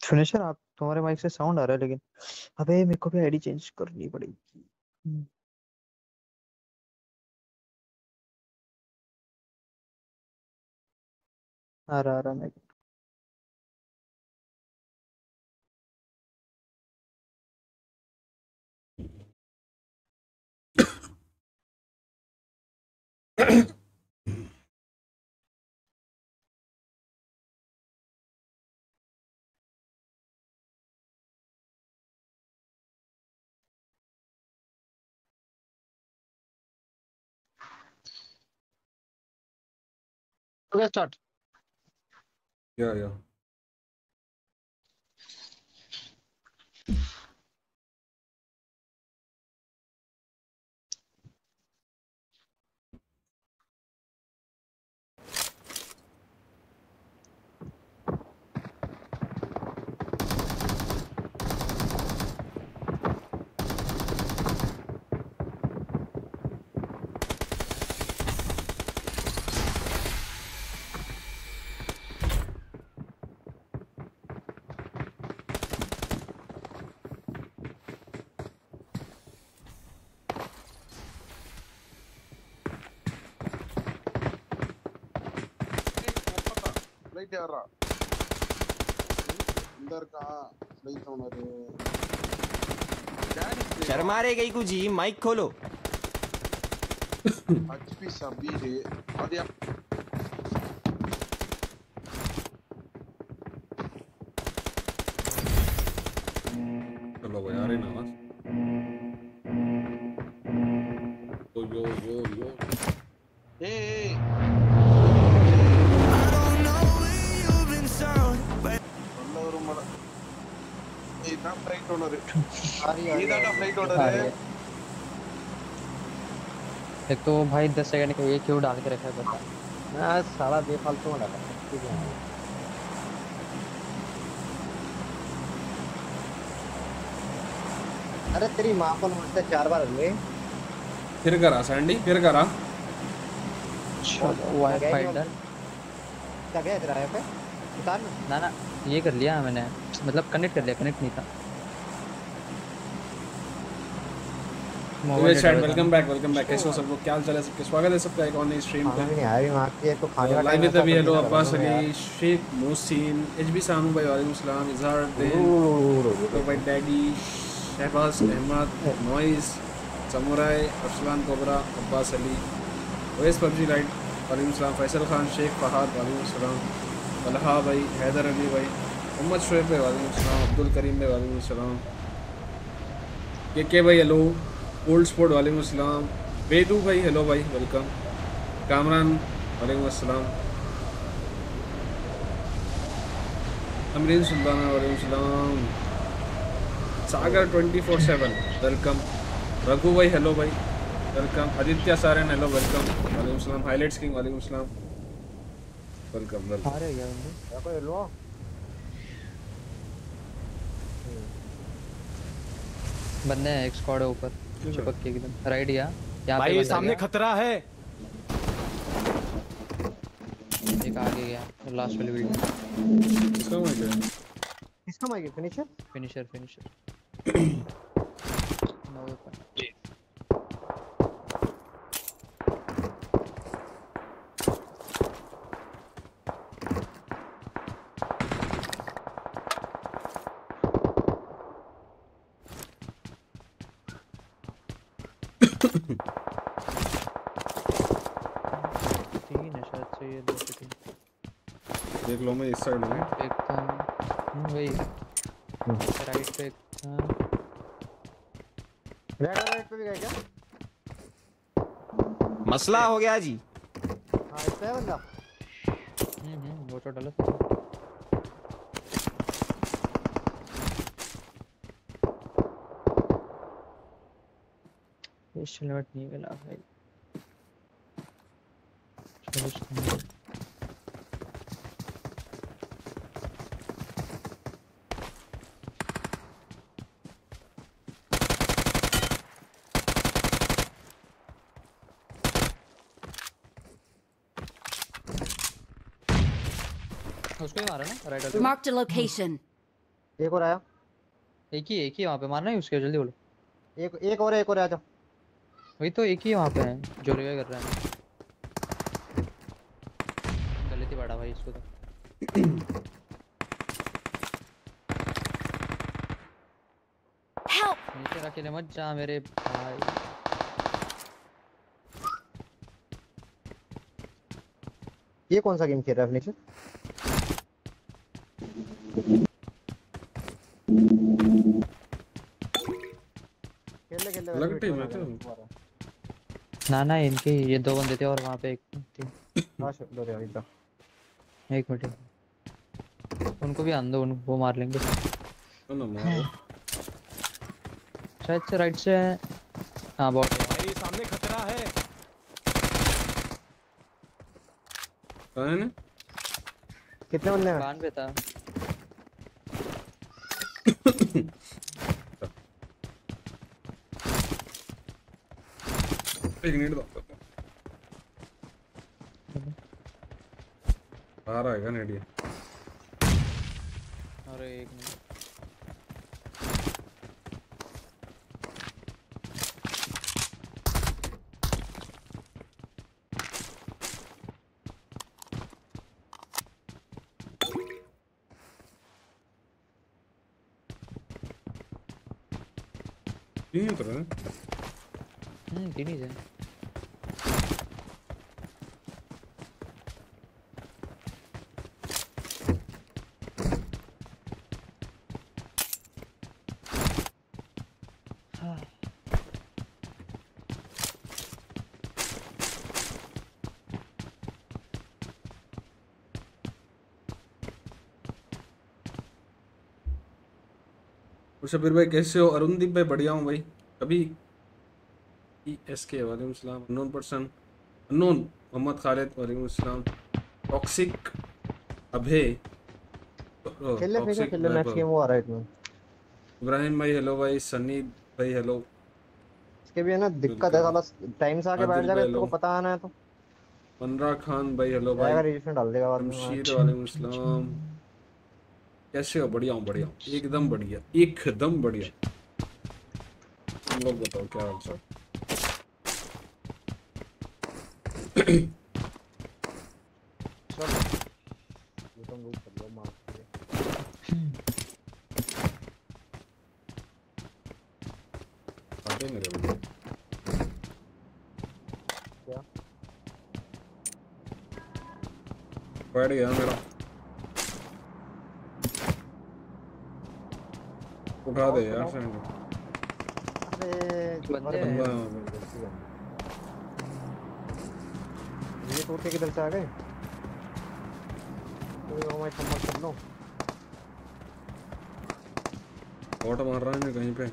Finisher आप तुम्हारे mic से साउंड आ रहा है, लेकिन अबे मेरे को भी आईडी चेंज करनी पड़ेगी हम्म। आ रहा आ रहा मैं Okay, start. Yeah, yeah. अंदर कहा? शर्मा रे गई कुछ माइक खोलो। अच्छा सभी रे और यार उठा हाँ, है एक तो भाई दस सेकंड के लिए क्यों डाल के रखा है बता मैं आज सारा बेफालतू में डाला ठीक है। अरे तेरी माँ को नमस्ते चार बार हुए फिर करा सैंडी फिर करा। वाई फाइटर क्या गया तेरा पे। उतार ना। ना ये कर लिया मैंने। मतलब कनेक्ट कर लिया कनेक्ट नहीं था। वेलकम बैक वेलकम बैक कैसे हो सब लोग? क्या हाल चाल है सबके? स्वागत है सबका एक और स्ट्रीम पे। भी नहीं आया वहाँ के तो खाने लाइव में तभी हेलो अब्बास अली शेख मोहसिन एचबी सानू भाई वालेकुम सलाम इजहार यार। तो भाई daddy Shahbaz Ahmad noise samurai Afsalan cobra Abbas Ali OS PUBG Lite वालेकुम सलाम फैसल खान शेख फहाद वालेकुम सलाम अल्हा भाई हैदर अली भाई मोहम्मद शुएब भाई वालेकुम सलाम अब्दुल करीम भाई वालेकुम सलाम। के के भाई हेलो ओल्ड स्पोर्ट वालेकुम सलाम बेदू भाई हेलो भाई वेलकम कामरान वालेकुम अस्सलाम अमरीन सुल्ताना वालेकुम सलाम Sagar twenty four seven welcome Raghu भाई हेलो भाई welcome Aditya Saran hello welcome वालेकुम सलाम हाईलाइट्स किंग वालेकुम सलाम वेलकम वेलकम आ रहे हैं बंदे? देखो ये लो बंदे हैं एक स्क्वाड है ऊपर। चिपक के एकदम। राइट या यहाँ पे भाई सामने खतरा है। एक आगे गया लास्ट वाली बिल्डिंग इसको माइक है किसका माइक है finisher finisher finisher no weapon तीन है शायद से ये दो से तीन साइड हूँ एक था हम्म, वही। राइट पे एक था रेड राइट पे भी गया क्या? मसला हो गया जी। हाँ इस पे बंदा। हम्म हम्म वो तो डाला था ये हेलमेट नहीं मिला भाई चलो इसको ही मारा ना राइट वाले Marked a location. एक और आया। एक ही एक ही वहाँ पे मारना है उसके जल्दी बोलो। एक एक और एक और आ जाओ वही तो एक ही वहाँ पे है जो रिवाइव कर रहा है। गलती बड़ा भाई इसको तो। Help! नीचे अकेले मत जा मेरे भाई। ये कौन सा गेम खेल रहा है फिनिशर अलग टीम है? है। ना ना इनके ये दो बंदे थे और वहाँ पे एक हाँ शो दो रे इधर। एक मिनट उनको भी आन दो उन वो मार लेंगे। ना मारो? शायद से राइट से है। हाँ बॉट भाई सामने खतरा है। कहाँ है? कितने बंदे हैं? कान पे था। एक मिनट दो आ रहा है नेडिया अरे एक मिनट तीन उतर है हम्म तीन ही थे और शबीर भाई कैसे हो? अरुणदीप भाई बढ़िया हूँ भाई। कभी ई एस के वालेकुम सलाम unknown person unknown Mohammed Khalid वालेकुम सलाम। टॉक्सिक अभे इसमें इब्राहिम भाई हेलो भाई सनी भाई हेलो इसके भी है ना दिक्कत है साला टाइम से आके बैठ जाएगा भाई तेरे को लो। पता आना है तो। मनरा खान भाई हेलो भाई। डाल देगा बाद में वालेकुम सलाम। कैसे हो? बढ़िया हूँ बढ़िया हूँ। एकदम बढ़िया एकदम बढ़िया। तुम लोग बताओ क्या हाल चाल? मार क्या? गया मेरा उठा दे यार फ्रेंड अरे बंदे हैं। ये के किधर से आ गए तो हमारे थम्मा कर लो बॉट मार रहा है मैं कहीं पे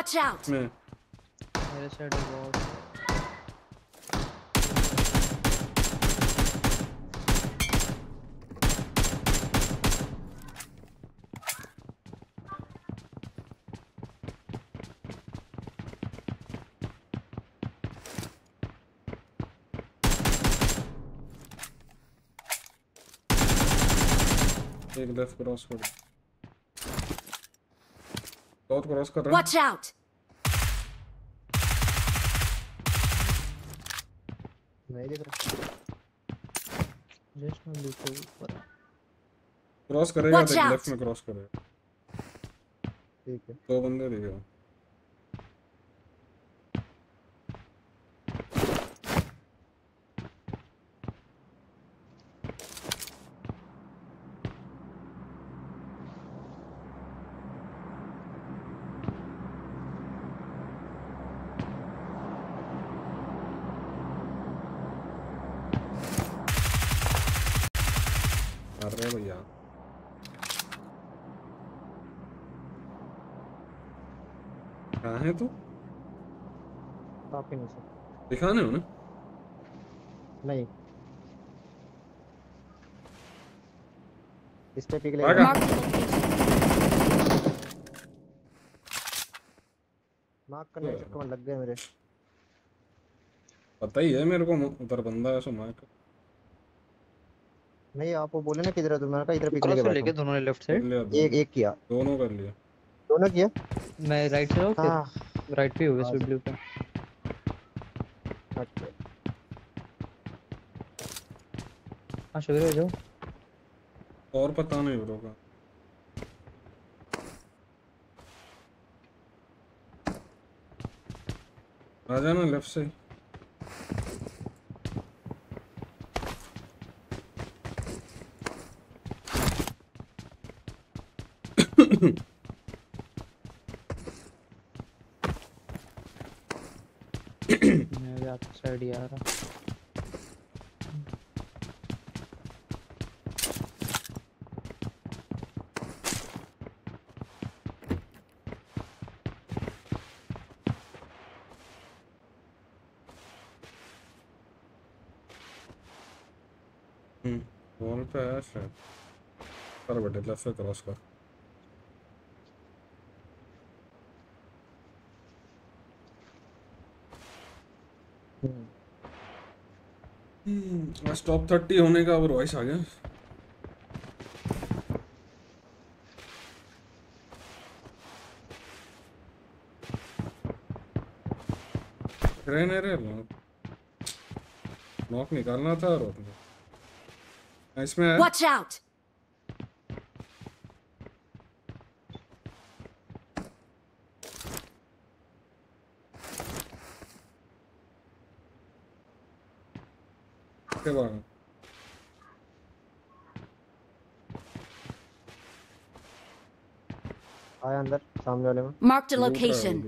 Watch out! मैं मेरे साइड बहुत एक लेफ़्ट क्रॉस कर साउथ क्रॉस कर रहा है Watch out! नहीं दिख रहा जस्ट मैं बिल्कुल ऊपर क्रॉस Watch देख out! लेफ़्ट में क्रॉस करेगा ठीक है दो बंदे दिखे मार रहे हैं भैया कहाँ है तू? काफ़ी नहीं सर दिखाने हो ना? नहीं। इस पे पिक। लेगा। मार्क करने के चक्कर में लग गए मेरे। पता ही है मेरे को उधर बंदा है सो मैं नहीं आप वो बोले ना किधर है तो मैंने कहा इधर पिक लेके दोनों ने लेफ़्ट साइड। एक एक किया। दोनों कर लिया। दोनों किया? मैं राइट से हूँ हाँ। राइट पे ही होगा स्विफ्ट ब्लू पे। अच्छा। आ शुरू हो जाओ। और पता नहीं ब्रो का। आ जाना लेफ़्ट से मैं भी आपकी साइड ही आ रहा। हम्म वॉल पे है शायद। कर बेटे लेफ़्ट से क्रॉस कर। हम्म टॉप थर्टी होने का अब वॉइस आ गया। रहने रे नॉक। निकालना था और इसमें वॉच out! के बाद आया अंदर सामने वाले में। Marked a location.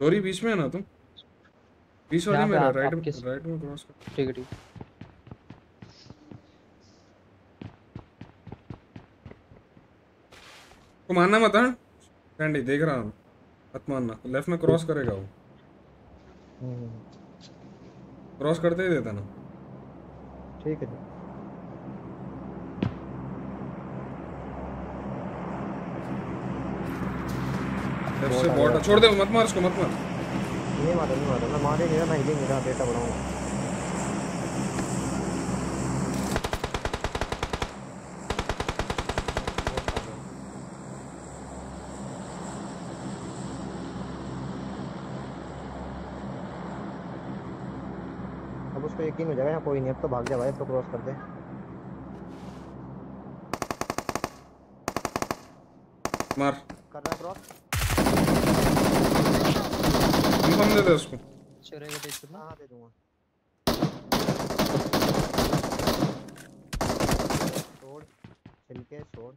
डोरी बीच में है ना तुम? बीच वाली में राइट राइट में क्रॉस कर। ठीक है ठीक। है को मानना मत हाँ? कैंडी देख रहा हूँ। मत मानना। लेफ़्ट में क्रॉस करेगा वो। हम्म, क्रॉस करते ही देता ना। ठीक है लेफ़्ट बॉट छोड़ दे मत मार इसको मत मार। नहीं मारा नहीं मारा। मैं मारे नहीं रहा मैं हीलिंग रहा बेटा बढ़ाऊँगा। यकीन हो जाएगा यहाँ कोई नहीं अब तो भाग जा भाई अब तो क्रॉस कर दे। मार। कर रहा क्रॉस कंफर्म दे दे उसको। का देख ना हाँ। दे दूँगा। छोड़ छिलके छोड़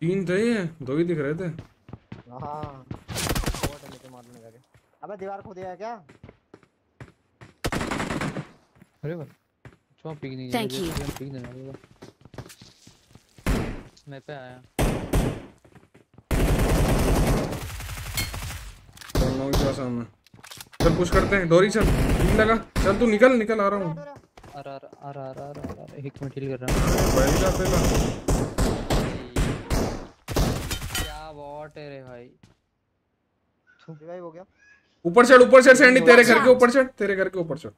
तीन थे दो ही दिख रहे थे। हाँ। मारने लगे अबे दीवार खो दिया है क्या? अरे भाई चुप पिक नहीं Thank you. पिक देना होगा मैं पे आया। चल नौ के पास आना चल पुश करते हैं। डोरी चल। तीन लगा। चल तू निकल निकल आ रहा हूँ। आ रहा आ रहा आ रहा आ रहा आ रहा एक मिनट हिल कर रहा हूँ। बैठ जा पहला क्या बॉट है रे भाई? रिवाइव हो गया। ऊपर चढ़ ऊपर चढ़ सैंडी तेरे घर के ऊपर चढ़ तेरे घर के ऊपर चढ़।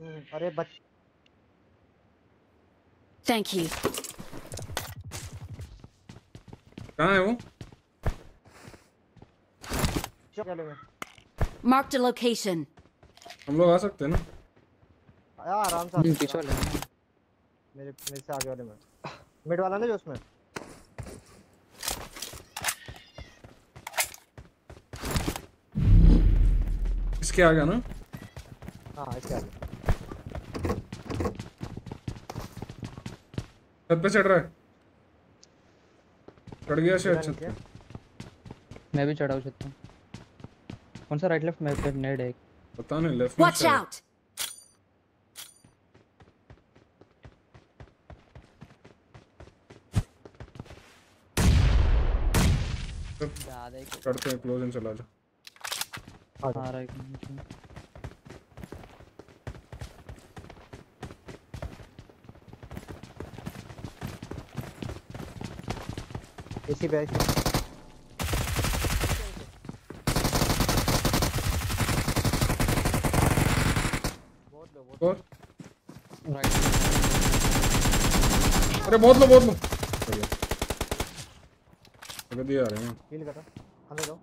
हम्म, अरे बच Thank you. कहाँ है वो? चलो में Marked a location. हम लोग आ सकते हैं ना? आया आराम से हम्म, पीछे वाले। मेरे मेरे से आगे वाले में। मिड वाला ना जो उसमें? इसके आ गया ना? हाँ इसके आगे। छत पे चढ़ रहा है। चढ़ गया शायद छत मैं भी चढ़ा हूँ छत पे। कौन सा राइट लेफ़्ट मैप पे नेड है पता नहीं लेफ़्ट वॉच आउट करते हैं क्लोज इन चला जा। आ रहा है। इसी पे ऐसे बहुत लो बहुत और? अरे बहुत लो बहुत लो। बढ़िया। आ रहे हैं। हील करो। अंदर जाओ।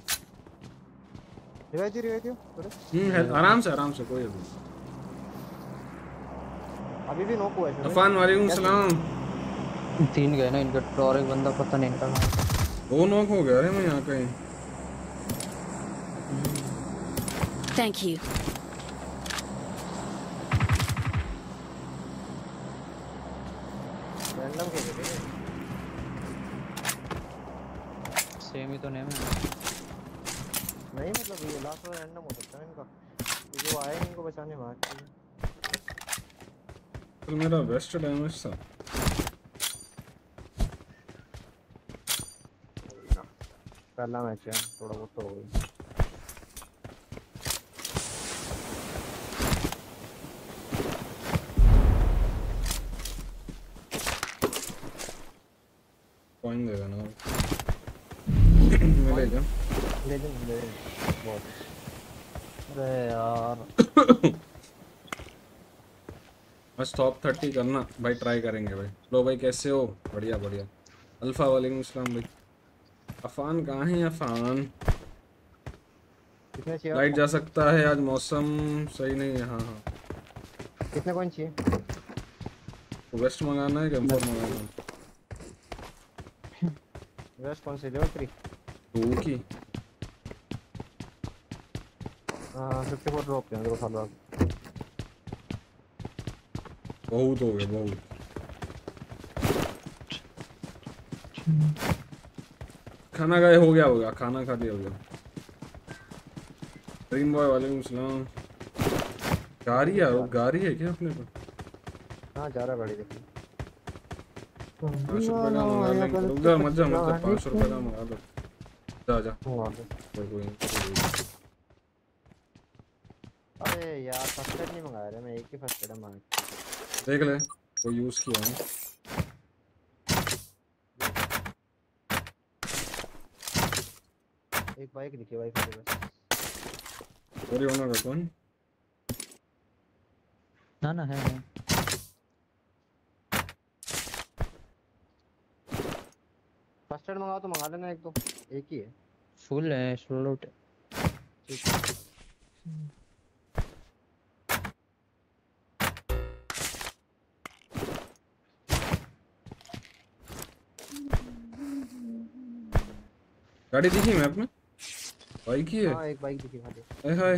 रिवाइव दियो रिवाइव दियो हम्म है आराम से आराम से कोई अभी अभी भी नोक हुआ है। अफान वालेकुम सलाम। तीन गए ना इनका और एक बंदा पता नहीं इनका कहाँ वो दो नॉक हो गया अरे मैं यहाँ कहीं। Thank you. रैंडम खेल रहे थे सेम ही तो नेम है नहीं मतलब ये लास्ट वाला रैंडम हो सकता है इनका जो आए इनको बचाने में तो मेरा वेस्ट डैमेज था पहला मैच है थोड़ा बहुत तो हो गई कॉइन दे देना मिलेगा ले ले ले बहुत अरे यार बस टॉप थर्टी करना। भाई ट्राई करेंगे भाई। लो भाई कैसे हो? बढ़िया बढ़िया। अल्फ़ा वालेकुम सलाम भाई। अफान कहाँ है अफान? लाइट जा सकता है आज मौसम। सही नहीं है हाँ हाँ? कितने कौन चाहिए? वेस्ट मंगाना है कैंपर मंगाना है? वेस्ट कौन से लेवल थ्री टू की। हाँ फिफ्टी फोर ड्रॉप किया देखो साल बहुत हो गया बहुत खाना खाए हो गया होगा खाना खा लिया होगा। ड्रीम बॉय वालेकुम सलाम गाड़ी है वो गाड़ी है क्या अपने पास हाँ जा रहा गाड़ी देखो पाँच रुपए का मंगा लेंगे रुक जा मत जा मत जा पाँच रुपए का मंगा लो जा जा। मंगा अरे यार फ़र्स्ट एड नहीं मंगाया रे मैं एक ही फ़र्स्ट एड मांग देख ले कोई यूज़ किया है। एक बाइक दिखी बाइक मेरे पास। सॉरी ओनर का कौन ना ना है है। फ़र्स्ट एड मंगाओ तो मंगा लेना एक तो एक ही है। फुल है सोल्ड आउट गाड़ी दिखी मैप में? बाइक ही है। हाँ एक बाइक दिखी हाय हाय।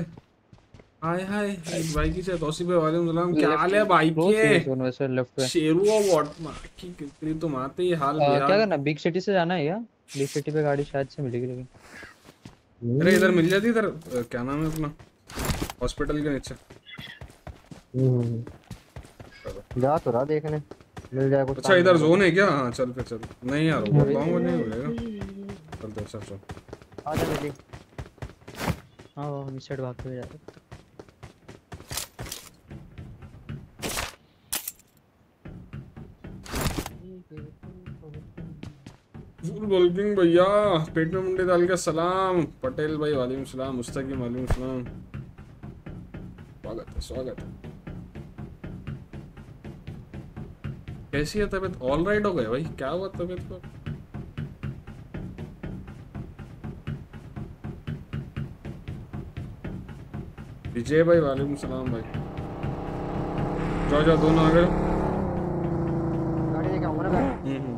हाय हाय एक बाइक ही है तौसीफ भाई वालेकुम सलाम। क्या हाल है बाइक के दोनों वैसे लेफ़्ट पे। शेरुआ वॉट मार की कितनी तो मारते ही हाल आ, क्या करना? बिग सिटी से जाना है क्या? बिग सिटी पे गाड़ी शायद से मिलेगी लेकिन। अरे इधर मिल जाती इधर। क्या नाम है अपना? हॉस्पिटल के नीचे। जा तो रहा देखने। मिल जाए कुछ अच्छा इधर जोन है क्या? हाँ चल फिर चल। नहीं यार वो नहीं हो चलते अच्छा चल आ जा मिली हाँ वो साइड भागते हुए जा रहे हैं। भैया पेट में मुंडे डाल के सलाम। पटेल भाई वालेकुम सलाम मुस्तकीम वालेकुम सलाम। स्वागत है स्वागत है। कैसी है तबीयत? ऑल राइट हो गए भाई। क्या हुआ तबीयत को? विजय भाई वालेकुम सलाम भाई। जाओ जाओ दोनों आ गए गाड़ी लेके आऊँगा ना मैं। हम्म हम्म।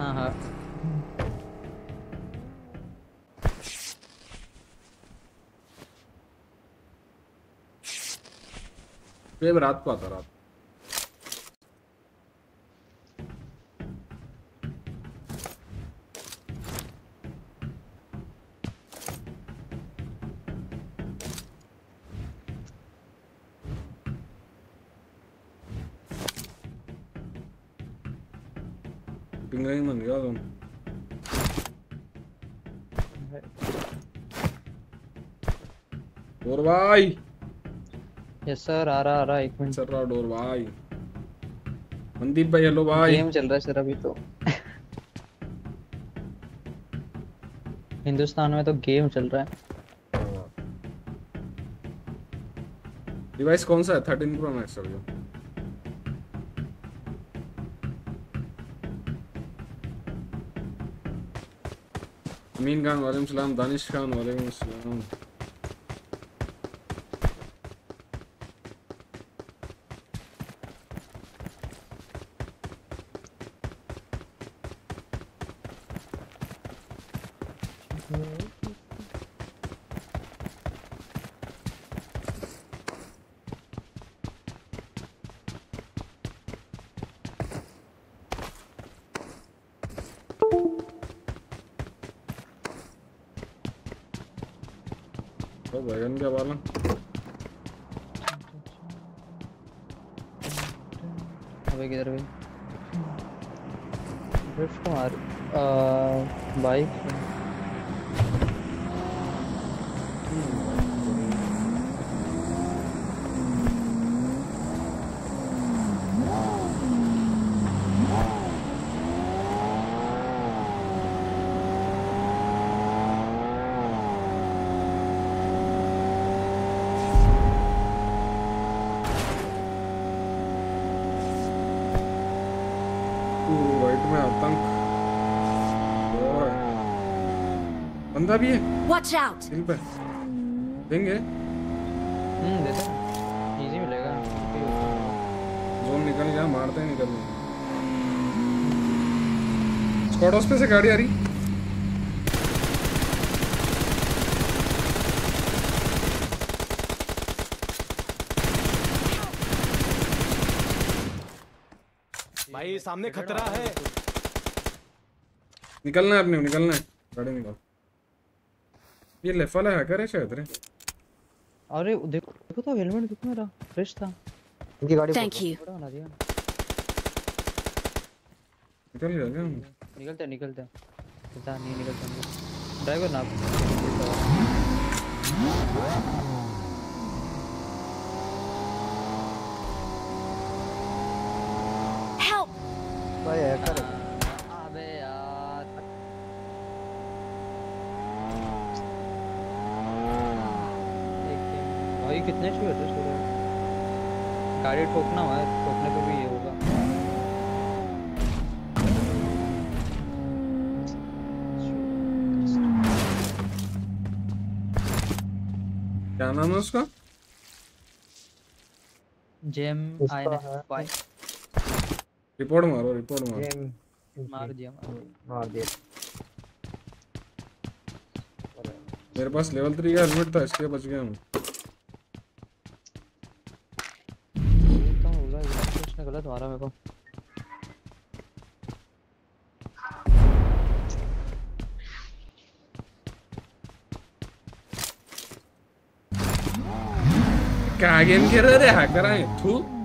हाँ हाँ। रात को आता रात पिंग रेंज बन गया भाई यस सर आ रहा आ रहा एक मिनट चल रहा डोर भाई मनदीप भाई हेलो भाई गेम चल रहा है सर अभी तो हिंदुस्तान में तो गेम चल रहा है डिवाइस कौन सा है? 13 प्रो मैक्स सर जो अमीन खान वालेकुम सलाम दानिश खान वालेकुम सलाम बंदा भी है Watch out! हिल पे देंगे? हम्म दे दे। इजी मिलेगा। जोन निकल गया मारते हैं निकल स्क्वाड हाउस पे से गाड़ी आ रही। भाई सामने खतरा है। निकलना है अपने निकलना है। गाड़ी निकाल। ये लेफ़्ट वाला हैकर है शायद रे अरे देखो देखो तो हेलमेट देखो मेरा फ्रेश था इनकी गाड़ी बना दिया निकल क्या हम? निकलते हैं, निकलते हैं। पता नहीं निकलते हैं। ड्राइवर ना Help! भाई हैकर है अबे यार लेकिन भाई कितने छुए थे सुबह गाड़ी ठोकना हुआ ठोकने पे भी ये होगा। क्या नाम है उसका? जेम आई रिपोर्ट मारो रिपोर्ट मारो। दिया मार दिया। मार दिया। मेरे पास लेवल थ्री का हेलमेट था इसलिए बच गया हूँ। मारा मेरे को। क्या गेम खेल हैकर हैं अब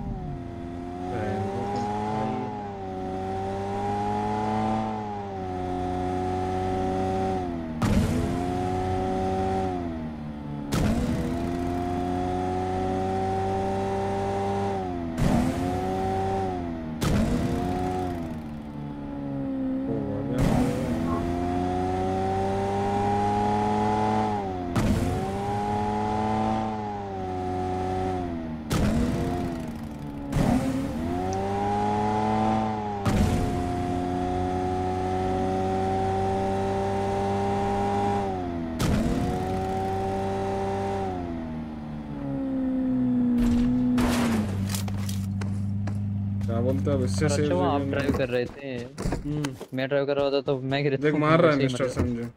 इससे सेफ़ अच्छा वो आप ड्राइव में- कर रहे थे। हम्म। मैं ड्राइव कर रहा था तो मैं गिर देख मार रहा है मिस्टर समझे।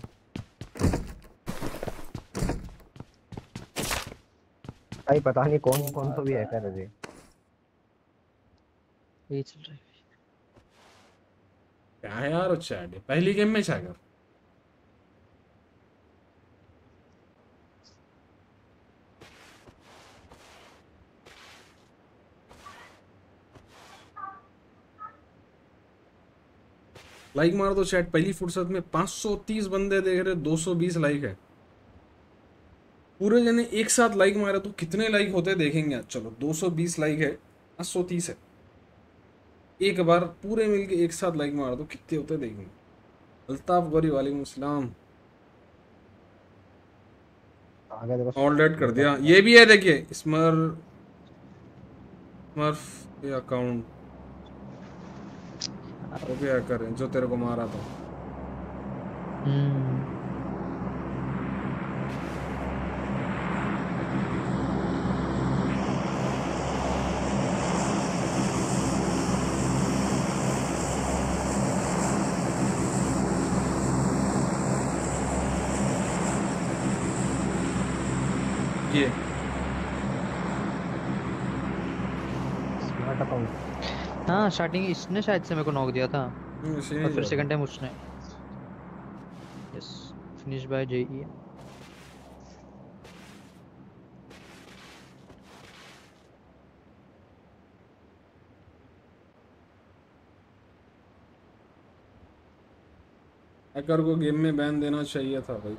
भाई पता नहीं कौन कौन तो भी हैकर है ये चल रहा है। क्या है यार वो चैट पहली गेम में छा लाइक मार दो चैट पहली फुर्सत में 530 बंदे देख रहे 220 लाइक है। पूरे जने एक साथ लाइक मारे तो कितने लाइक होते देखेंगे? आज चलो 220 लाइक है 530 है। एक बार पूरे मिलके एक साथ लाइक मार दो कितने होते देखेंगे? अल्ताफ गौरी वालेकुम अस्सलाम आगे ऑल रेड कर दिया। ये भी है देखिए स्मर स्मर्फ अकाउंट वो भी है जो तेरे को मारा था हम्म ये स्मार्ट अकाउंट हाँ स्टार्टिंग इसने शायद से मेरे को नॉक दिया था। हम्म, और फिर सेकंड टाइम उसने। यस फिनिश बाय जेई हैकर को गेम में बैन देना चाहिए था भाई।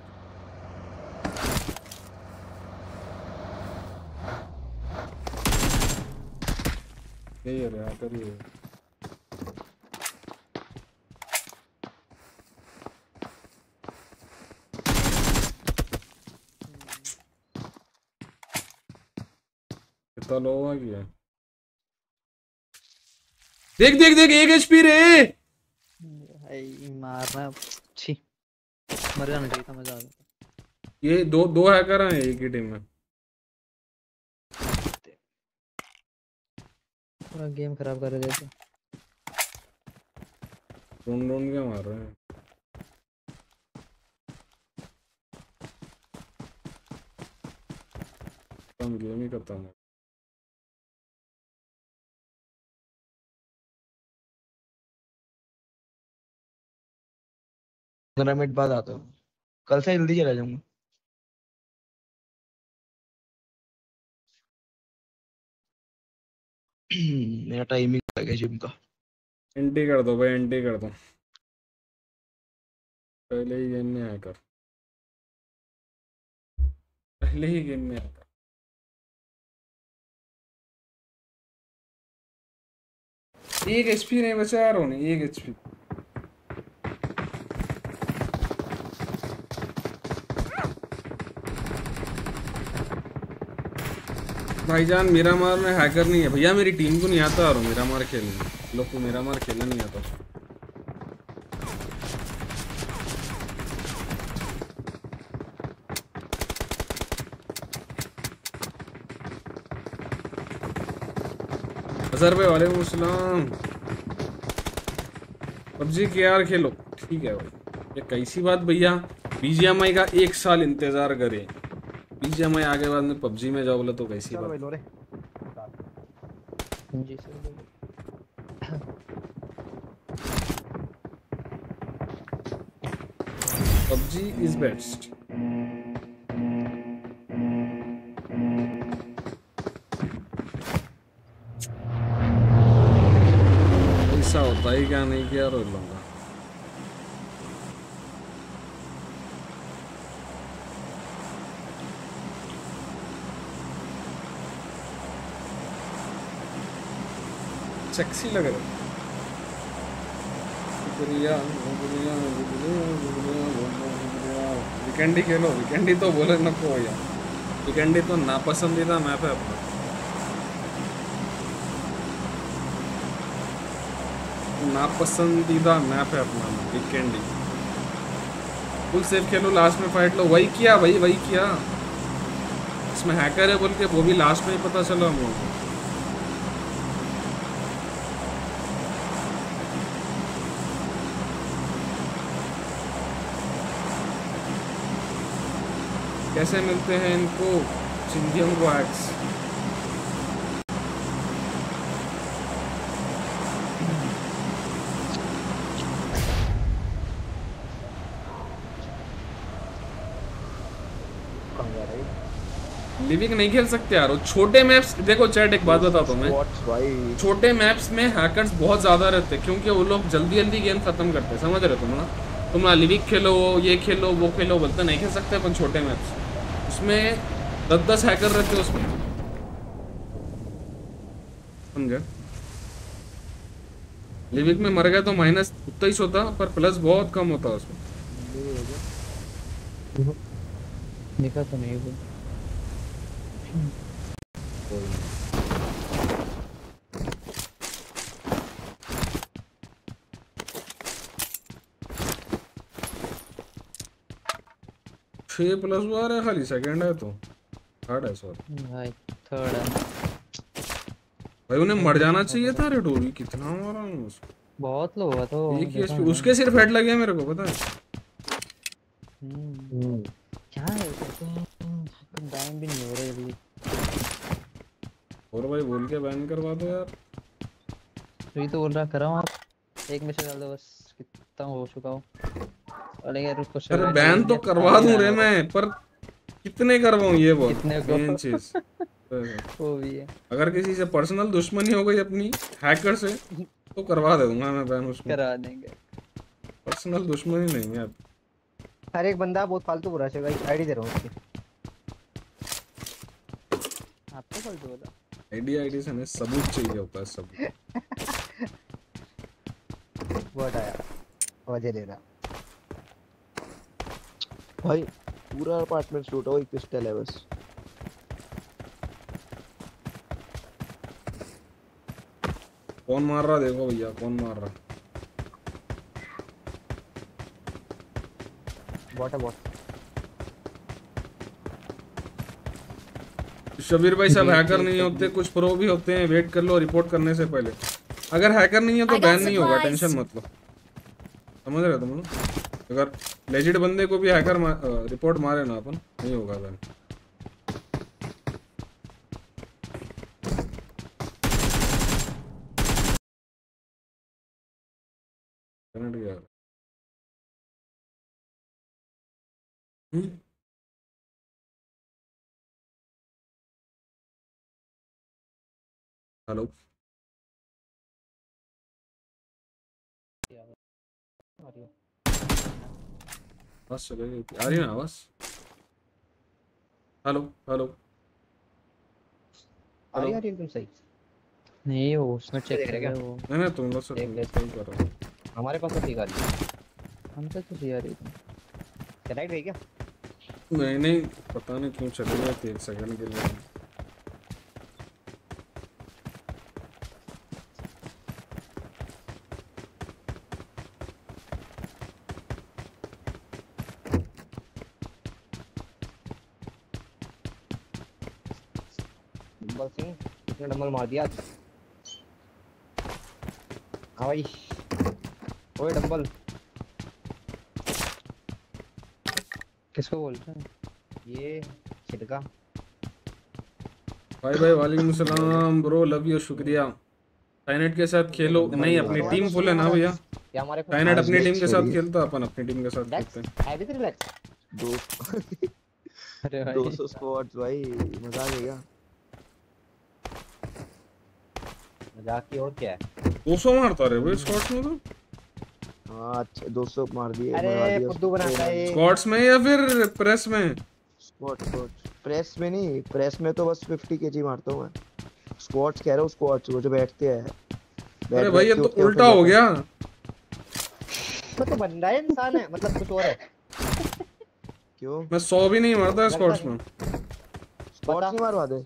यही है हैकर ही है। कितना लो हुआ क्या? देख देख देख एक एचपी रे। भाई मारना छी। मर जाना चाहिए था मज़ा आ गया ये दो दो हैकर हैं एक ही टीम में। पूरा गेम खराब कर रहे थे ढूंढ ढूंढ के मार रहे हैं। कम गेम ही करता हूँ। पंद्रह मिनट बाद आता हूँ। कल से जल्दी चला जाऊँगा। मेरा टाइमिंग आ गया जिम का। एंटी कर दो भाई एंटी कर दो। पहले ही गेम में हैकर पहले ही गेम में हैकर एक एचपी नहीं बचा यार होने एक एचपी भाईजान मेरा मार में हैकर नहीं है। भैया, मेरी टीम को नहीं आता और मेरा मार खेलना। लोग को मेरा मार खेलना नहीं आता। अजहर भाई, वालेकुम अस्सलाम पबजी के यार खेलो। ठीक है भाई। ये कैसी बात, भैया? बीजीएमआई का एक साल इंतज़ार करे। बीजीएमआई आगे बाद में पबजी में जाओ बोले तो कैसी बात भाई लो रे जी सर। PUBG is best. ऐसा होता ही क्या नहीं किया रोक लूँगा सेक्सी लग रहा वीकेंड खेलो वीकेंड तो बोले नको भैया वीकेंड ही तो नापसंदीदा मैप है अपना। नापसंदीदा मैप है अपना वीकेंड ही। फुल सेफ़ खेलो लास्ट में फाइट लो। वही किया भाई वही किया। इसमें हैकर है बोल के, वो भी लास्ट में ही पता चला हम लोगों को कैसे मिलते हैं इनको? रहा है लिविंग नहीं खेल सकते यार वो छोटे मैप्स देखो चैट एक बात बताता हूँ मैं। छोटे मैप्स में हैकर्स बहुत ज़्यादा रहते हैं क्योंकि वो लोग जल्दी जल्दी गेम खत्म करते हैं समझ रहे हो तुम ना? तुम ना लिविक खेलो ये खेलो वो खेलो बोलते नहीं खेल सकते अपन छोटे मैप्स उसमें दस दस हैकर रहते हैं उसमें। समझे? लिविक में मर गया तो माइनस उतना ही होता, पर प्लस बहुत कम होता उसमें। देखा तो नहीं छः प्लस हुआ है खाली सेकंड है तो। थर्ड है सॉरी भाई थर्ड है। भाई उन्हें मर जाना चाहिए था रे डोरी। कितना मारा है उसको। बहुत लो हुआ तो एक ही उसके सिर्फ़ हेड लगे हैं मेरे को पता है? हम्म, क्या है टाइम भी नहीं हो रहा अभी। और भाई बोल के बैन करवा दो यार। तो ये तो बोल रहा करो आप। एक मैसेज डाल दो बस। कितना हो चुका हो। अरे यार उसको अरे बैन तो करवा आगे दूँ रे मैं पर कितने करवाऊं ये बोल कितने को? मेन चीज़। वो भी है। अगर किसी से पर्सनल दुश्मनी हो गई अपनी हैकर से तो करवा दे दूँगा मैं बैन उसमें करा देंगे। पर्सनल दुश्मनी नहीं है। हर एक बंदा बहुत फालतू बुरा है भाई आईडी दे रहा हूँ उसकी। आपको कल तो बोला? आईडी आईडी से नहीं सबूत चाहिए होता है सबूत। वो हटाया वजह ले रहा। भाई पूरा अपार्टमेंट लूटा वही पिस्टल है बस। कौन मार रहा देखो भैया कौन मार रहा? बॉट है बॉट शबीर भाई सब हैकर नहीं होते कुछ प्रो भी होते हैं वेट कर लो रिपोर्ट करने से पहले। अगर हैकर नहीं है तो बैन नहीं होगा टेंशन मत लो। समझ रहे तुम लोग? अगर लेजिट बंदे को भी हैकर मा, रिपोर्ट मारे ना अपन। नहीं होगा बैन कनेक्ट गया हम्म हेलो बस चले गई थी। आ रही है ना आवाज़ हेलो हेलो। आ रही है, आ रही है एकदम सही? नहीं वो उसमें चेक करेगा। वो। नहीं नहीं तुम लोग से सही कर रहा हूँ। हमारे पास तो ठीक आ रही है। हम तो आ रही है। राइट गई क्या? नहीं नहीं पता नहीं क्यों चले गए थे एक सेकंड के लिए डंबल सिंह डंबल मार दिया हाँ भाई ओए डंबल। किसको बोल रहे हैं? ये छिटका। भाई भाई वालेकुम सलाम। ब्रो लव यू शुक्रिया। टाइनेट के साथ खेलो। नहीं अपनी टीम फुल है ना भैया? क्या हमारे टाइनेट अपनी टीम के साथ खेलता अपन अपनी टीम के साथ खेलते हैं। भी रिलैक्स दो अरे भाई। 200 स्क्वाड्स भाई मज़ा आ गया। मज़ाक की और क्या है? 200 मारता रे भाई स्क्वाड्स में तो। हाँ अच्छा 200 मार दिए अरे फुद्दू बनाता है स्क्वाड्स में या फिर प्रेस में? स्क्वाड स्क्वाड प्रेस में नहीं प्रेस में तो बस 50 केजी मारता हूँ मैं। स्क्वाड्स कह रहा हूँ स्क्वाड्स वो जो बैठते हैं। अरे भाई ये तो उल्टा हो गया। मैं तो बंदा है इंसान है मतलब कुछ और है। क्यों? मैं 100 भी नहीं मारता स्क्वाड्स में। स्क्वाड्स नहीं मारवा दे?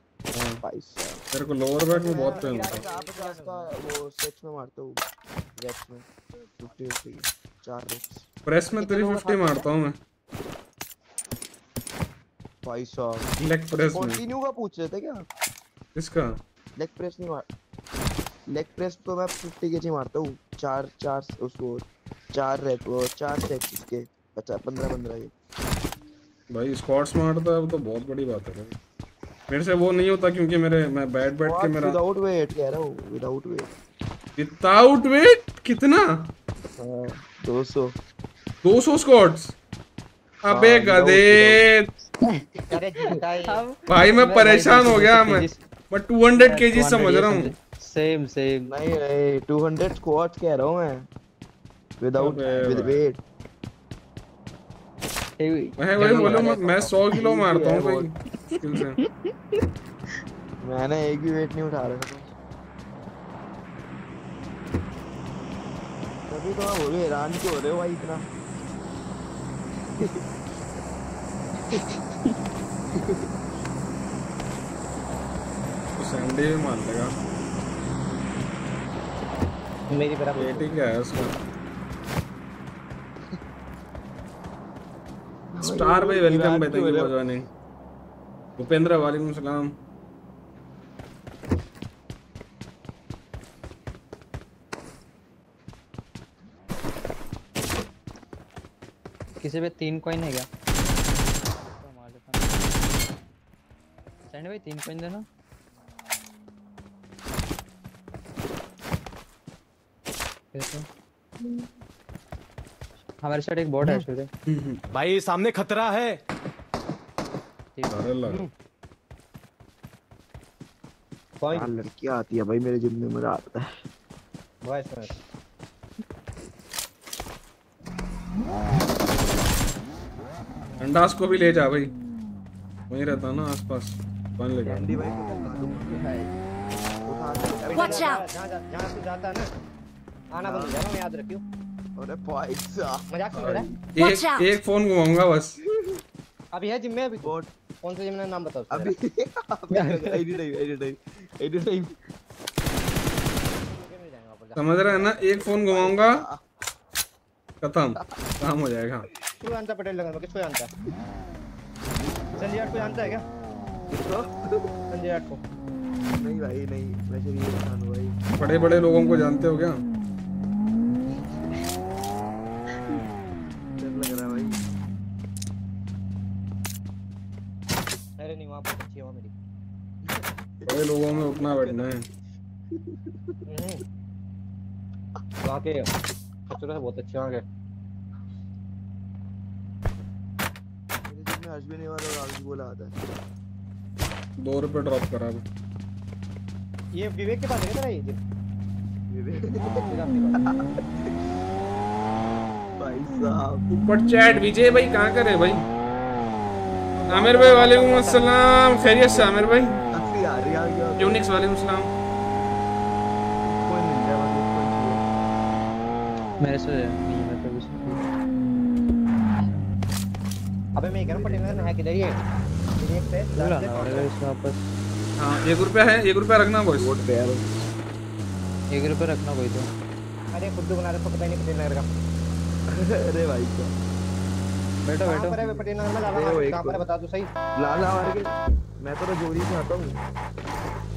भाई साहब। मेरे को लोअर बैक में बहुत पेन होता है। 50 का वो सेक्स में मारता हूँ रेक्स में 50 50 चार रेक्स प्रेस में 350 मारता हूँ मैं। भाई साहब। लेग प्रेस में। कंटिन्यू का पूछ रहे थे क्या? किसका? लेग प्रेस नहीं मार लेग प्रेस तो मैं 50 केजी मारता हूँ। चार चार उसको चार रैक वो चार उसके पचास पंद्रह पंद्रह के भाई स्क्वाड्स मारता है वो तो बहुत बड़ी बात है भाई। मेरे से वो नहीं होता क्योंकि मेरे मैं बैठ बैठ के मेरा विदाउट वेट कह रहा हूँ विदाउट वेट विदाउट वेट कितना? हाँ दो सौ. 200 स्क्वाड्स अबे गधे। अरे जीता है अब भाई मैं परेशान हो गया मैं मैं 200 केजी 200 समझ रहा हूँ। सेम सेम नहीं नहीं 200 स्क्वाट्स कह रहा हूँ मैं. विदाउट विद वेट मैं वही बोलूँ मैं- मैं 100 किलो मारता हूँ भाई मुश्किल से मैंने एक भी वेट नहीं उठा रखा तभी तो हैरान क्यों हो रहे हो भाई इतना तो सैंडी भी मान लेगा मेरी तरफ़ पेटी क्या है उसका स्टार भाई वेलकम भाई thank you for joining Bhupendra वालेकुम सलाम किसी पे तीन कॉइन है क्या। सैंडी भाई तीन कॉइन देना। कैसे हमारे साइड एक बोर्ड है सूर्य भाई सामने खतरा है। लड़कियाँ आती है भाई मेरे जिम में मज़ा आता है। वॉइस में अंडास को भी ले जा भाई। वहीं रहता ना आसपास। कौन ले कैंडी भाई को उठा जहाँ जहाँ से जाता है ना आना बंद याद रखियो। अरे भाई साहब मज़ाक सुन रहा है एक एक फ़ोन घुमाऊँगा बस अभी है जिम में अभी बोट कौन से जिम में नाम बताओ अभी एडी नहीं एडी नहीं एडी नहीं। समझ रहे हैं ना एक फ़ोन घुमाऊँगा खत्म काम हो जाएगा क्यों जानता पटेल लगन में किसको जानता है संजय जाट को जानता है क्या संजय जाट को नहीं भाई नहीं इंसान हूँ भाई बड़े बड़े लोगों को जानते हो क्या लोगों में उठना बैठना है। हम्म। वहाँ के कचरा बहुत अच्छे वहाँ के मेरे जिम में अश्विनी वाला और आयुष बोला आता है। दो रुपए ड्रॉप करा अब। ये विवेक के पास है क्या तेरा ये जिम भाई साहब। ऊपर चैट विजय भाई कहाँ करे भाई? आमिर भाई वालेकुम अस्सलाम खैरियत से आमिर भाई। आ रही है यूनिक्स वालेकुम अस्सलाम कोई मिल जाए बस कोई चाहिए मेरे से नहीं मैं तो कुछ अबे मैं कह रहा हूँ पटेल नगर है किधर ये? विवेक पे आना वापस। हाँ एक रुपया है एक रुपया रखना बॉयस बोट पे है बस एक रुपये रखना कोई तो। अरे खुद बना रखो पता नहीं पटेल नगर का अरे भाई साहब। बैठो बैठो। पर है पटेल नगर में? लाला अरे मार्केट एक पर है? तो- बता दो सही। लाला मार के मैं तो रजौरी से आता हूँ।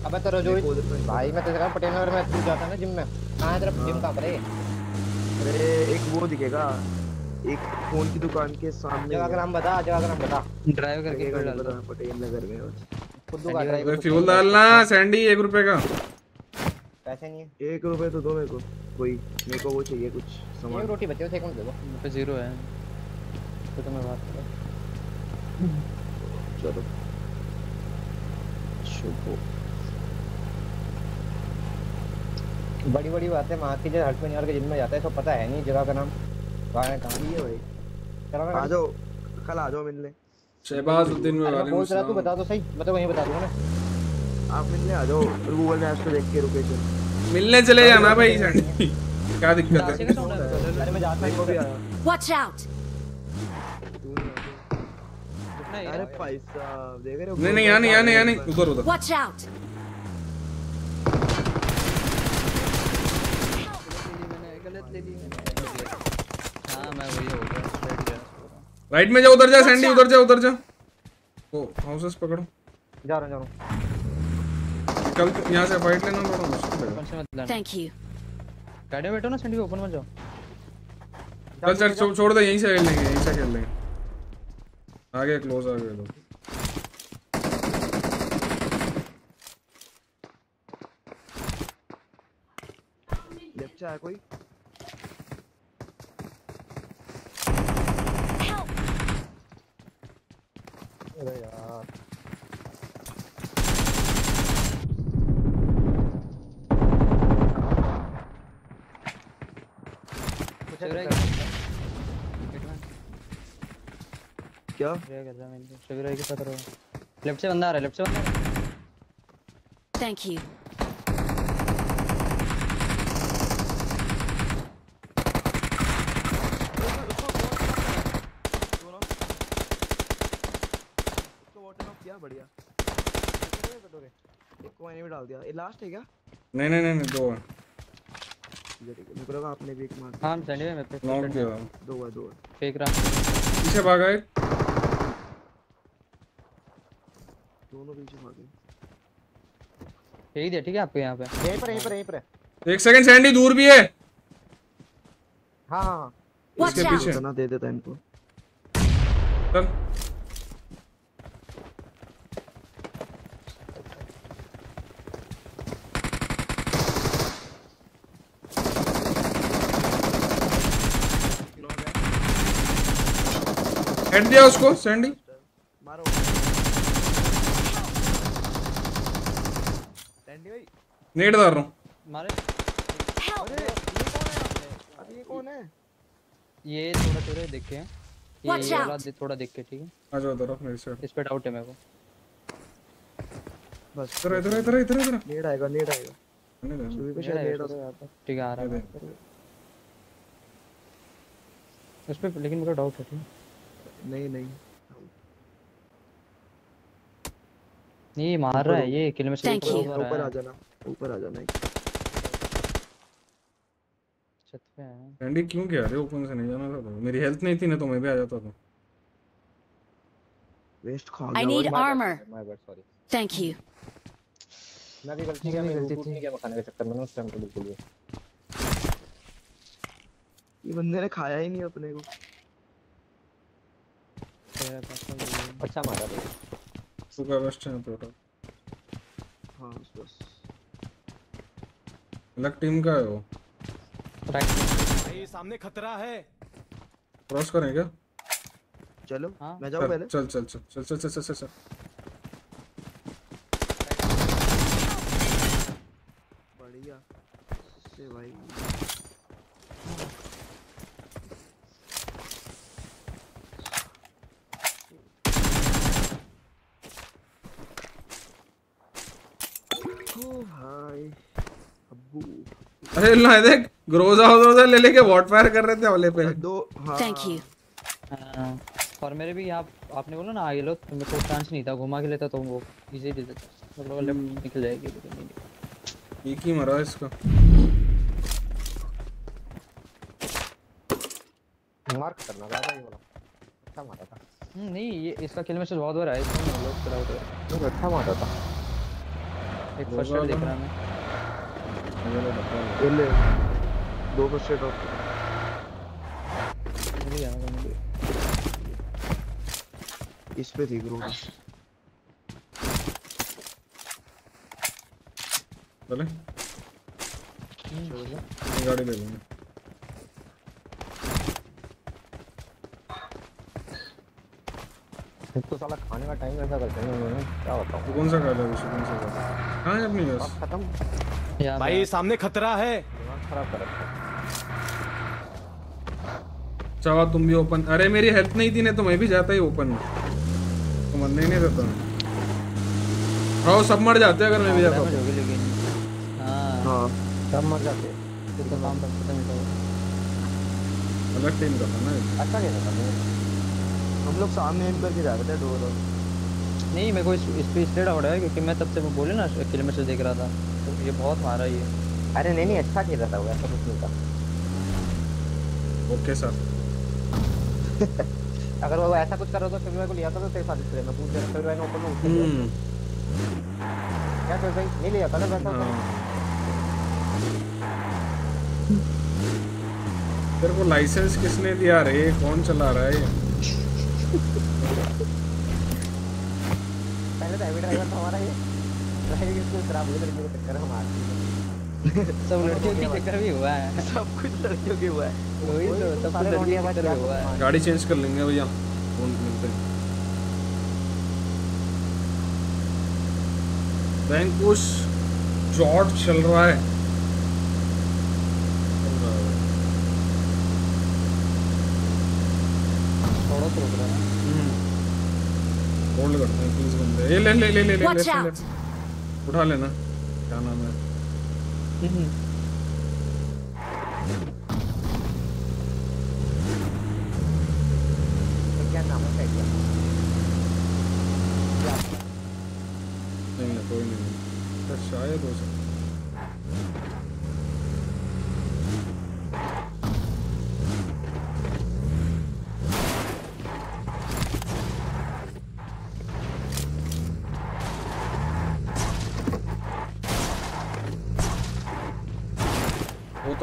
अबे तो उधर पे। भाई मैं तेरे कहा पटेल नगर में तू जाता ना जिम में। कहाँ है तेरा जिम कहाँ पर है? अरे एक वो दिखेगा। एक फ़ोन की दुकान के सामने। जगह का नाम बता जगह का नाम बता। ड्राइव करके नहीं डाल पटेल नगर में खुद का ड्राइव फ्यूल डालना सैंडी एक रुपए का। पैसे नहीं है। एक रुपए तो दो मेरे को। कोई मेरे को वो चाहिए कुछ सामान। रोटी बची है एक मिनट दे दो। पे ज़ीरो है। तो तुम्हें बात करो चलो। शुभ बड़ी बड़ी बातें माँ की जो हर्षमन यार के जिम में जाता है सब पता है नहीं जगह का नाम। कहाँ है कहाँ है? भाई। चलो आ जाओ कल आ जाओ मिलने। शहबाजुद्दीन में अरे मैं वालेकुम बोल रहा तू बता दो सही मैं तो वहीं बता दूँगा ना। आप मिलने आ जाओ गूगल मैप्स पे देख के लोकेशन मिलने चले जाना भाई सैंडी क्या दिक्कत है? है अरे मैं जाता हूँ। आया Watch अरे भाई साहब देख रहे हो नहीं नहीं यहाँ नहीं यहाँ नहीं यहाँ नहीं उधर उधर Watch out! गलत ले ली मैंने हाँ मैं वही हो गया बैठ गया राइट में जा उधर जा सैंडी उधर जा उधर जा। ओ हाउसेस पकड़ो। जा रहा हूँ जा रहा हूँ। कल यहाँ से फाइट लेना थोड़ा मुश्किल है। Thank you. गाड़ी में बैठो ना संडी ओपन मत जाओ। चल चल छोड़ दे यहीं से खेल लेंगे यहीं से खेल लेंगे। आगे क्लोज आ गए लोग लेफ़्ट से आया कोई अरे यार। कुछ शिविर है है क्या? हिटमैन क्या? ये है के साथ रहो लेफ़्ट से बंदा आ रहा है लेफ़्ट से बंदा ऑफ़ किया बढ़िया एक को मैंने भी डाल दिया ये लास्ट है क्या नहीं नहीं नहीं दो है। मेरे को लगा आपने भी एक मार हाँ सैंडी भाई मैं पे नॉक किया। दो है दो है। फेंक रहा पीछे भागा एक। दोनों पीछे भागे फेंक दिया ठीक है आपको यहाँ पे? यहीं पर यहीं पर यहीं पर एक सेकंड सैंडी दूर भी है। हाँ। हाँ इसके पीछे। इतना दे देता इनको। चल। हेड दिया उसको सैंडी मारो सैंडी भाई नेट डाल रहा हूँ मारे Help! अरे ये कौन है ये थोड़ा थोड़ा देख के ये ये! वाला दे- थोड़ा देख के ठीक है आ जाओ इधर मेरी साइड इस पे डाउट है मेरे को बस इधर इधर इधर इधर इधर नेड आएगा नेड आएगा सुबह को शायद है। ठीक है आ रहा है देख। उस पे लेकिन मेरा डाउट है ठीक नहीं नहीं नहीं ये मार रहा है ये किल में से ऊपर आ जाना ऊपर आ जाना छत पे है। सैंडी क्यों गया रे? ओपन से नहीं जाना था तो। मेरी हेल्थ नहीं थी ना तो मैं भी आ जाता था। वेस्ट खा I गया need वो। armor. My bad sorry Thank you. मैं भी गलती किया मैं गलती नहीं किया खाने के चक्कर में ना उस टाइम पे बिल्कुल भी। ये बंदे ने खाया ही नहीं अपने को। तो ये है। अच्छा मारा। सुखा वेस्ट है टोटल हाँ बस बस। अलग टीम का है वो। भाई सामने खतरा है। क्रॉस करें क्या? चलो हाँ। मैं जाऊँ पहले। चल चल चल चल चल चल चल चल। चल बढ़िया। से भाई ओ भाई अब्बू अरे ना देख ग्रोजा ग्रोजा ले लेके वॉट फायर कर रहे थे वाले पे। दो हाँ। You. हाँ, और मेरे भी आप आपने बोला ना आगे लो तो मेरे को चांस नहीं था घुमा के लेता तो वो इजी दे देता। मतलब लेफ़्ट निकल जाएगी लेकिन नहीं। एक ही मरा इसका। मार खतरनाक आया ये वाला अच्छा मारा था। हम्म, नहीं ये इसका किल में से बहुत बार आया इसमें लोग चला उधर ये अच्छा मारा था। एक फ़र्स्ट देख रहा मैं। ಎಲ್ಲಿ ದೋಗ ಸ್ಟೇಟ್ ಹೋಗ್ತದೆ इस पे देख रहा चले गाड़ी ले लूँगा तो साला खाने का टाइम ऐसा करते हैं उन्होंने क्या बताऊँ कौन सा खा लिया कौन सा खा लिया हाँ अपनी बस खत्म भाई सामने खतरा है। है। चावा तुम भी ओपन अरे मेरी हेल्थ नहीं थी ना तो मैं भी जाता ही ओपन में तो मरने ही नहीं देता। हाँ सब मर जाते अगर मैं भी जाता हो। हाँ। हाँ। सब मर जाते हैं। फिर तो काम कर खत्म ही था। अलग टीम का था ना अच्छा खेला था। हम लोग सामने एम करके जा रहे थे डोर और नहीं मेरे को इस इस पे इसलिए डाउट है क्योंकि मैं तब से वो बोले ना किल में से देख रहा था। तो ये बहुत मारा ये। अरे नहीं नहीं अच्छा खेला था वो ऐसा कुछ नहीं था। ओके सर अगर वो ऐसा कुछ कर रहा था फिर मेरे को लिया था तो तेरे साथ इसलिए मैं पूछ रहा फिर मैंने ओपन में उठ हम्म। क्या फिर भाई नहीं लिया था ना वैसा हाँ। तेरे को लाइसेंस किसने दिया रे? कौन चला रहा है ये? सब लड़कियों के चक्कर भी हुआ है। सब कुछ लड़कियों के हुआ है। वही तो सब कुछ लड़कियों के चक्कर हुआ है। गाड़ी चेंज कर लेंगे भैया फ़ोन मिलते हैं। बैंक उस चौट चल रहा है। ये ले ले ले ले ले ले, ले, उठा लेना। क्या नाम है? क्या नाम है नहीं कोई नहीं। तो शायद हो सकता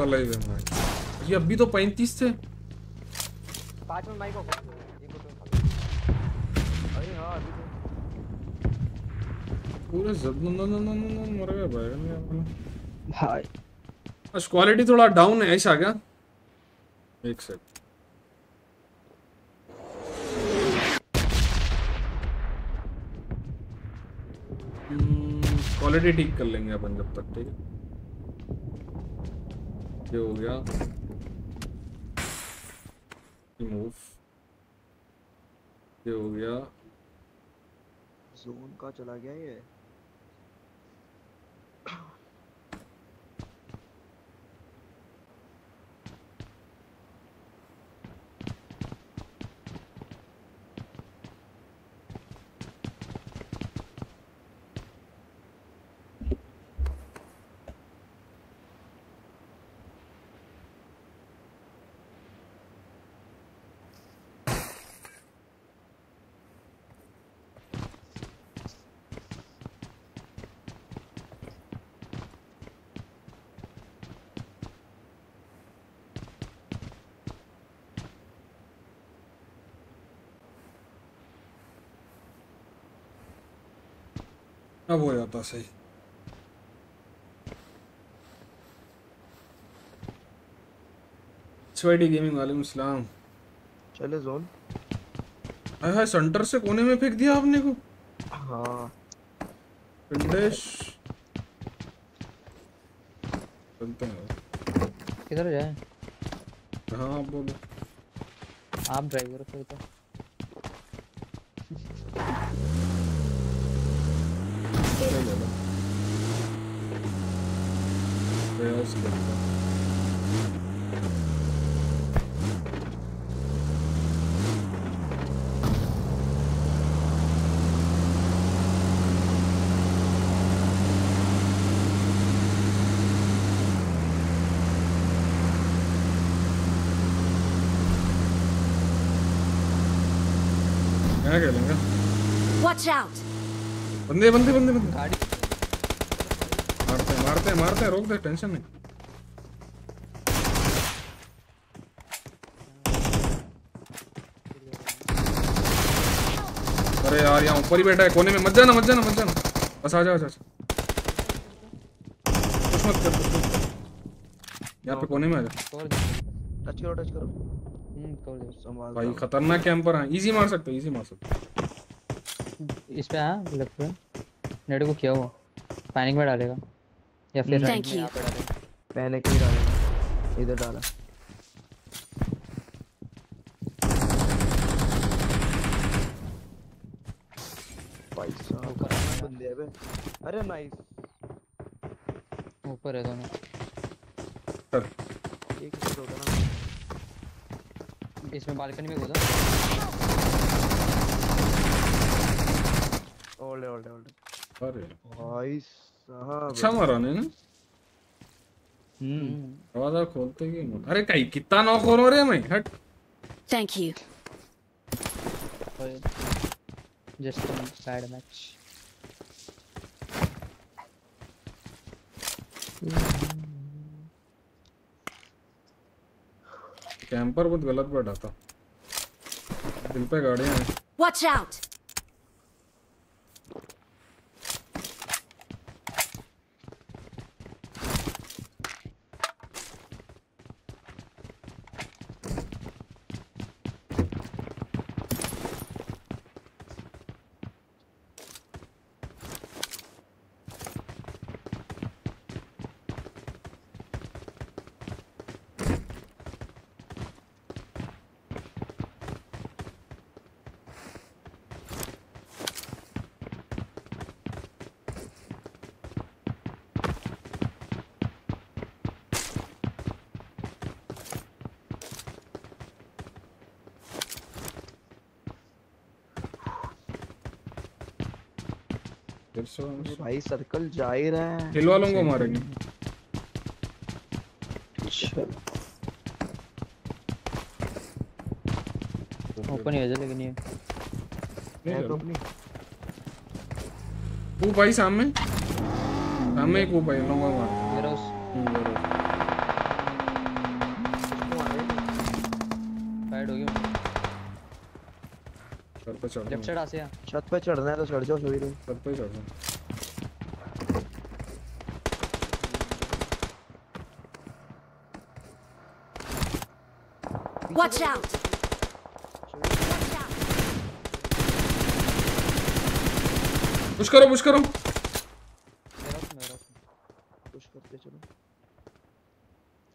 वो तो लाइव है भाई। ये अभी तो पैंतीस थे। पाँच मिनट माइक ऑफ़ तो अरे हाँ अभी तो। पूरे जब न न न न न मर गए भाई नहीं अपना भाई। आज क्वालिटी थोड़ा डाउन है ऐसा क्या? एक सेकंड क्वालिटी ठीक कर लेंगे अपन जब तक ठीक है? ये हो गया। रिमूव ये हो गया। जोन का चला गया ये? अब हो जाता सही एचवाईडी गेमिंग वालेकुम सलाम चले जोन हाय हाय सेंटर से कोने में फेंक दिया आपने को हाँ पिंडेश चलते हैं किधर जाए हाँ आप बोलो आप ड्राइवर फिर तो खेलेंगे Watch out! बंदे बंदे बंदे बंदे। गाड़ी मारते हैं मारते हैं मारते हैं रोक दे टेंशन नहीं अरे यार यहाँ ऊपर ही बैठा है कोने में मत जाना मत जाना मत जाना। बस आ जाओ आ जाओ कुछ मत कर कुछ मत कर। यहाँ पे कोने में आ जा। टच करो टच करो हम्म कवर दे संभाल भाई खतरनाक कैंपर है इजी मार सकते इजी मार सकते इस पे हाँ लेफ़्ट पे। नेट को किया हुआ। पैनिक में डालेगा। या फिर Thank right में you. यहाँ डालेगा। इधर डाला भाई साहब ऊपर कहाँ बंदे हैं बे अरे नाइस ऊपर है दोनों। कर एक मिनट होगा ना। इसमें बालकनी में घुसा। ओल्ड ओल्ड ओल्ड अरे। भाई साहब। अच्छा मारा ने ना। हम्म। दरवाज़ा खोलते ही अरे कहीं कितना नॉक हो रहे मैं हट। Thank you. Just bad match camper बहुत गलत बैठा था दिल पे गाड़ियाँ हैं वॉच out! फिर से अरे भाई सर्कल जा ही रहा है। हिल वालों को मारेंगे ओपन ही है जो लेकिन ये नहीं। वो भाई सामने। सामने एक वो भाई लोगों को मार। मेरा उस। हम्म, बरोबर। हो गया सर पे चढ़ लेफ़्ट साइड आ से छत पे चढ़ना है तो चढ़ जाओ सभी लोग। सर पे चढ़ Watch out! पुश करो पुश करो। पुश करते चलो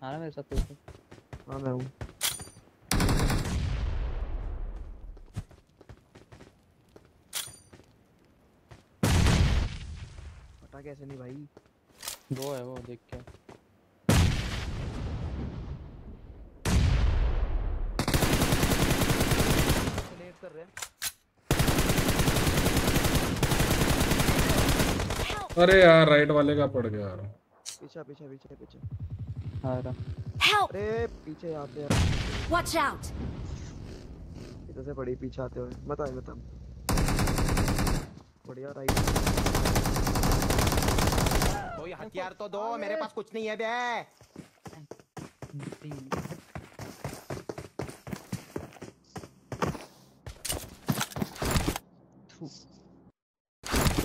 आना मेरे साथ तो हाँ मैं हूँ हटा कैसे नहीं भाई? दो है वो देख के कर रहे हैं। अरे यार राइट वाले का पड़ गया यार। पीछे पीछे पीछे पीछे। आ रहा Help! अरे पीछे आते हैं। Watch out! इधर से बड़ी पीछे आते हुए मत आए मत बढ़िया राइट कोई हथियार तो दो मेरे पास कुछ नहीं है बे।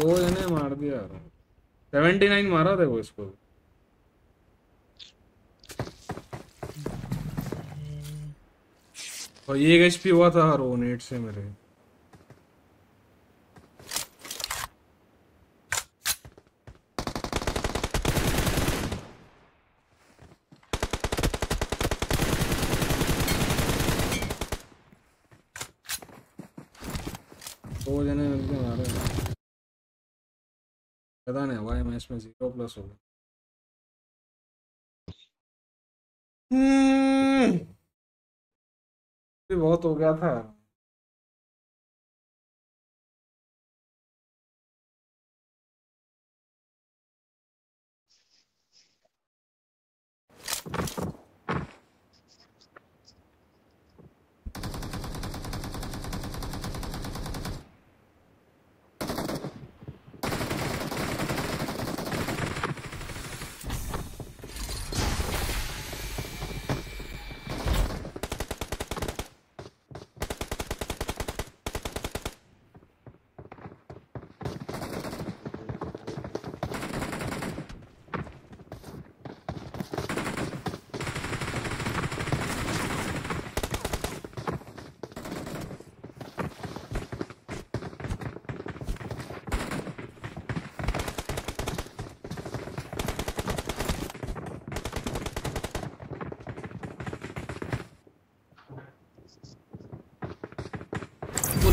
दो जने मार दिया सेवेंटी नाइन मारा था वो इसको। और ये एचपी हुआ था वो से मेरे दो जने मिलके मारे पता नहीं वाई मैच में ज़ीरो प्लस हो गया। हम्म, बहुत हो गया था। वो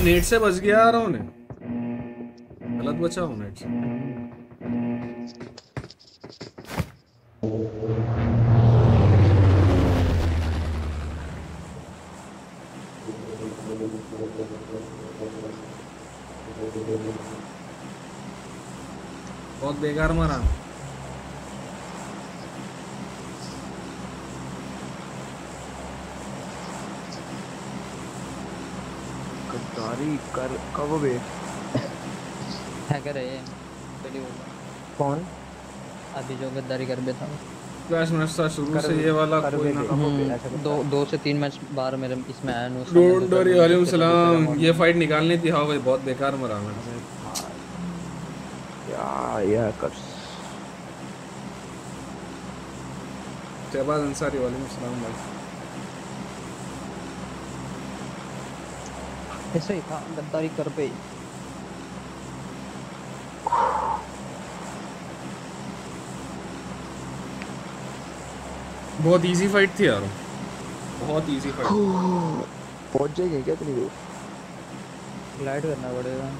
नेट से बच गया आ रहा उन्हें। गलत बचा वो नेट से। बहुत बेकार मारा गद्दारी कर कब बे हैकर है ये पहली बोल कौन? अभी जो गद्दारी कर बे था क्लैश मैच था शुरू से ये वाला कर कोई ना कब हम्म, दो दो से तीन मैच बाहर मेरे इसमें आया नो डोंट वरी वालेकुम सलाम ये फाइट निकालनी थी। हाँ भाई बहुत बेकार मरा मैं क्या ये कर। शहबाज अंसारी वालेकुम सलाम भाई। ऐसा ही था गद्दारी कर पे। बहुत इजी फाइट थी यार। बहुत इजी फाइट पहुँच जाएँगे क्या इतनी दूर लाइट करना पड़ेगा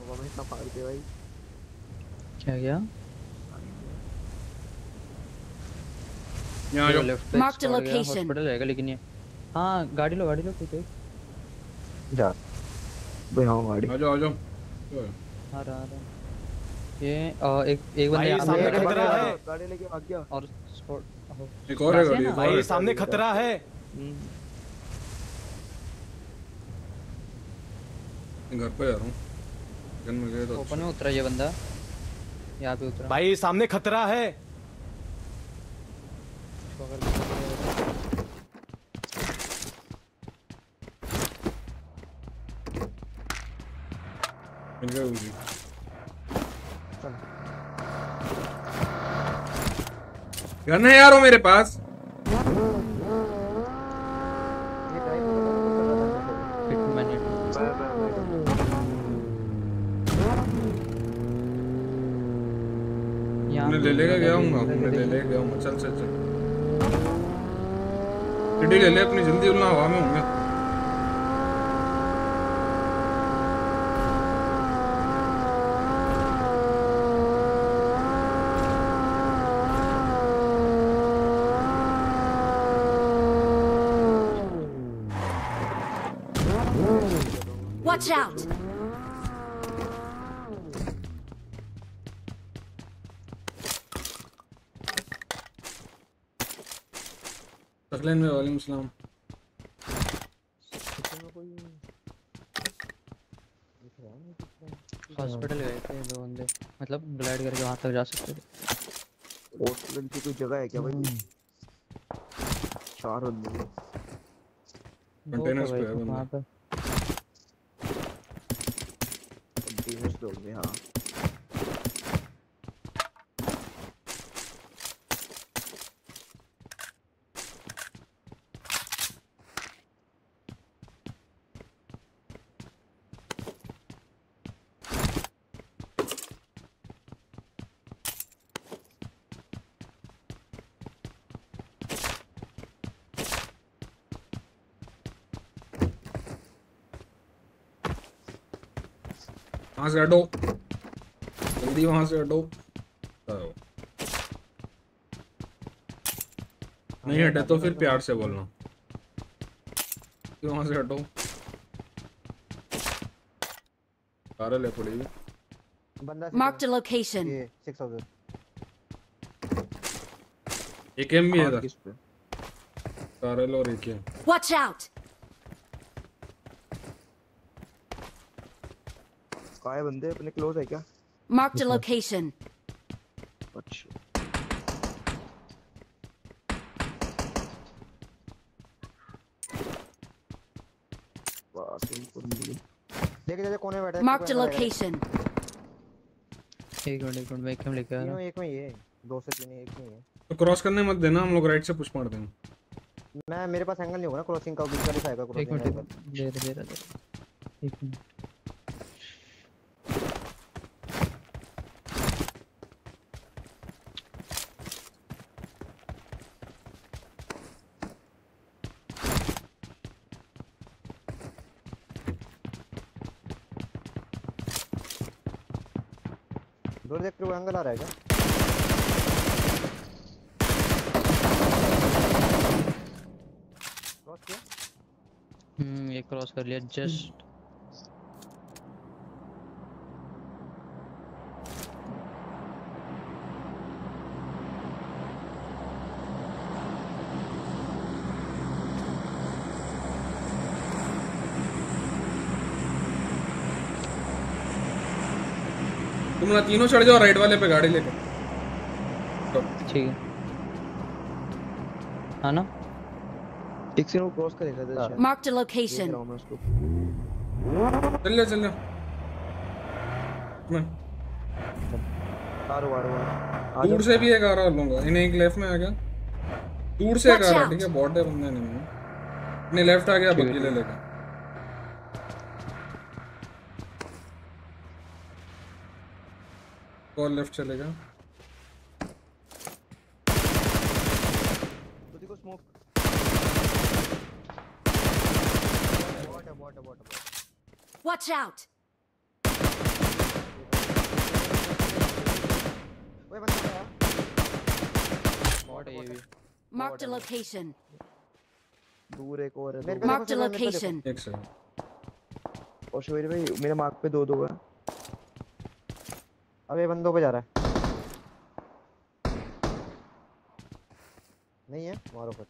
हवा में इतना फाड़ दे भाई क्या गया यहाँ आ जाओ लेफ़्ट पे Marked हॉस्पिटल जाएगा लेकिन ये हाँ गाड़ी लो गाड़ी लो कोई जा। भाई हाँ गाड़ी। आ जाओ आ जाओ। आ रहा आ रहा। ये एक एक बंदा सामने खतरा है। गाड़ी लेके भाग गया। और एक और है गाड़ी भाई सामने खतरा है। घर पे जा रहा हूँ। गन मिल गया तो ओपन में उतरा ये बंदा। यहाँ पे उतरा। भाई सामने खतरा है इसको अगर देखो उसी गन है यार वो मेरे पास। मैं ले उतरा गया हूँ, मैं ले देखो। गया हूँ, चल चल चल। ले ले अपनी, जल्दी उड़ना, हवा में होंगे Watch out! तकलीन में वालेकुम सलाम। हॉस्पिटल गए थे दो बंदे। मतलब ग्लाइड करके वहाँ तक जा सकते थे। हॉस्पिटल की कोई जगह है क्या भाई? चार बंदे। Containers था पे है बंदा। वहाँ पे कंटेनर्स वहाँ से हटो। जल्दी वहाँ से हटो। नहीं हटे तो फिर प्यार से बोलना। वहाँ से हटो। कार ले पड़ेगी बंदा location. ये 6000 एक एम भी है हाँ, इधर। किस पे? कार और एक एम है बंदे अपने क्लोज है क्या. अच्छा। वासिमपुर मिली देखे देखे कोने में बैठा है Marked a कोने में बैठा है। location. एक मिनट एक मिनट मैं कैम लेके आ रहा हूँ। एक में है दो से तीन एक में ही तो क्रॉस करने मत देना हम लोग राइट से पुश मार देंगे। मैं मेरे पास एंगल नहीं होगा ना क्रॉसिंग का बीच वाली साइड का एक मिनट क्रॉसिंग एक मिनट दे दे दे। एक मिनट दूर देख के वो एंगल आ रहा है क्या क्रॉस किया हम्म लिया जस्ट तुम ना तीनों चढ़ जाओ राइट वाले पे गाड़ी लेके। तो, ठीक है। हाँ ना? ठीक से वो क्रॉस करेगा था शायद। Marked a देख location. रहा हूँ मैं उसको। चल जा चल जा मैं। आरो आरो आरो दूर से भी एक आ रहा लूँगा। इन्हें एक लेफ़्ट में आ गया। दूर से एक आ रहा. ठीक है? बॉट है बंदा नहीं है। नहीं लेफ़्ट आ गया बग्गी ले लेगा। कॉल लेफ़्ट चलेगा। Watch out! Marked a location. दूर एक और है मार्क द। लोकेशन एक सेकंड और शबीर भाई मेरे मार्क पे दो दो है। अबे बंदों पे जा रहा है। नहीं है? मारो पर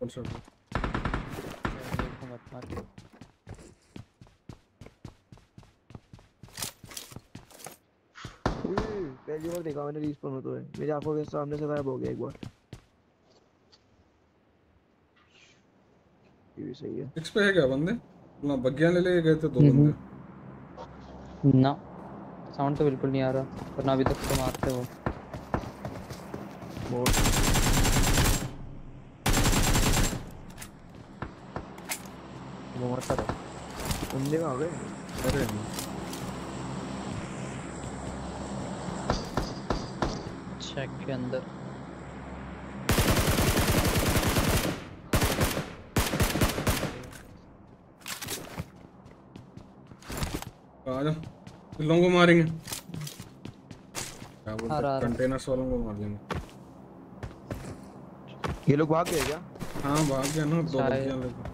कौन सा मार उई, पहली बार देखा मैंने रिस्पॉन होते हुए। मेरी आँखों के सामने से गायब हो गया एक बार। ये भी सही है। सिक्स पे है क्या बंदे? ना बग्गियाँ ले ले गए थे दो हम्म। बंदे। ना साउंड तो बिल्कुल नहीं आ रहा वरना अभी तक तो मारते वो वो मत करो बंदे में आ गए? अरे चेक के अंदर। आ जाओ लोगों को मारेंगे। क्या बोलते। कंटेनर्स वालों को मार देंगे। ये लोग भाग गए क्या? हाँ भाग गया ना दो शायद।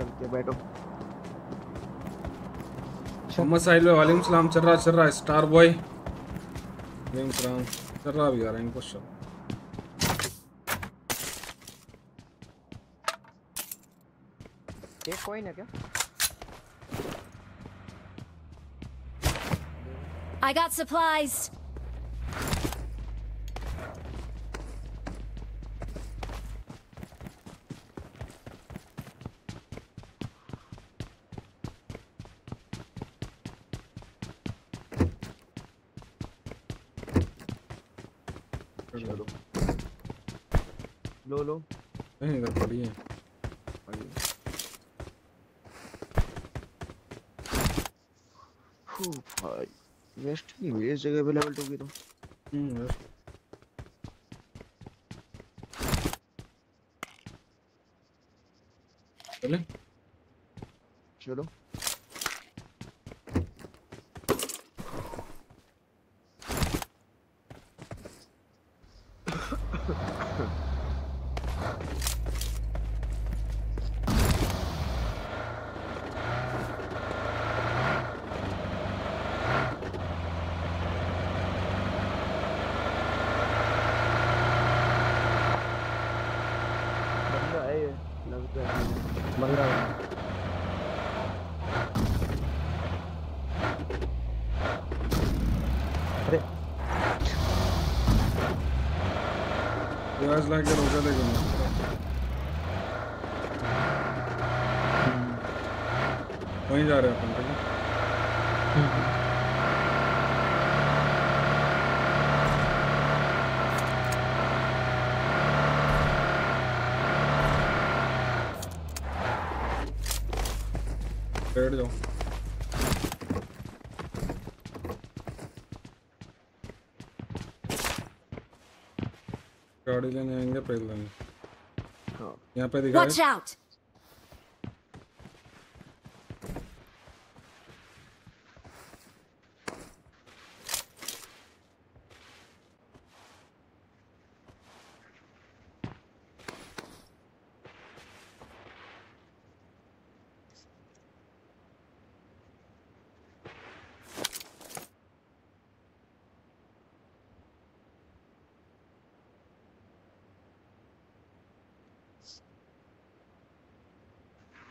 बग्गियाँ लेके आ तो चल के बैठो। मोहम्मद साहिल भाई वालेकुम सलाम। चल रहा चल रहा है स्टार बॉय। वालेकुम सलाम। चल रहा भी यार इनको शो। एक कोइन है क्या? I got supplies. चलो लो लो नहीं इधर पड़ी है फू भाई वेस्ट नहीं हुई इस जगह पे लेवल टू की तो। हम्म। चले। चलो बंदा है ये लगता है बंदा है। अरे गैस लाके रोका देगा वहीं जा रहे हैं अपन ठीक है बैठ जाओ लेने पहले हाँ। यहाँ पे दिखा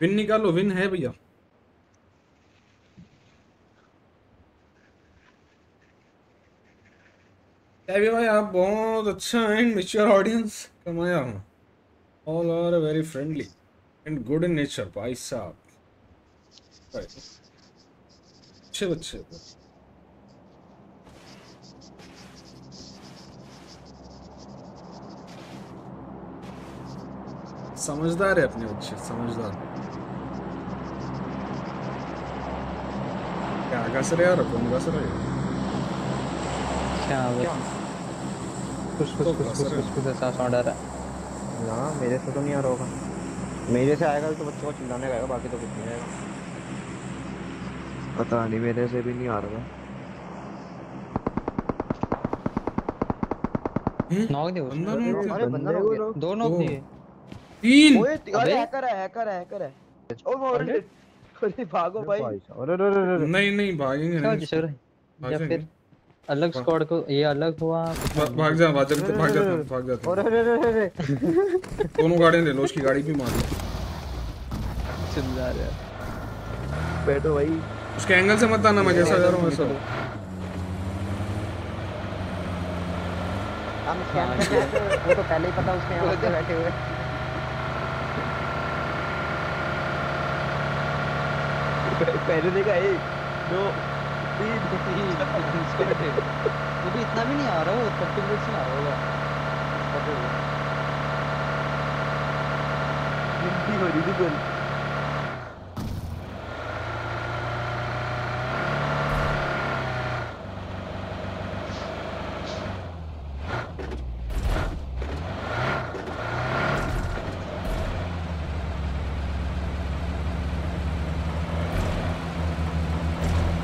विन निकालो विन है भैया। भाई, आप बहुत अच्छा एंड मिच्योर ऑडियंस कमाया हूँ। All are very friendly and good in nature भाई साहब। अच्छे बच्चे समझदार है अपने बच्चे, समझदार। क्या घस रहे यार कौन घस रहे क्या क्या कुछ कुछ कुछ कुछ कुछ कुछ ऐसा साउंड आ रहा है ना मेरे से तो नहीं आ रहा होगा मेरे से आएगा तो बच्चों को चिल्लाने का आएगा बाकी तो कुछ नहीं आएगा पता नहीं मेरे से भी नहीं आ रहा नॉक दे बंदा उसको नॉक अरे बंदा हो दो नॉक दिए तीन ओए हैकर है हैकर है हैकर है ओ मोरे अरे भागो भाई। अरे अरे अरे अरे। नहीं नहीं भागेंगे नहीं। भाग या फिर अलग स्क्वाड को ये अलग हुआ भाग जा भाग जा भाग हैं, भाग हैं। अरे अरे अरे अरे दोनों गाड़ियाँ ले लो उसकी गाड़ी भी मार लो। चिल्ला रहा बैठो भाई। उसके एंगल से मत आना मैं जैसा जा रहा हूँ वैसा। हम स्कैन कर रहे वो तो पहले ही पता उसके यहाँ पे बैठे हुए। पहले देखा एक दो तीन वो भी इतना भी नहीं आ रहा वो थर्टी मिनट्स में आ रहा होगा। गिनती हो रही थी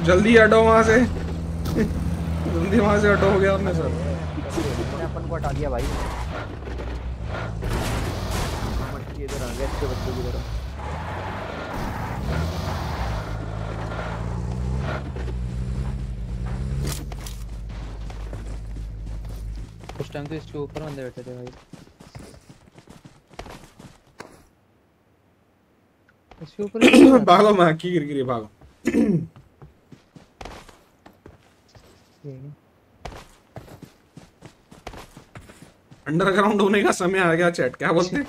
जल्दी हटो वहाँ से। जल्दी वहाँ से हटो हो गया आपने सर अपन को हटा दिया भाई। इधर आ गया बच्चों की तरह। उस टाइम तो इसके ऊपर बंदे बैठे थे भाई। इसके ऊपर भागो मैं की गिर गिरी भागो थे। अंडरग्राउंड होने का समय आ गया चैट क्या बोलते?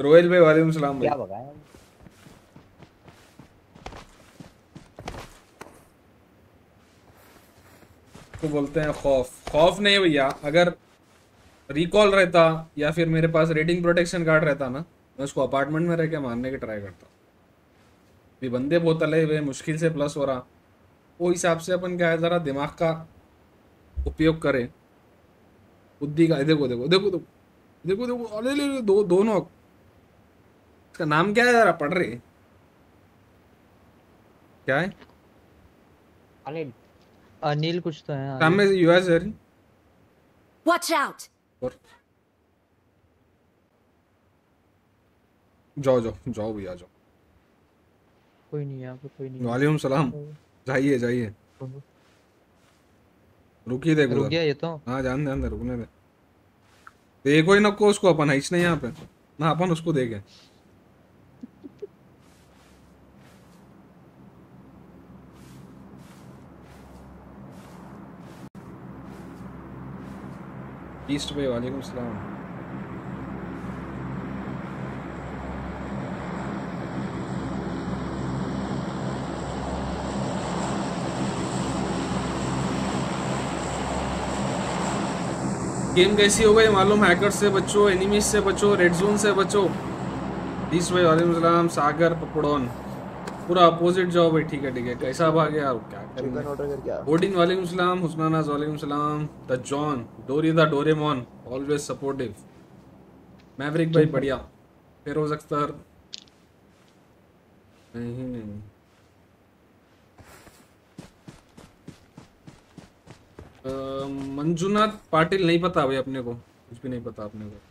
रोयल भाई वालेकुम सलाम क्या भाई भगाया तो बोलते हैं खौफ। खौफ नहीं भैया अगर रिकॉल रहता या फिर मेरे पास रेटिंग प्रोटेक्शन कार्ड रहता ना मैं उसको अपार्टमेंट में रह के मारने की ट्राई करता। भी बंदे बहुत अले हुए मुश्किल से प्लस हो रहा। वो हिसाब से अपन क्या है ज़रा दिमाग का उपयोग करें। बुद्धि का देखो देखो देखो देखो देखो देखो अरे ले ले दो दोनों इसका नाम क्या है जरा पढ़ रहे क्या है? अनिल। अनिल कुछ तो है नाम में यूएस है Watch out! और जाओ जाओ जाओ भैया जाओ। कोई नहीं यहाँ पे कोई नहीं वालेकुम सलाम। जाइए जाइए। रुकिए देखो रुक गया ये तो। हाँ जान दे अंदर रुकने दे। देखो ही नको उसको अपन हिच नहीं यहाँ पे। ना अपन उसको देखे। ईस्ट भाई वालेकुम सलाम। गेम कैसी हो गई मालूम? हैकर से बचो एनिमीज से बचो रेड जोन से बचो। ईस्ट भाई वालेकुम सागर पपड़ोन पूरा अपोजिट जाओ भाई ठीक है ठीक है। कैसा भाग यार क्या करेंगे? ऑर्डर कर क्या ओडिन वालेकुम सलाम हुसनानाज वालेकुम सलाम the John Dory the Doraemon always supportive Maverick भाई बढ़िया। फिरोज अख्तर नहीं नहीं। मंजुनाथ पाटिल नहीं पता भाई अपने को कुछ भी नहीं पता अपने को।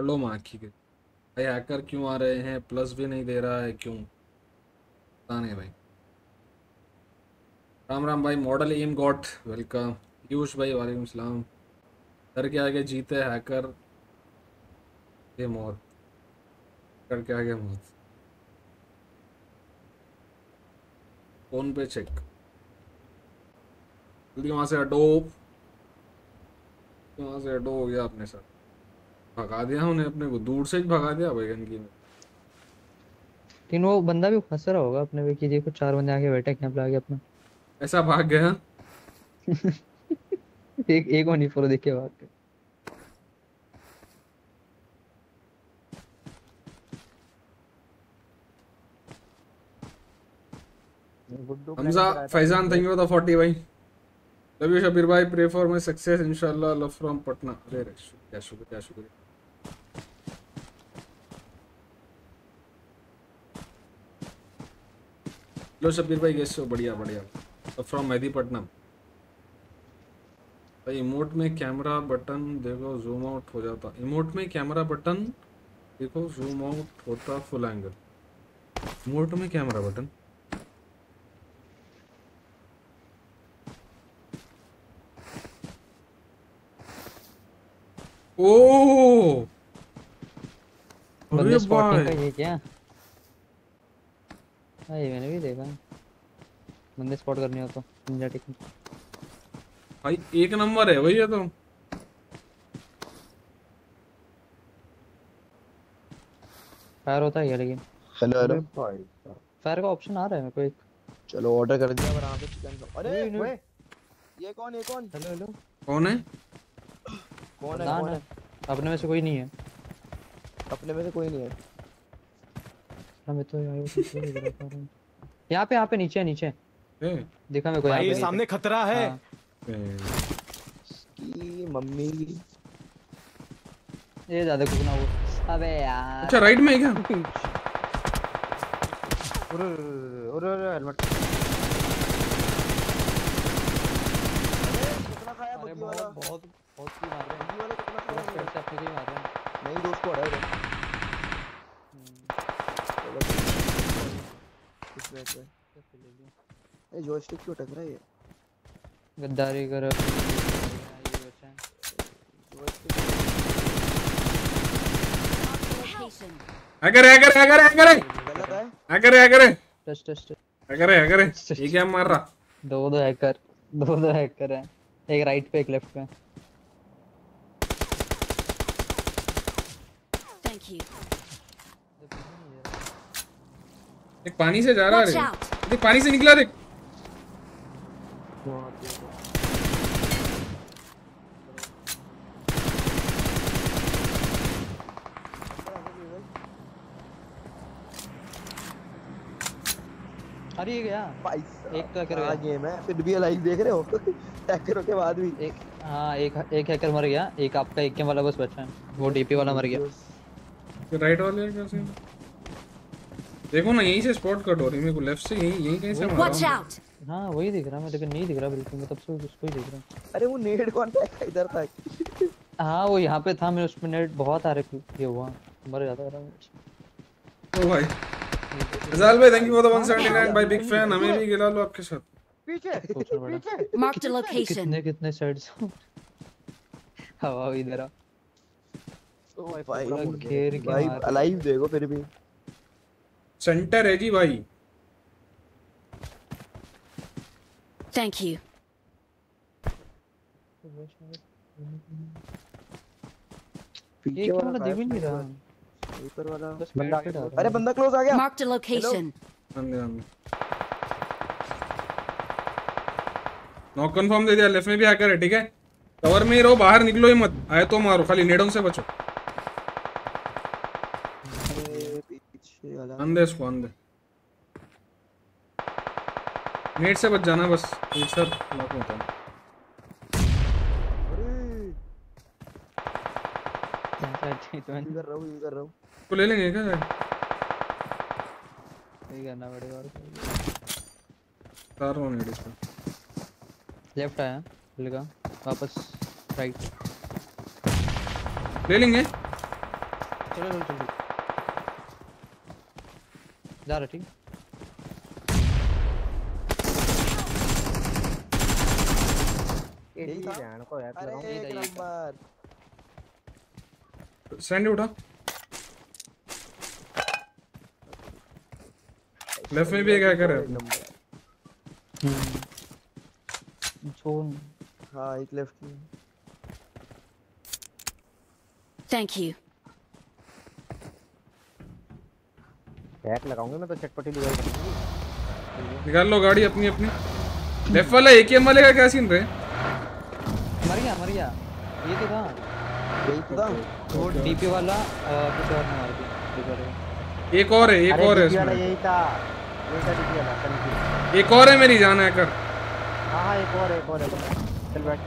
कर लो माँ की। भाई हैकर क्यों आ रहे हैं? प्लस भी नहीं दे रहा है, क्यों? पता नहीं भाई। राम राम भाई model M got welcome Piyush भाई, वालेकुम सलाम। सर के आगे जीते हैकर ये मौत कर के आगे मौत फ़ोन पे चेक जल्दी वहाँ से अडो वहाँ से अडो हो गया अपने साथ। भगा दिया उन्हें अपने को दूर से ही भगा दिया बैगन की ने। लेकिन वो बंदा भी फंस रहा होगा अपने पे कि देखो चार बंदे आके बैठे कैंप लगा के अपना। ऐसा भाग गया? एक एक वन फोर देख के भाग के Guddu Hamza Faizan thank you for the 40 भाई। लव यू शबीर भाई प्रे फॉर माय सक्सेस इंशाल्लाह लव फ्रॉम पटना। अरे रे शुक्रिया शुक्रिया शुक्रिया। लो शबीर भाई कैसे हो बढ़िया बढ़िया। फ्रॉम मेहदीपट्टनम। भाई इमोट में कैमरा बटन देखो जूम आउट हो जाता। इमोट में कैमरा बटन देखो जूम आउट होता फुल एंगल इमोट में कैमरा बटन ओ अरे भाई! ये क्या? हाँ ये मैंने भी देखा बंदे स्पॉट करने हो तो निंजा टेक्निक भाई एक नंबर है भैया तो। फायर होता है क्या लेकिन? हेलो हेलो फायर का ऑप्शन आ रहा है मेरे को एक। चलो ऑर्डर कर दिया। पर आगे चिकन का अरे नहीं, नहीं। ओए ये कौन ये कौन? हेलो हेलो कौन है? कौन है कौन है? अपने में से कोई नहीं है। अपने में से कोई नहीं है। हमें तो यार वो कुछ नहीं दिख रहा था। यहाँ पे यहाँ पे नीचे नीचे ए, दिखा मेरे को यहाँ भाई पे सामने खतरा है। हाँ, की मम्मी। ये ज़्यादा कुछ ना वो अबे यार। अच्छा राइट में है क्या? अरे अरे अरे हेलमेट। कितना खाया बहुत बहुत बहुत की मार रहे हैं। बुद्धि वाला कितना खाया साइड से अपने मार रहे हैं। नहीं दोस्त को है चलो मैच में ए जॉयस्टिक क्यों टक रहा है ये? गद्दारी कर। ये गलत है। हैकर है हैकर है टच टच हैकर है ये क्या मार रहा? दो दो हैकर दो दो हैकर हैं। एक राइट पे एक लेफ़्ट पे. Thank you. एक पानी से जा रहा है. देख पानी से निकला देख। अरे ये गया भाई एक तो hacker क्या गया। गेम है? फिर भी लाइव देख रहे हो? हैकरों के बाद भी। एक हाँ एक एक हैकर मर गया। एक आपका एक के वाला बस बचा है। वो डीपी वाला मर गया। राइट वाले का कैसे देखो ना यहीं से स्पॉट कट हो रही मेरे को लेफ़्ट से यहीं यहीं कहीं से मारा Watch हूँ। हाँ वही दिख रहा मैं लेकिन नहीं दिख रहा बिल्कुल मैं तब से उसको ही देख रहा अरे वो नेड कौन फेंका इधर तक हूँ हाँ वो यहाँ पे था मैं उसमें नेट बहुत आ रहे ये हुआ मर जाता रहा ओ भाई। रजाल भाई थैंक यू फॉर द 179 भाई बिग फ़ैन हमें भी गिला लो आपके साथ। पीछे पड़ा पीछे। Marked a location. कितने कितने साइड्स हवा इधर आ। ओ भाई पूरा घेर के भाई मार। लाइव देखो फिर भी। सेंटर है जी भाई। You. ये पीछे वाला वाला दिख नहीं रहा। स्नाइपर वाला। बस बैठ अरे बंदा क्लोज आ गया. अंदर अंदर नॉक कंफर्म दे दिया। लेफ़्ट में भी हैकर है ठीक है? कवर में ही रहो बाहर निकलो ही मत। आए तो मारो खाली नेडों से बचो। अंदे इसको अंदे नेट से बच जाना बस एक साथ नॉक होता है। तो कर रहा हूँ ये कर तो ले लेंगे क्या करना पड़ेगा और रहा नेट इसको। लेफ़्ट आया लगा वापस राइट ले लेंगे। चलो चलो चलो। जा रहा ठीक ये सैंडी उठा। लेफ़्ट में भी एक हैकर है। जोन। हाँ एक लेफ़्ट में Thank you. हैक लगाऊँगा मैं तो चटपटी लुगाई बनूँगी निकाल लो गाड़ी अपनी अपनी। लेफ़्ट वाला एकेएम वाले का क्या सीन रहे मर गया मर गया। ये तो था। यही तो था। वो डीपी वाला कुछ और मार दिया डीपी एक और है एक और है इसमें। यही था। यही था डीपी वाला कंफ्यूज एक और है मेरी जान है कर। हाँ हाँ एक और एक और एक और चल बैठ।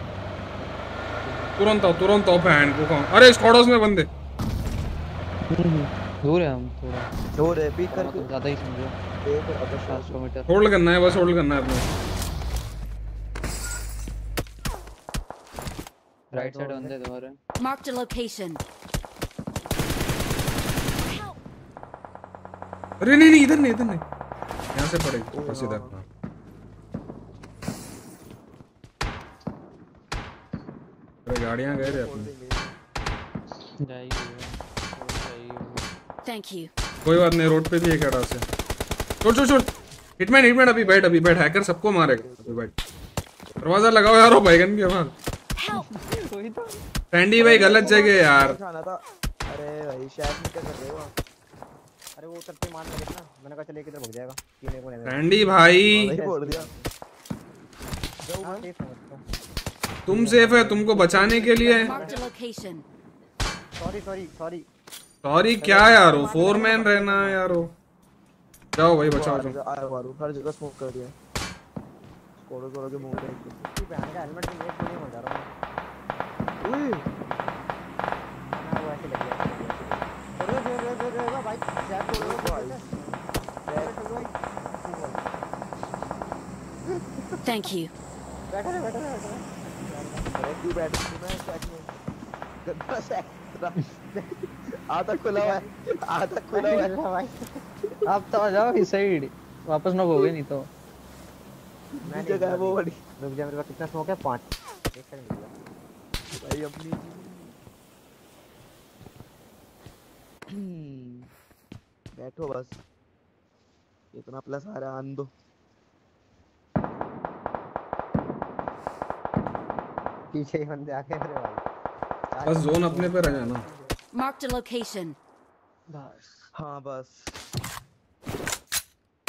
तुरंत आओ तुरंत आओ बहन को अरे स्क्वाडोस में बंदे। दूर है हम थोड़ा। हो रहे पीक करके तो ज़्यादा ही समझो एक अगर सात सौ मीटर। होल्ड करना है बस होल्ड करना है अपने। राइट साइड बंदे तुम्हारे। Marked a location. अरे नहीं नहीं इधर नहीं इधर नहीं। यहाँ से पड़ेगी बस इधर। हाँ। अरे गाड़ियाँ गए रे अपने। जाएगी। Thank you. कोई बात नहीं रोड पे भी एक अड़ा से छोड़ छोड़ छोड़। हिटमैन हिटमैन अभी बैठ अभी बैठ। हैकर सबको मारेगा। अभी बैठ। दरवाज़ा लगाओ यार वो बैगन की। तो सैंडी भाई गलत जगह यार। खाना था अरे भाई शायद में क्या कर रहे हो अरे वो ही मार लगे ना। मैंने कहा चल एक इधर भग जाएगा। तीन एक बने सैंडी भाई। बोल दिया। तुम सेफ़ है तुमको बचाने के लिए. सॉरी सॉरी सॉरी सॉरी क्या यारो फोर मैन रहना है यारो जाओ भाई बचाओ तुम आया मारो हर जगह स्मोक कर दिया। स्कोरो करो के मुँह पे इसकी बहन का हेलमेट भी एक गोली में जा रहा। हूँ ओए। ना वो ऐसे लग गया अरे रे रे रे रे भाई जैक बोल रहा है Thank you. बैठा रहे बैठा रहे बैठा रहे अरे क्यों बैठ तू मैं चेक में गंदा चेक आधा खुला हुआ है आधा खुला हुआ है। भाई आप तो आ जाओ इस साइड वापस ना होगे नहीं तो। मैं जगह है वो बड़ी रुक जा मेरे पास कितना स्मोक है पाँच। एक सेकंड रुक जा। भाई अपनी बैठो बस। इतना प्लस आ रहा है आन दो पीछे ही बंदे आके मेरे भाई। बस जोन अपने पे रह जाना। Marked a location. हाँ बस।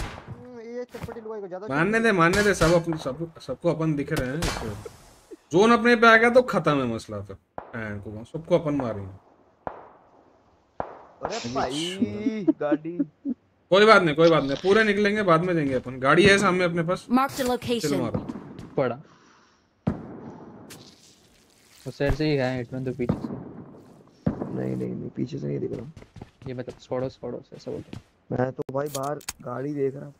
हम्म, ये चटपटी लुगाई को ज़्यादा मानने दे मानने दे सब अपने सब सबको अपन दिख रहे हैं इसको जोन अपने पे आ गया तो खत्म है मसला फिर। एंड को सबको अपन मारेंगे अरे भाई गाड़ी। कोई बात नहीं कोई बात नहीं पूरे निकलेंगे बाद में देंगे अपन। गाड़ी है सामने अपने पास। Marked a चल location. मारो। पड़ा। उस साइड से ही है हिटमैन तो पीछे से। नहीं नहीं नहीं पीछे से नहीं दिख रहा। ये मतलब स्क्वाडो स्क्वाडो से ऐसा बोलते मैं तो भाई बाहर गाड़ी देख रहा हूँ।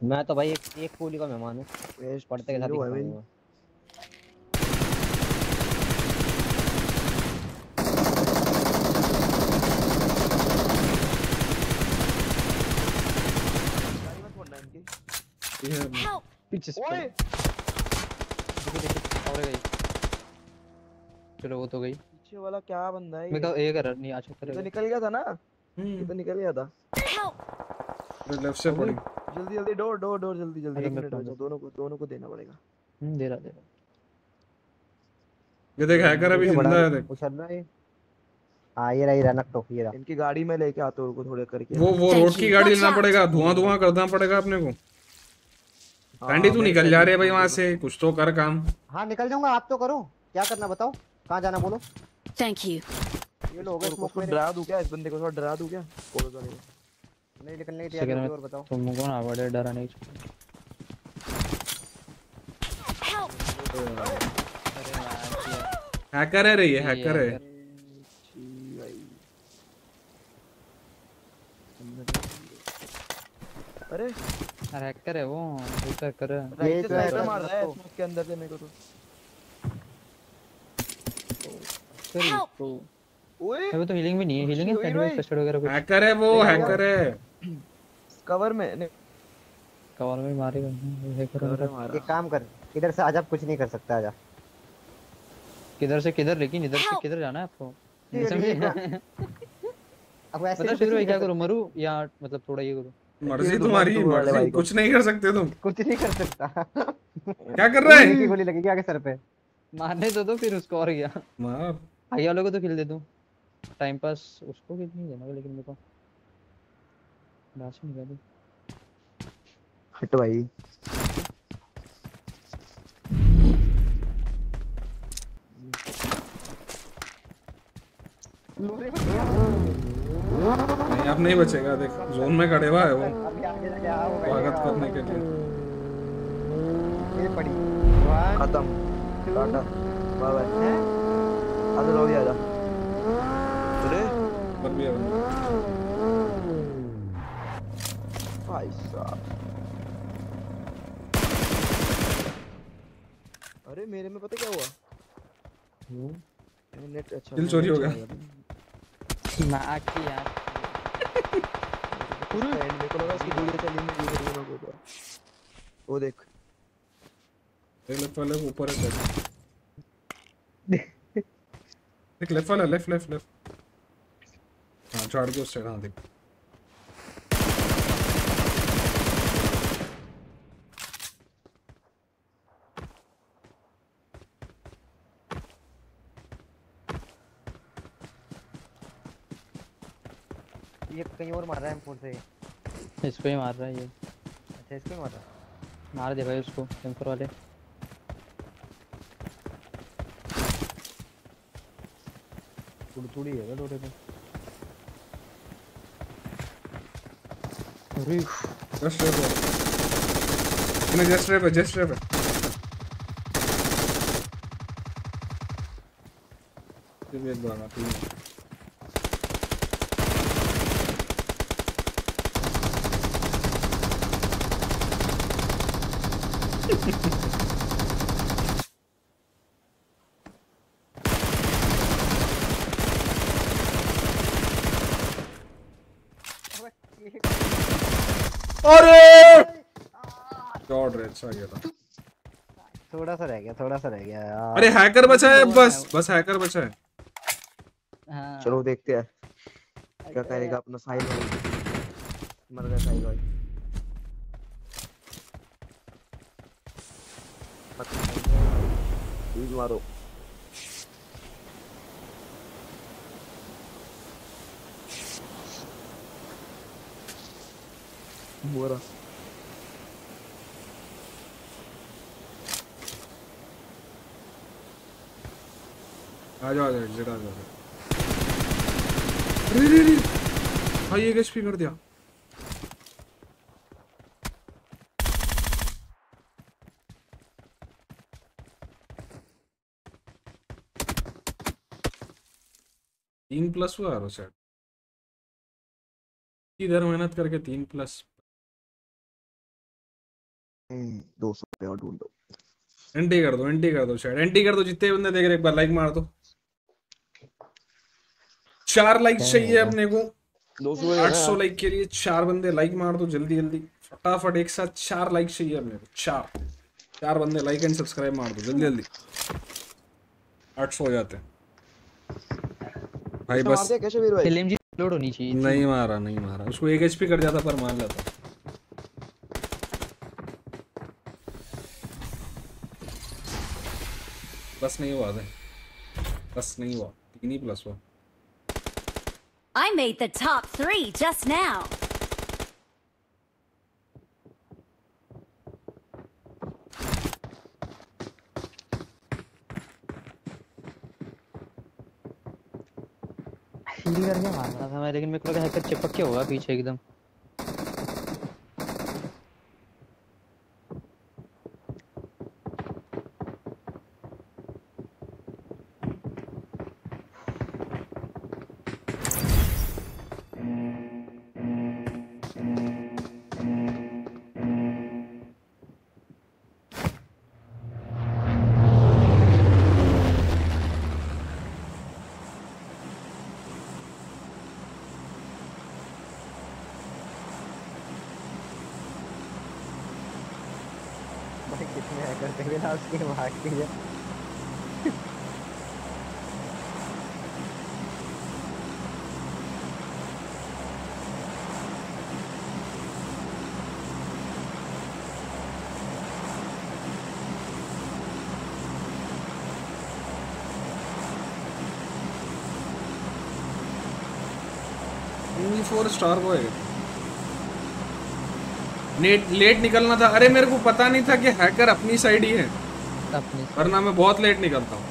मैं तो भाई एक एक कोहली का मेहमान हूँ। वेस्ट पढ़ते के साथ ही है भाई। है। पीछे से ओए! देखो देखो और गई चलो वो तो गई। पीछे वाला क्या बंदा है मैं तो ये? कर नहीं अच्छा ये तो निकल गया था ना? ये हम्म तो निकल गया था। Help! लेफ़्ट से पड़ी। जल्दी जल्दी डोर डोर डोर जल्दी जल्दी एक मिनट हो जाओ दोनों को दोनों को देना पड़ेगा। हम्म दे रहा दे रहा। ये देख हैकर अभी ज़िंदा है देख। उछल रहा है। हाँ ये रहा ये रहा ये रहा। इनकी गाड़ी में लेके आते हो थोड़े करके। वो वो रोड की गाड़ी लेना पड़ेगा धुआँ धुआँ करना पड़ेगा अपने को। कैंडी तू निकल जा रहे भाई वहाँ से कुछ तो कर काम। हाँ निकल जाऊँगा आप तो करो। क्या करना बताओ। कहाँ जाना बोलो? Thank you. ये लोग हैं इसको डरा दूँ क्या इस बंदे को? थोड़ा डरा दूँ क्या? कोई वाले को नहीं निकलने की तैयारी और बताओ। तुमको ना बड़े डरा नहीं चाहिए। Help! हैकर है रे ये हैकर है। अरे। अरे हैकर है वो वो तो हैकर है। जो है स्नाइपर तो मार रहा है तो- स्मोक के अंदर से मेरे को तो। फिर Help! तो ओए। अबे तो हीलिंग भी नहीं है हीलिंग है कैंडी भाई। वगैरह कुछ। हैकर है वो हैकर है। कवर में नहीं। कवर में मारेगा हैकर कवर वगैरह में मारा एक काम कर इधर से आजा कुछ नहीं कर सकता आजा। किधर से किधर लेकिन इधर से किधर जाना है आपको? समझे अब ऐसे मतलब तो शुरू में क्या कर मरूं या मतलब थोड़ा ये करूँ? मर्ज़ी तुम्हारी मर्ज़ी। कुछ नहीं कर सकते तुम। कुछ नहीं कर सकता। क्या कर रहे की हैं गोली लगेगी आगे सर पे। मारने तो दो फिर उसको और गया मार। हाई वाले को तो किल दे दूँ। टाइम पास उसको किल नहीं देना लेकिन मेरे को लास्ट में निकाली हट भाई। नहीं अब नहीं बचेगा देख जोन में खड़े हुआ है वो। स्वागत करने के लिए। ये पड़ी। खत्म। टाटा। Bye bye. आजा लो भी आजा अरे पर है बंदा। भाई साहब अरे मेरे में पता क्या हुआ नेट अच्छा दिल चोरी हो गया। गया। ना की यार फ्रेंड मेरे को लगा इसकी वीडियो चली नहीं वीडियो में को वो देख देख लेफ़्ट वाले ऊपर है शायद। देख लेफ़्ट वाला लेफ़्ट लेफ़्ट लेफ़्ट हाँ झाड़ के उस साइड हाँ देख। ये कहीं और मार रहा है M4 से। इसको ही मार रहा है ये। अच्छा इसको ही मार रहा है। मार दे भाई उसको टेंपर वाले। थोड़ी है डोरे पे अरे। जस्ट रेप है नहीं जस्ट रेप है जस्ट रेप है सिर्फ़ एक बार तीन अरे गॉड रेड गया था। थोड़ा सा रह गया थोड़ा सा रह गया यार। अरे हैकर बचा है बस बस हैकर बचा है। हाँ। चलो देखते हैं। क्या करेगा अपना साहिल भाई? मर गया साहिल भाई। प्लीज़ मारो। मोरा। आ जाओ आ जाओ एग्जिट आ जाओ अरे रे रे भाई एक एचपी कर दिया। तीन प्लस हुआ यार शायद। इधर मेहनत करके तीन प्लस दो सौ रुपये ढूंढो एंटी कर दो एंटी कर दो शायद। एंटी कर दो जितने बंदे देख रहे एक बार लाइक मार दो। चार लाइक चाहिए अपने को। आठ सौ लाइक के लिए चार बंदे लाइक मार दो जल्दी जल्दी। फटाफट एक साथ चार लाइक चाहिए अपने को। चार। चार बंदे लाइक एंड सब्सक्राइब मार दो जल्दी जल्दी। आठ सौ हो जाते भाई बस। लोड होनी चाहिए नहीं मारा नहीं मारा। उसको एक एचपी कर जाता पर मार लेता बस नहीं हुआ था बस नहीं हुआ। तीन ही प्लस हुआ। I made the top three just now. Heal करके मार रहा था मैं, लेकिन मेरे को लगा हैकर चिपक के होगा पीछे एकदम उसके भागती है फोर स्टार को है लेट निकलना था। अरे मेरे को पता नहीं था कि हैकर अपनी साइड ही है। अपनी। वरना मैं बहुत लेट निकलता हूँ।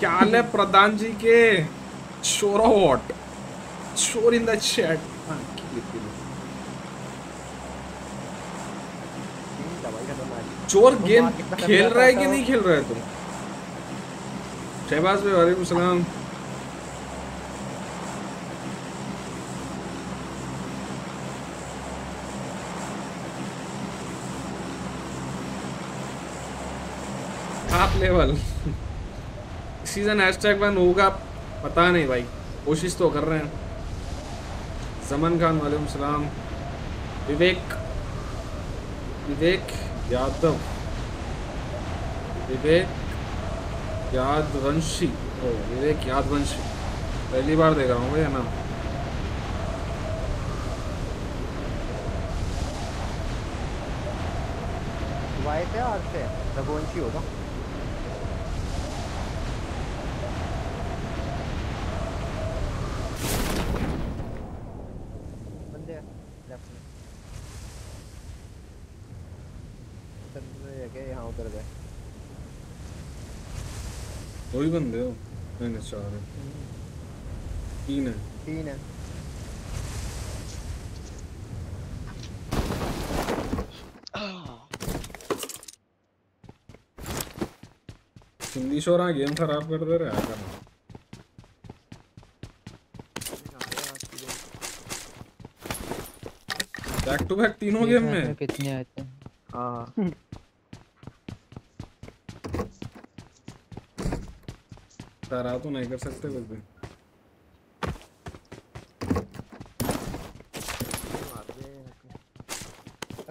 क्या हाल है प्रधान जी के शोर वॉट शोर इन द चैट चोर तुम गेम खेल करना रहा है कि नहीं खेल रहा है तुम? शहबाज भाई वालेकुम सलाम top level. Season hashtag one होगा, पता नहीं भाई। कोशिश तो कर रहे हैं। जमन खान, वालेकुम सलाम। विवेक विवेक यादव। विवेक यादवंशी। ओ, विवेक यादवंशी। पहली बार देख रहा हूँ भैया नाम। वाई से आर से रघुवंशी होगा बंदे हैं लेफ़्ट में चल रहे हैं क्या यहाँ उतर गए दो ही बंदे हो नहीं नहीं चार है तीन है तीन है हिंदी शोर हाँ गेम खराब कर दे रहा है करना बैक टू बैक तीनों गेम में कितने आए थे हाँ सर तो नहीं कर सकते कुछ भी।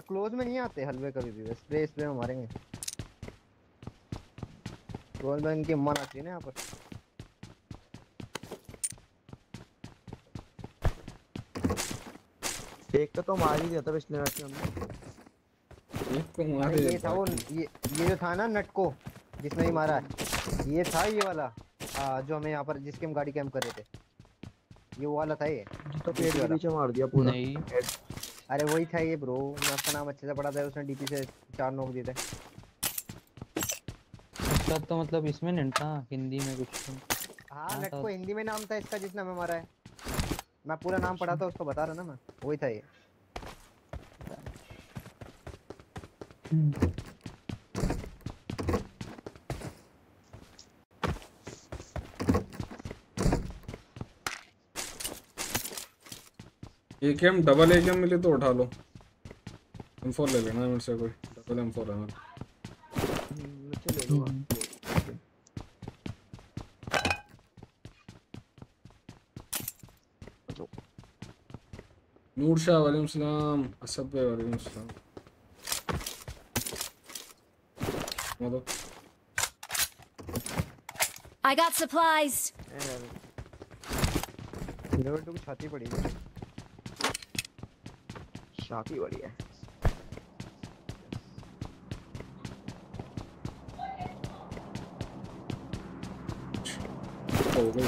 क्लोज में नहीं आते हलवे कभी भी स्प्रे स्प्रे में। मारेंगे क्लोज में इनकी मन आती है ना यहाँ पर। एक का तो मार ही दिया था पिछले मैच में हमने। एक को मार अरे दे ये था। वो ये ये जो था ना नटको जिसने ही मारा। है ये था ये वाला। आ, जो हमें यहाँ पर जिसके हम गाड़ी कैंप कर रहे थे। ये वो वाला था ये। तो पेड़ के पीछे मार दिया पूरा। नहीं। अरे वही था ये ब्रो मैं उसका नाम अच्छे से पढ़ा था उसने डीपी से चार नोक दिए थे। उसका तो मतलब इसमें नहीं था हिंदी में कुछ तो। हाँ तो- हिंदी में नाम था इसका जिसने हमें मारा है। मैं पूरा नाम पढ़ा था उसको बता रहा ना मैं। वही था ये। एक एम डबल एक एम मिले तो उठा लो। एम फोर ले लेना मेरे से कोई। डबल एम फोर है। नूर शाह वालेकुम सलाम। असद भाई वालेकुम सलाम। मतलब I got supplies. की छाती पड़ी है। शादी बढ़िया है हो गई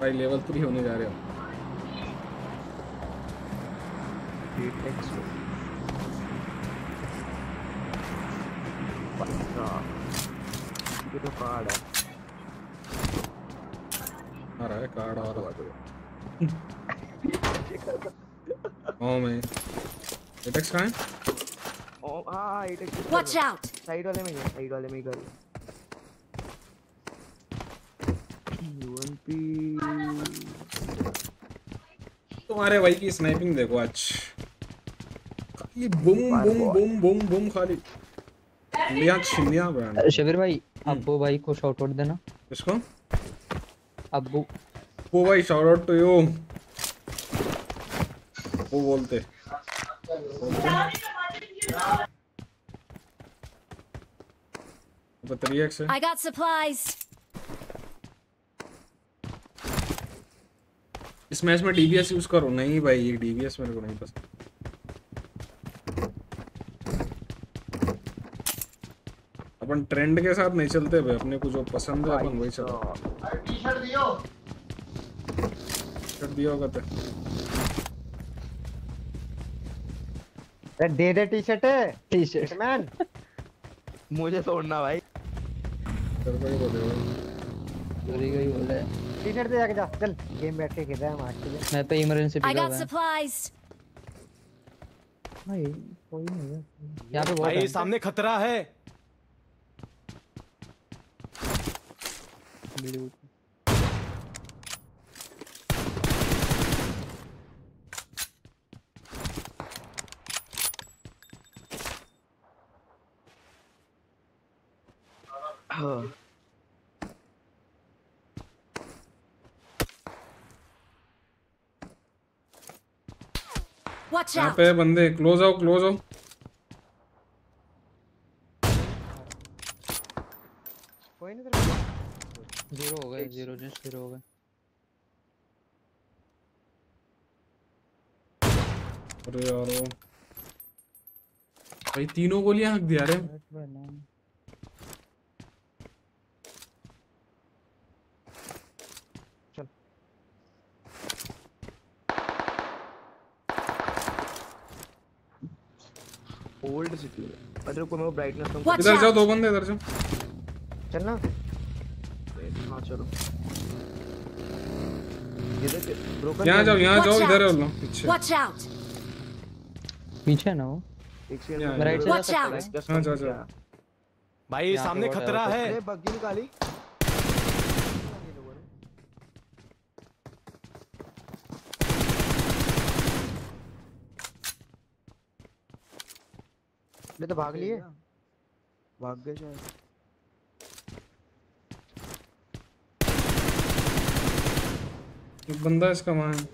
भाई लेवल थ्री होने जा रहे हो। ये तो कार्ड है। आ रहा कार्ड आ रहा है हाँ मैं एटेक्स कहाँ है? ओ हाँ में। Watch out! साइड वाले में साइड वाले में ही कर यूएमपी तुम्हारे भाई की स्नाइपिंग देखो आज। ये boom boom boom boom boom खाली। इंडिया छिंदिया ब्रांड शबीर भाई अब्बू भाई को शाउट आउट देना। इसको अब्बू। वो भाई शाउट आउट टू यू वो बोलते। तो 3x है। I got supplies. इस मैच में डीबीएस यूज़ करो। नहीं भाई ये डीबीएस मेरे को नहीं पसंद। अपन ट्रेंड के साथ नहीं चलते भाई। अपने को जो पसंद है अपन वही चलो टी शर्ट दियो। दिया होगा तो। दे दे टी शर्ट है टी शर्ट मैन मुझे तोड़ना भाई। कर को बोले भाई चोरी गई बोले टी शर्ट दे जाके जा। चल गेम बैठ के। खेल रहे हम आज के लिए मैं पे इमरजेंसी भाई कोई नहीं है। यहाँ पे भाई सामने खतरा है। हाँ। Watch यहाँ out. पे बंदे क्लोज आओ क्लोज आओ। कोई नहीं ज़ीरो हो गए ज़ीरो जस्ट ज़ीरो हो गए। अरे यार वो भाई तीनों गोलियाँ हक दिया रे। ओल्ड सिटी अरे रुको मेरे को ब्राइटनेस कम इधर जाओ दो बंदे इधर जाओ चलना। कर हाँ चलो। यहाँ जाओ यहाँ जाओ इधर है. लोग पीछे। Watch out. पीछे ना वो एक सेकंड राइट से जा Watch सकता out. है। हाँ जा जा भाई सामने खतरा है। अरे बग्गी निकाली मैं तो भाग लिए। भाग गए शायद। एक बंदा इसका वहाँ है.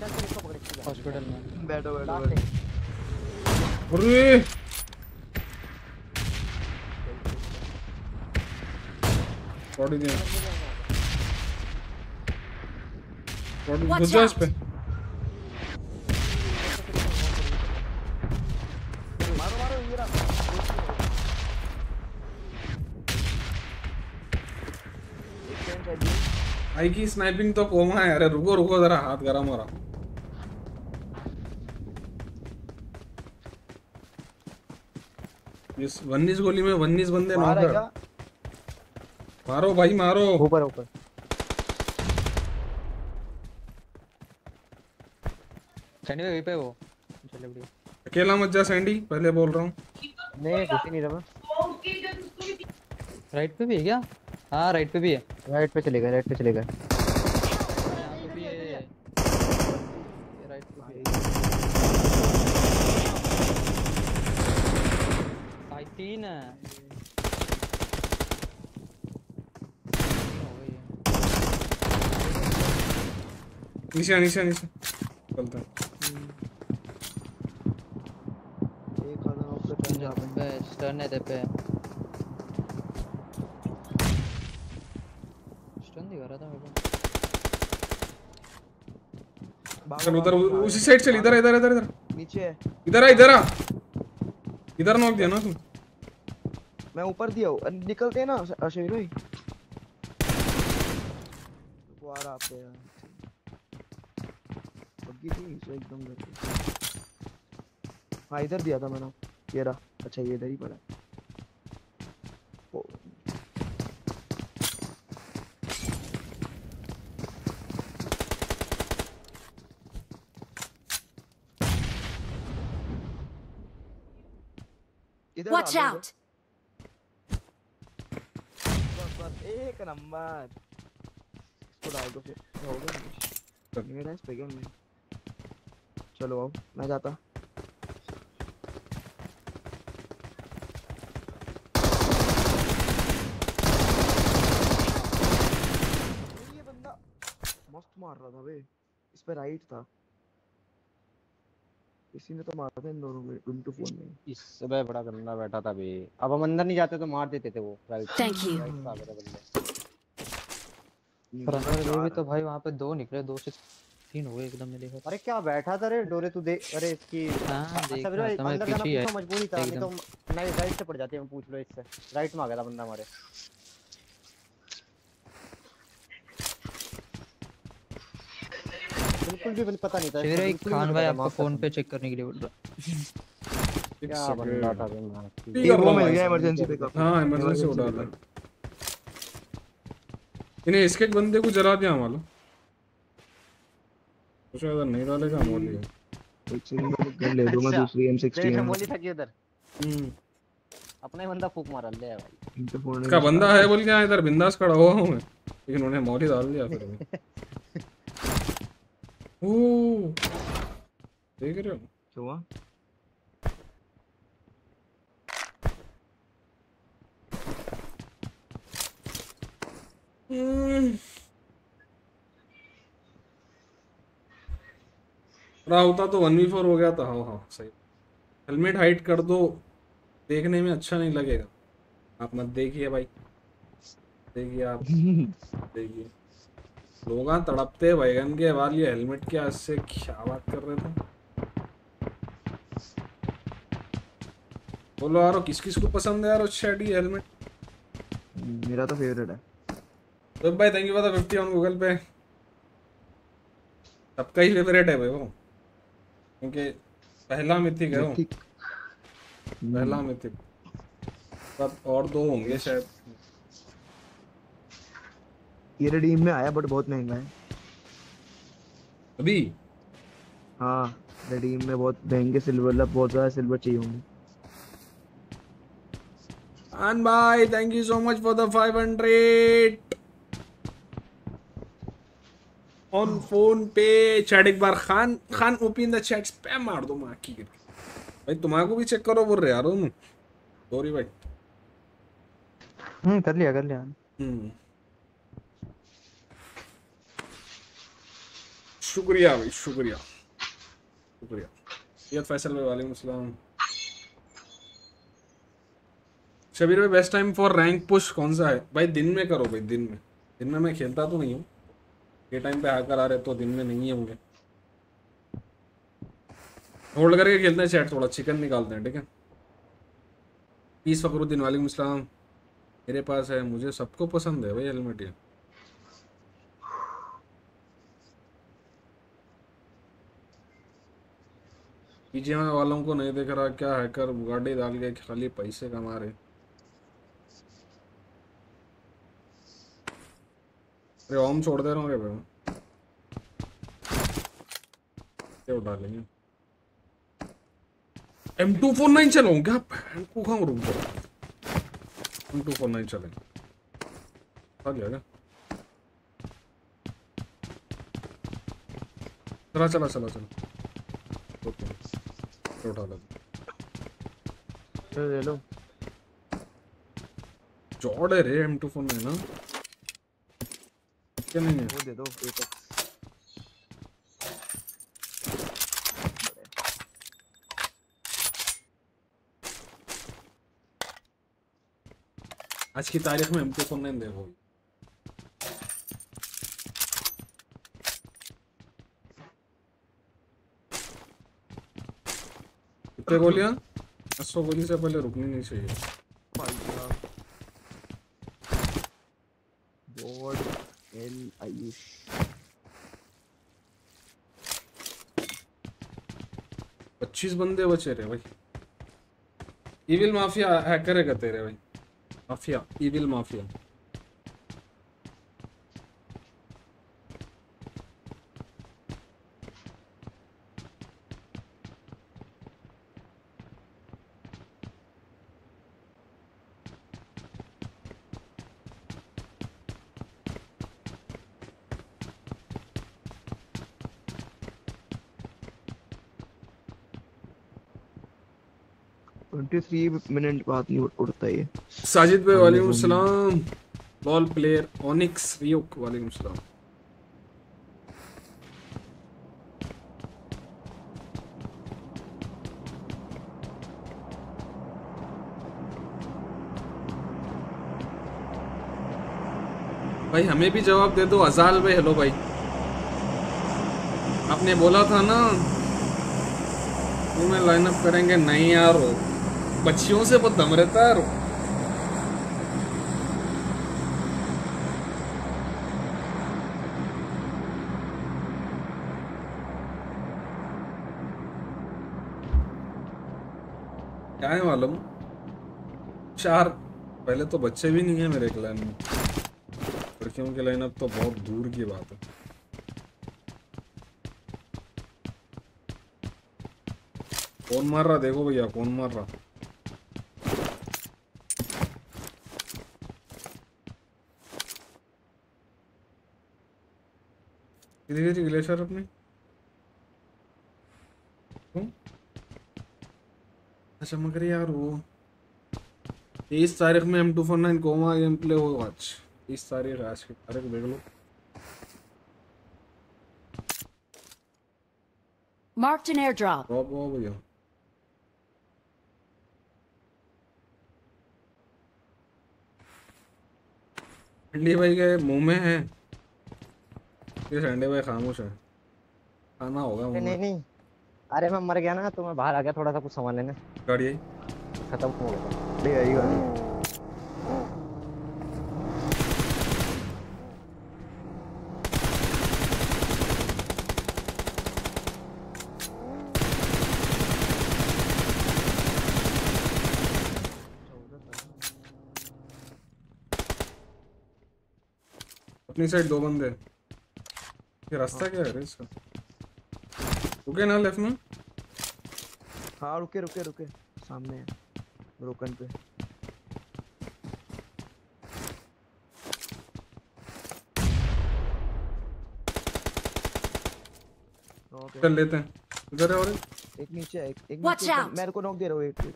चल इसको पकड़ हॉस्पिटल में। बैठो बैठो अरे बॉडी दिया बॉडी घुस जाओ इस पे मारो मारो ये रहा एक सेकंड आई की स्नाइपिंग तो कोमा है अरे रुको रुको जरा हाथ गरम हो रहा इस वन्नीस गोली में वन्नीस बंदे है मारो भाई मारो। ऊपर ऊपर। सैंडी भाई पे वो। अकेला मत जा सैंडी पहले बोल रहा हूँ। नहीं ही नहीं रहा राइट पे भी है क्या? हाँ राइट पे भी है। राइट पे चलेगा राइट पे चले गए यहाँ पे भी है ये राइट पे भी है भाई तीन है। नीचे नीचे नीचे चलता एक आधा नॉक पे जा पे स्टर्न है ते पे स्टर्न दिखा रहा था मेरे को भागो, चल उधर। उसी साइड चल इधर इधर इधर इधर। नीचे है। इधर आ इधर आ। इधर नॉक दिया ना तू। मैं ऊपर दिया हूँ। निकलते हैं ना अशवीर भाई। वो आ रहा आप पे बग्गी थी सो एकदम करके हाँ इधर दिया था मैंने। ये रहा। अच्छा ये इधर ही पड़ा Watch out. बस बस एक नंबर। इसको डाल दो फिर। हो गया चल। मेरा इस पे क्या मैं। चलो आओ मैं जाता। ये बंदा मस्त मार रहा था बे। इस पे राइट था। इसी ने तो मारा था इन दोनों में टू फ़ोन में। इस बे बड़ा गंदा बैठा था बे। अब हम अंदर नहीं जाते तो मार देते थे वो। Right Thank you. राइट पे आ गए थे बंदे पर अंदर ये भी तो भाई वहाँ पे दो निकले दो से तीन हो गया एकदम में देखा अरे क्या बैठा था रे? डोरे तू देख अरे इसकी हाँ अच्छा देख रहा था मैं अंदर जाना पीछे है मजबूरी था नहीं तो नहीं राइट से पड़ जाती है पूछ लो इससे। राइट में आ गया था बंदा हमारे। बिल्कुल भी पता नहीं था फिर इसको एक खान भाई आपको फ़ोन पे चेक करने के लिए बोल रहा क्या बंदा था मार की। है वो मिल गया इमरजेंसी पे का हाँ इमरजेंसी इन्हें इसके बंदे को जला दिया मालूम कुछ अगर नहीं डालेगा मोली एक सेकंड में गन ले अच्छा, दूसरी M16 देख है बोली था कि उधर हम्म। अपना ही बंदा फूक मारा ले भाई। इसका बंदा है बोल के यहाँ इधर बिंदास खड़ा हुआ हूँ मैं। लेकिन उन्हें मौली डाल दिया फिर। ओ देख रहे हो क्या हुआ रहा होता तो वन वी फोर हो गया था। हाँ हाँ सही। हेलमेट हाइट कर दो। देखने में अच्छा नहीं लगेगा। आप मत देखिए भाई। देखिए आप। देखिए। लोग तड़पते बैगन के वाल ये हेलमेट के आज से क्या बात कर रहे थे? बोलो यारो किस किस को पसंद है यार शेडी हेलमेट मेरा तो फेवरेट है। तो भाई thank you for the 50 on Google Pay सबका ही फेवरेट है भाई वो। क्योंकि पहला मिथिक है वो। पहला मिथिक। पर और दो होंगे शायद। ये रिडीम में आया बट बहुत महँगा है। अभी? हाँ रिडीम में बहुत महँगे सिल्वर लब बहुत ज़्यादा सिल्वर चाहिए होंगे। And bye. Thank you so much for the 500. On phone पे चैट एक बार Khan Khan OP in the chat spam मार दो माँ की भाई तुम्हारे को भी चेक करो बोल रहे यार सॉरी भाई। हम्म कर लिया कर लिया। हम्म। शुक्रिया भाई, शुक्रिया। शुक्रिया। सैयद फैसल भाई, वालेकुम अस्सलाम शबीर भाई best time for rank push कौन सा है? भाई, दिन में करो भाई, दिन में। दिन में मैं खेलता तो नहीं हूँ। ये टाइम पे आकर आ रहे तो दिन में नहीं होंगे। होल्ड करके खेलते हैं चैट थोड़ा चिकन निकालते हैं, ठीक है? पीस फकरुद्दीन वालेकुम मेरे पास है, मुझे सबको पसंद है भाई हेलमेट ये। पीजीएम वालों को नहीं देख रहा, क्या हैकर गाड़ी डाल के खाली पैसे कमा रहे? अरे, ओम छोड़ दे रहा हूँ भाई? उठा लेंगे। एम टू फोर नाइन चलाऊँ क्या? बहन को कहाँ रुक जाओ एम टू फोर नाइन चलेंगे आ गया क्या? चला चला चला चला। उठा लेते चलो ले लो जॉड है रे एम टू फोर नाइन ना क्या नहीं है वो दे दो Apex। आज की तारीख में एम टू फोर देखो कितने गोलियाँ? सौ गोली से पहले रुकनी नहीं चाहिए। बोर्ड एल आयुष पच्चीस बंदे बचे रहे भाई। इविल माफिया हैकर है कहते रहे भाई? Mafia evil mafia three minute बाद नहीं उठ- उठता ये। साजिद भाई वालेकुम सलाम। बॉल प्लेयर ओनिक्स रियोक वालेकुम सलाम। भाई हमें भी जवाब दे दो अजाल भाई हेलो भाई। आपने बोला था ना तुम्हें लाइनअप करेंगे? नहीं यार बच्चियों से बहुत दम रहता है क्या है मालूम? चार, पहले तो बच्चे भी नहीं है मेरे क्लान में। लड़कियों की लाइनअप तो बहुत दूर की बात है। कौन मार रहा? देखो भैया, कौन मार रहा? किधर किधर ग्लेशियर अपने क्यों अच्छा मगर यार वो। तेईस तारीख में M two four nine comma game play हो आज तीस तारीख आज की तारीख देख लो। Marked an airdrop. हो भैया ठंडी भाई के मुँह में है। ये संडे भाई खामोश है। खाना होगा मुँह नहीं नहीं। अरे मैं मर गया ना तो मैं बाहर आ गया थोड़ा सा कुछ सामान लेने। गाड़ी आई। खत्म हो गया। ले आएगा अपनी साइड दो बंदे। ये रास्ता क्या है रे इसका? रुके ना लेफ़्ट में। हाँ रुके रुके रुके। सामने है ब्रोकन पे। ओके चल लेते हैं। इधर है और एक। एक नीचे है, एक एक नीचे मेरे को नॉक दे रहा हूँ एक एक।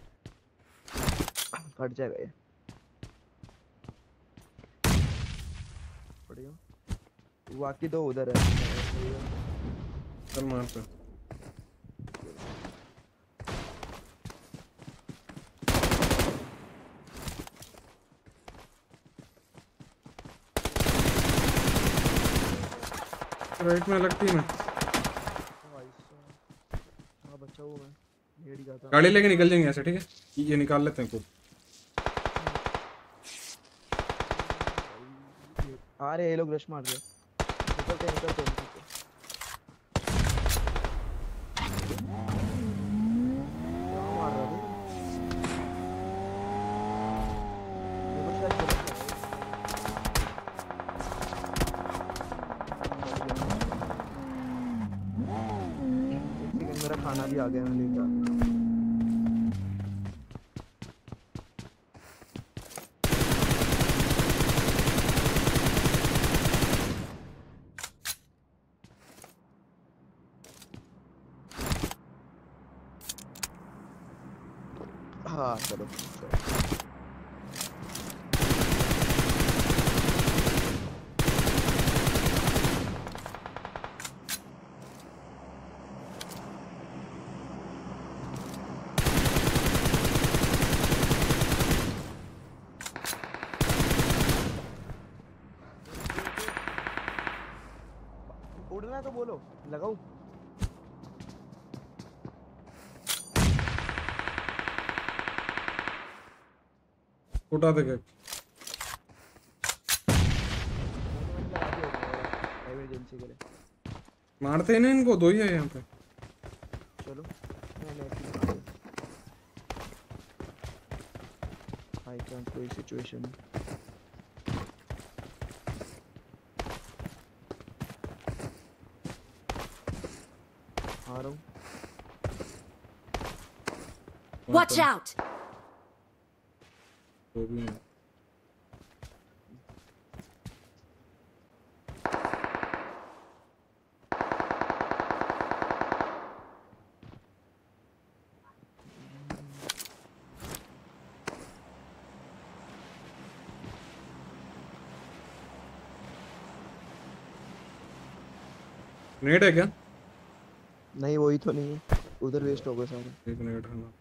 फट जाएगा ये। बढ़िया। बाकी दो उधर है। चल मारते हैं। राइट में टीम है। हाँ मैं गाड़ी लेके निकल जाएँगे ऐसे ठीक है? ये निकाल लेते हैं खुद। आ रहे ये लोग रश मार रहे निकलते निकलते निकलते क्या मार रहा है ये लोग शायद गलत कर रहे हैं। एक सेकंड मेरा खाना भी आ गया मैं लेकर हाँ चलो चलो। उड़ना है तो बोलो लगाओ उठा दे के इमरजेंसी के लिए। मारते ही नहीं इनको दो ही है यहाँ पे। चलो आई कैन कोई सिचुएशन आ रहा हूँ। Watch out! दो भी हैं नेट है क्या? नहीं वही तो नहीं है। उधर वेस्ट हो गए सारे। एक मिनट है। ना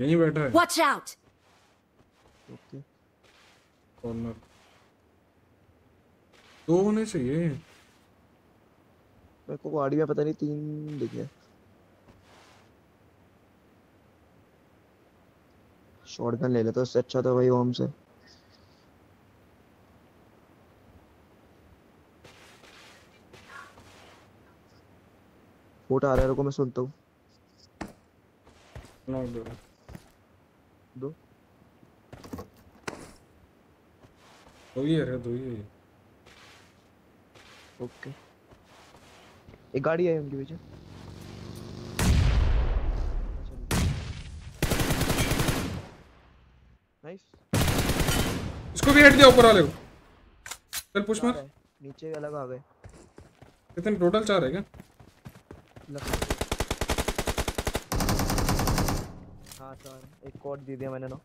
यहीं बैठा है। Watch out! ओके। कॉर्नर दो होने चाहिए। मेरे को गाड़ी में पता नहीं तीन दिखे शॉटगन ले लेता उससे अच्छा तो वही होम से। फुट आ रहा है रुको मैं सुनता हूँ। नॉक दो। दो? दो ही है दो ही है ओके। एक गाड़ी है उनके पीछे। नाइस इसको भी हेड दिया ऊपर वाले को। चल पुश मार। नीचे अलग आ गए। कितने टोटल चार है क्या? हाँ। सर एक कोड दे दिया मैंने ना।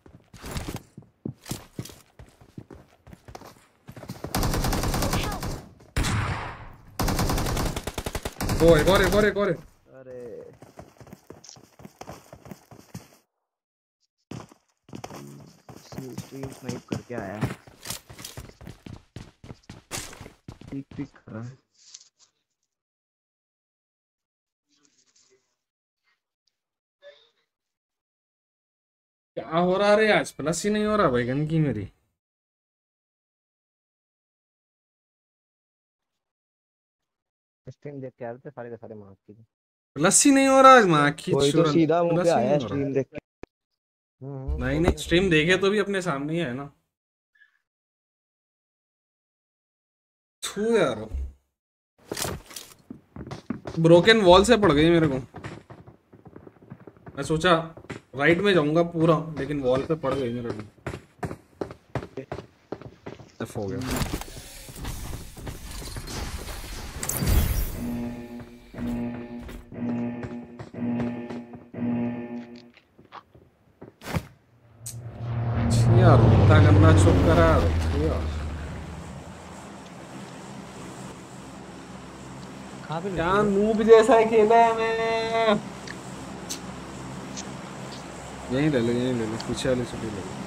ओ एक और एक और एक और अरे। स्ट्रीम स्नाइप करके आया। है पीक पीक कर रहा है। हो रहा रे आज प्लस ही नहीं हो रहा भाई गन की मेरी। स्ट्रीम देख के आ रहे थे सारे के सारे मार्क्स की प्लस ही नहीं हो रहा आज माँ की कोई तो सीधा मुँह पे आया हो। स्ट्रीम देख के। नहीं नहीं स्ट्रीम देखे तो भी अपने सामने ही है ना। छू यार। ब्रोकन वॉल से पड़ गई मेरे को। मैं सोचा राइट में जाऊँगा पूरा लेकिन वॉल पे पड़ गई मेरा F हो गया। यार चुप करा यार क्या नूब जैसा खेला है मैं। यहीं ले लो, यहीं ले लो, पीछे वाली भी ले लो।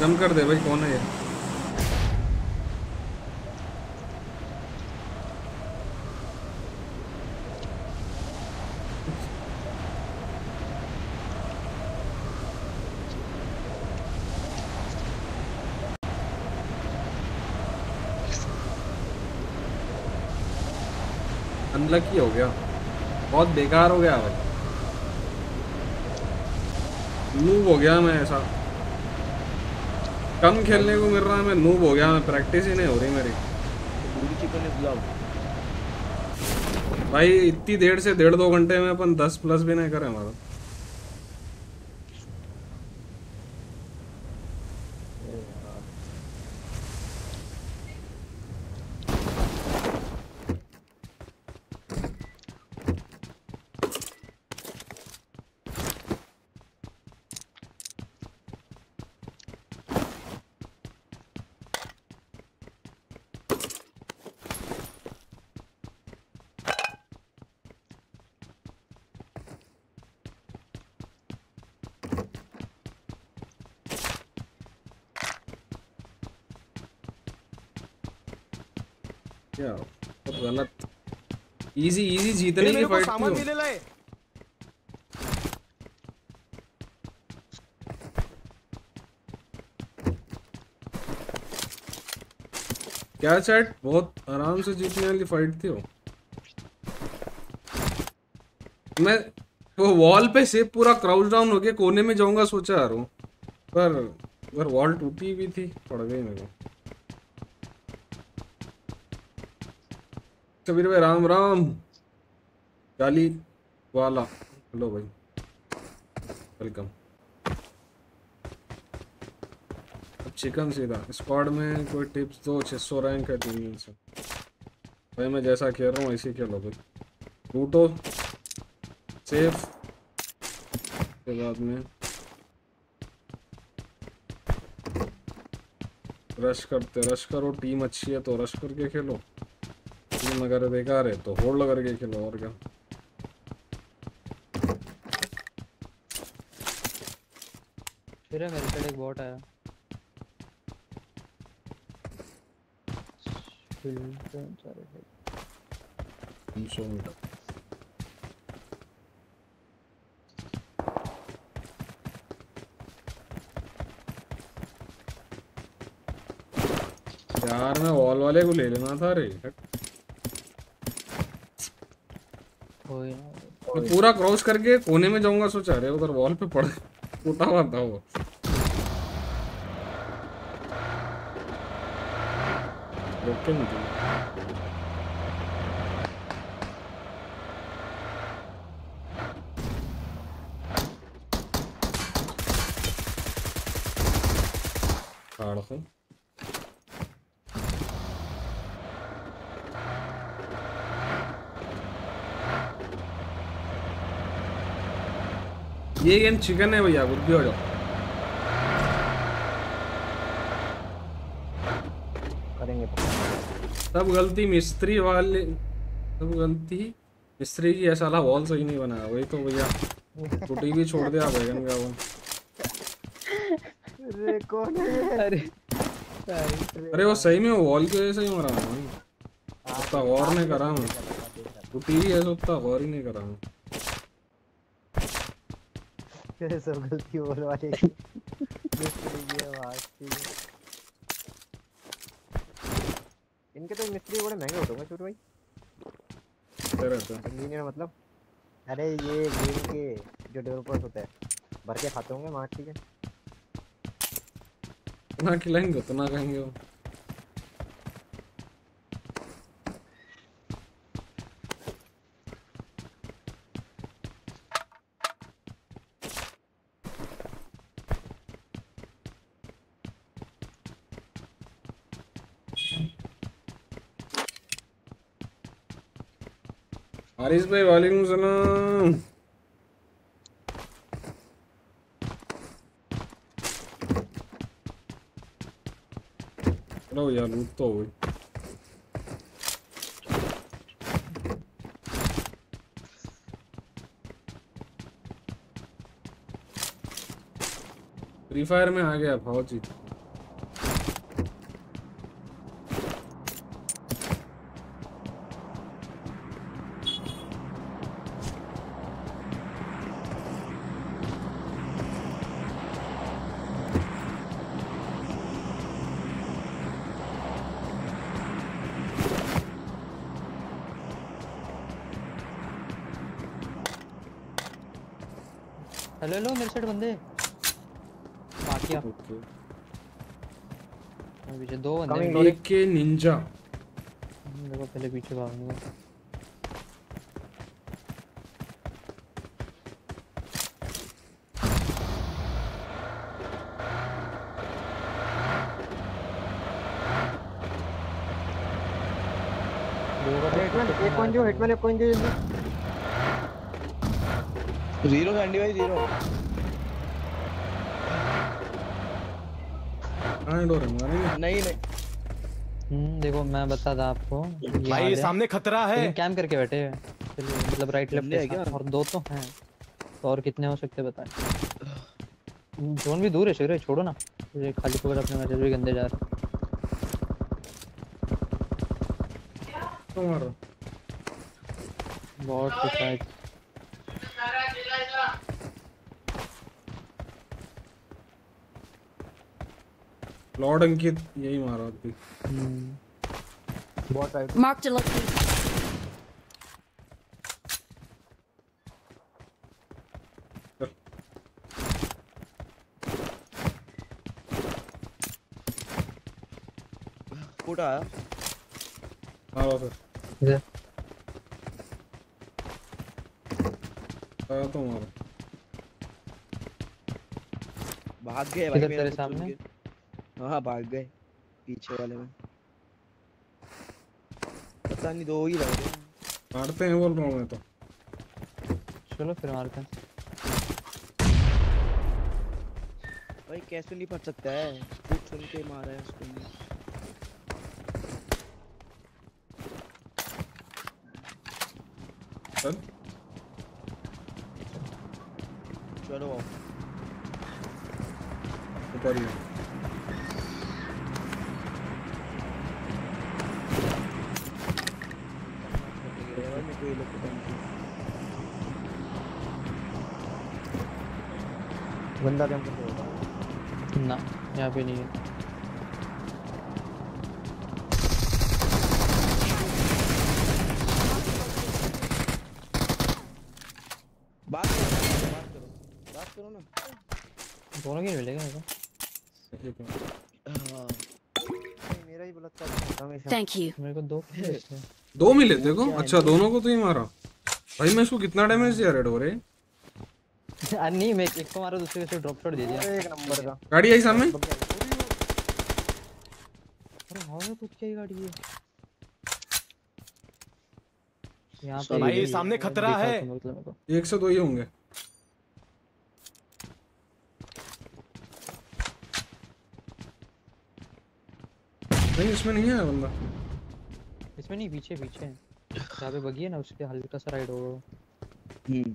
जम कर दे भाई, कौन है ये? अनलकी हो गया। बहुत बेकार हो गया भाई। नूब हो गया मैं ऐसा। कम खेलने को मिल रहा है, मैं नूब हो गया, मैं प्रैक्टिस ही नहीं हो रही मेरी। भाई, इतनी देर से डेढ़ दो घंटे में अपन दस प्लस भी नहीं करें हमारा क्या बहुत गलत इजी इजी जीतने की फाइट वो। लाए क्या चैट बहुत आराम से जीतने वाली फाइट थी वो। मैं वो वॉल पे से पूरा क्राउच डाउन हो गया कोने में जाऊँगा सोचा यार पर वॉल टूटी भी थी पड़ गई मेरे को। कबीर भाई, राम राम। गाली वाला। हेलो भाई। वेलकम। चिकन सीधा। स्क्वाड में कोई टिप्स दो 600 रैंक है टीम से भाई, मैं जैसा खेल रहा हूँ ऐसे खेलो भाई। लूटो। सेफ़। के बाद में। रश करते, रश करो। टीम अच्छी है तो रश करके खेलो। टीम अगर बेकार है तो होल्ड करके खेलो और क्या? फिर मेरे साइड एक बॉट आया। थे। सौ मीटर। यार मैं वॉल वाले को ले लेना था रे कोई ना मैं पूरा क्रॉस करके कोने में जाऊँगा, सोचा रहे उधर वॉल पे पड़ टूटा हुआ था वो रोके नहीं थी खाड़ को ये गेम चिकन है भैया कुछ भी हो जाओ करेंगे सब गलती मिस्त्री वाले सब गलती मिस्त्री की ऐसा वाला वॉल सही नहीं बनाया वही तो भैया टूटी भी छोड़ दिया बैगन का वो अरे कौन है अरे अरे वो सही में वॉल की वजह से ही मरा है उतना गौर नहीं करा मैं टूटी भी ऐसा उतना गौर ही नहीं करा मैं ये सब गलती बोल वाली इनके तो मिस्त्री बड़े महँगे होते होंगे छोटू भाई। इंजीनियर मतलब? अरे ये गेम के जो डेवलपर्स होते हैं भर के खाते होंगे मार ठीक है? उतना खिलाएँगे उतना कहेंगे वो। हारिस भाई वालेकुम सलाम चलो यार, लूट तो हो फ्री फायर में आ गया फौजी हेलो निंजा देखो पहले पीछे भागूँगा एक जो हिटमैन एक जो ज़ीरो सैंडी भाई ज़ीरो। हाँ डोर नहीं नहीं। देखो मैं बता था आपको। भाई सामने खतरा है। कैम करके बैठे हैं। मतलब राइट लेफ़्ट? और दो तो हैं। तो और कितने हो सकते हैं बताएँ? जोन भी दूर है शेर छोड़ो ना। ये खाली पकड़ अपने मैचेस भी गंदे जा रहे मारो बहुत लॉर्ड अंकित यही मारा थी हम्म, बहुत राइट Marked a location. फुटा आया मारो फिर इधर। आया तो मारो भाग गए भाई मेरा तेरे कुछ सामने? हाँ भाग गए पीछे वाले में। पता नहीं दो ही लग रहे मारते हैं बोल रहा हूँ मैं तो। चलो फिर मारते हैं भाई कैसे नहीं फट सकता है? कुछ सुन के मारा है उसको चल चलो ऊपर ही है। मेरे को ये लोग को टेंशन बंदा कैंप ना यहाँ पे नहीं है। बात करो बात करो बात करो ना। दोनों की मिलेगा मेरे को एक मिनट। हाँ नहीं, मेरा ही बलात्कार है Thank you. मेरे को दो मिले थे। दो मिले देखो। अच्छा दोनों को तो ही मारा। भाई मैं इसको कितना डैमेज दिया रेड हो रहे अरे नहीं मैं एक को मारा दूसरे को ड्रॉप शॉट दे दिया। एक नंबर का। गाड़ी आई सामने? अरे में कुछ क्या ही गाड़ी है? यहाँ पे भाई, सामने खतरा है। था मतलब मेरे को। एक से दो ही होंगे। नहीं इसमें नहीं है बंदा। इसमें नहीं पीछे पीछे। है जहाँ पे बगी है ना उसके हल्का सा राइड होगा हम्म।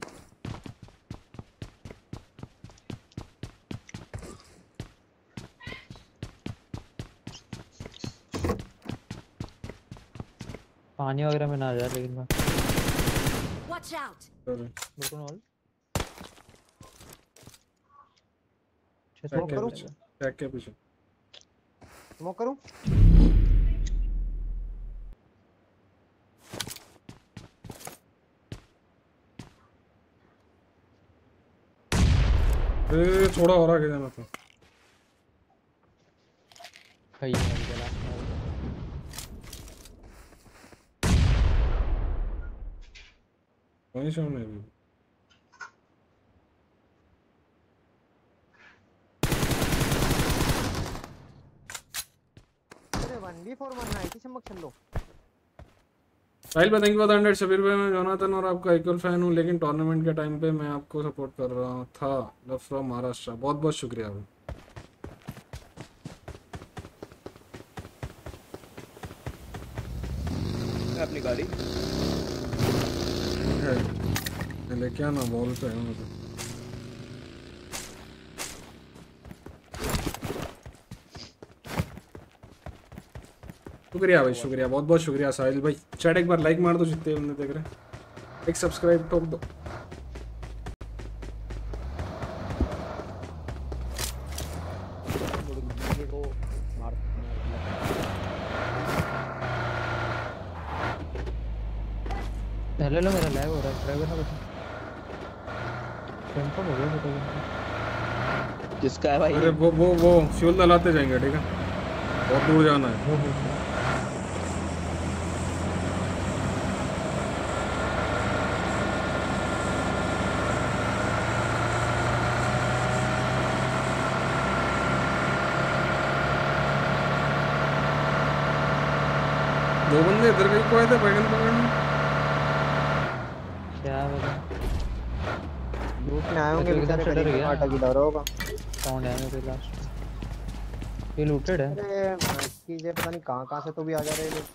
पानी वगैरह में ना जाए लेकिन मैं Watch out. चलो, बिल्कुल ऑल टैग के पीछे। टैग के पीछे। स्मोक करूँ। ए थोड़ा और आगे जाना था। खाई है अभी लास्ट में वहीं सामने अभी अरे 1v4 बनना है किसी चमक चल लो। साहिल भाई thank you for hundred Shabir भाई मैं जोनाथन और आपका इक्वल फ़ैन हूँ लेकिन टूर्नामेंट के टाइम पे मैं आपको सपोर्ट कर रहा था लव फ्रॉम महाराष्ट्र बहुत बहुत शुक्रिया भाई। अपनी गाड़ी। लेके आना बॉल पे है मुझे। शुक्रिया भाई शुक्रिया। बहुत बहुत शुक्रिया साहिल भाई। चैट एक बार लाइक मार दो जितने बंदे देख रहे एक सब्सक्राइब ठोक दो। पहले लो मेरा लैग हो रहा है ड्राइवर ना बता कंफर्म हो गया बताइए किसका है भाई? अरे वो वो वो फ्यूल डलाते जाएँगे ठीक है? बहुत दूर जाना है दो बंदे इधर कहीं को आए थे बैगन पकड़ने क्या बता ग्रुप में आए होंगे बेचारे डर गया। आटा की दौरा होगा साउंड है मेरे लास्ट ये लूटेड है। अरे कीजिए पता नहीं कहाँ कहाँ से तो भी आ जा रहे हैं लोग।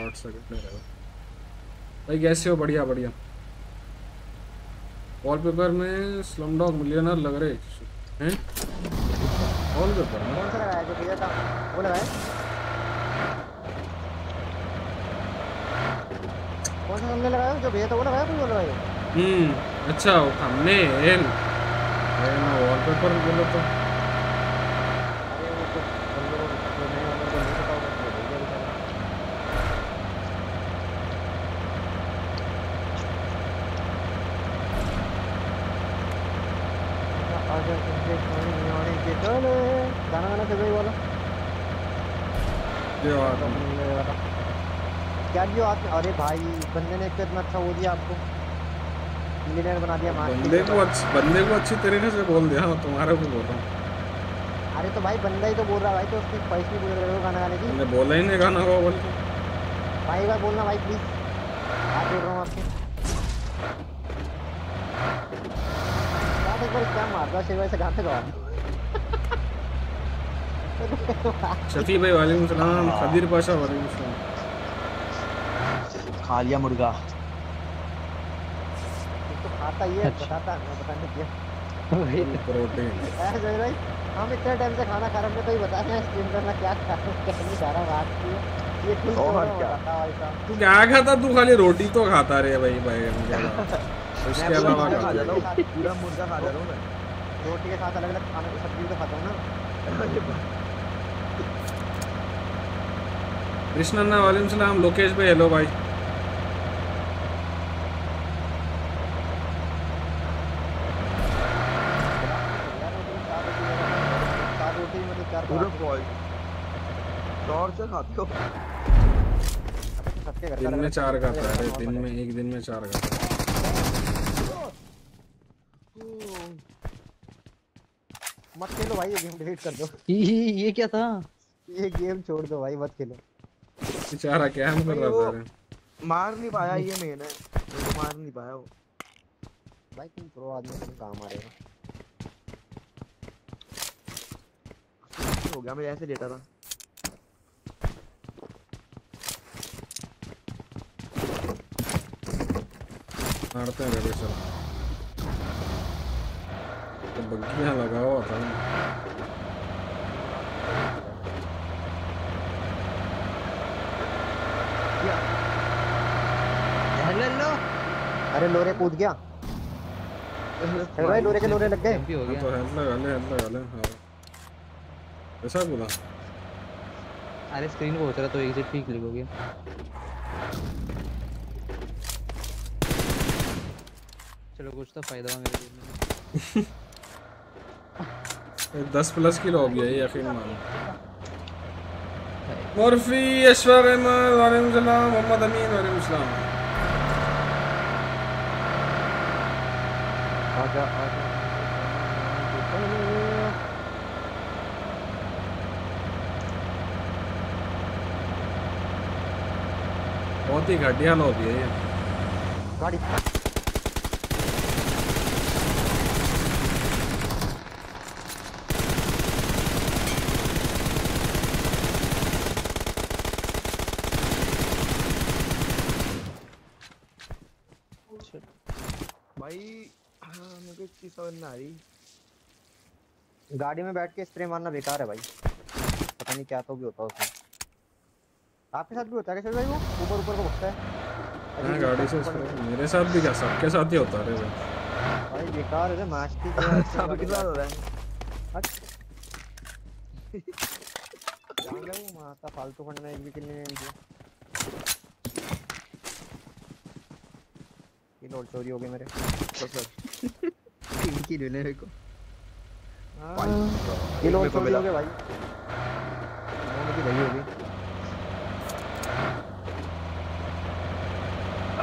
आठ सेकंड में रहेगा भाई कैसे हो? बढ़िया बढ़िया। वॉलपेपर में स्लमडॉग मिलियनर लग रहे हैं वॉलपेपर में कौन सा लगाया जो भैया था वो लगाया कौन सा हमने लगाया? जो भैया था वो लगाया कोई लगाया हम्म अच्छा वो एल ना। वॉलपेपर बोलो तो अरे वो तो बंदे को जो नए होंगे उनको नहीं पता होगा तो वो भैया बेचारा आजा तुझे कहीं आने के चले गाना गाना चल रही वाला ये बात है। जो आप। अरे भाई बंदे ने तो इतना अच्छा वो दिया आपको। मिलियनर बना दिया मार बंदे को अच्छ- बंदे को अच्छी तरीके से बोल दिया तुम्हारे को बोल रहा हूँ। अरे तो भाई बंदा ही तो बोल रहा है भाई तो उसकी ख्वाहिश नहीं पूरी कर रहे हो गाना गाने की। मैंने बोला ही नहीं गाना को बोल। के भाई एक बार बोलना भाई प्लीज़ हाथ जोड़ रहा हूँ आपसे एक बार क्या मारता शेर भाई से गाते गवा शफी भाई वालेकुम सलाम खदीर पाशा वालेकुम सलाम खा लिया मुर्गा तो खाता ही है बताता मैं बताने दिया तो। प्रोटीन। ऐसे भाई हम इतने टाइम से खाना खा रहे हैं तो ये बता रहे हैं स्ट्रीम करना क्या खा रहे हैं खा रहा बात की है। ये और क्या? तू क्या खाता तू खाली रोटी तो खाता रे भाई भाई उसके अलावा खा जाता हूँ। पूरा मुर्गा खा जा रहा हूँ मैं। रोटी के साथ अलग अलग खाने की सब्ज़ी तो खाता हूँ ना। कृष्ण वालेकुम सलाम लोकेश भाई हेलो भाई चार रोटी मतलब चार पूरा फॉल टॉर से खाते हो सबके घर का दिन में चार खाता है अरे दिन में एक दिन में चार खाता है। मत खेलो भाई ये गेम डिलीट कर दो। ये क्या था? ये गेम छोड़ दो भाई मत खेलो। बेचारा क्या हम कर रहा था रे? मार नहीं पाया ये मेन है। मेरे को मार नहीं पाया वो। भाई तुम प्रो आदमी तुम काम आ रहे हो। हो गया मैं ऐसे लेटा था। मारते हैं रे बेचारा तो बग्गियाँ लगा हुआ था हेलो अरे लोरे कूद गया। अरे भाई लोरे के लोरे लग गए। हो गया। तो हेल्थ लगा ले हेल्थ लगा ले हाँ। ऐसा बोला? अरे स्क्रीन पहुँच रहा तो एग्जिट ठीक क्लिक हो गया चलो कुछ तो फ़ायदा हुआ मेरे ये दस प्लस की लॉबी है ये यकीन मानो। मुर्फी अशफाक अहमद वालेकुम सलाम मोहम्मद अमीन वालेकुम सलाम। आजा आजा। बहुत ही घटिया लॉबी है ये। गाड़ी भाई हाँ मेरे को आ रही गाड़ी में बैठ के स्प्रे मारना बेकार है भाई। पता नहीं क्या तो भी होता है उसमें आपके साथ भी होता है क्या भाई? वो ऊपर ऊपर को भगता है। हाँ गाड़ी से मेरे साथ भी क्या सबके साथ ही होता है रे भाई। भाई बेकार है मास्टी सबके साथ हो। रहा है जान माता फालतू फंड एक भी किल नहीं दिया ये लोड चोरी हो गई मेरे। तो सर तीन की ले मेरे को ये लोड मेरे को चोरी मिला। हो गए भाई दोनों की भई होगी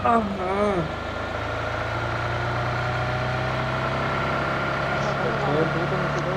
हाँ और दो तो नीचे दो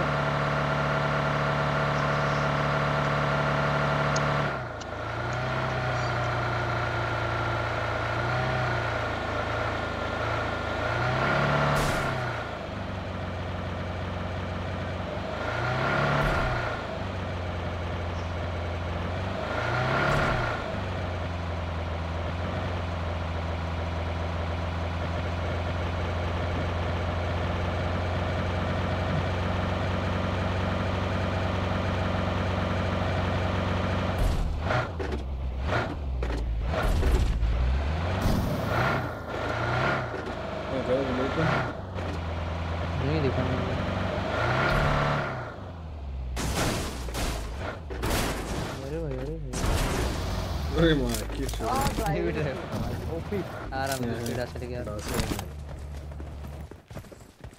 मैं कह रहा हूँ, बिल्कुल। नहीं दिखा मुझे अरे भाई अरे भाई अरे माँ की चोरी। ये भी ड्राइव ओपी आराम से स्पीड से गया।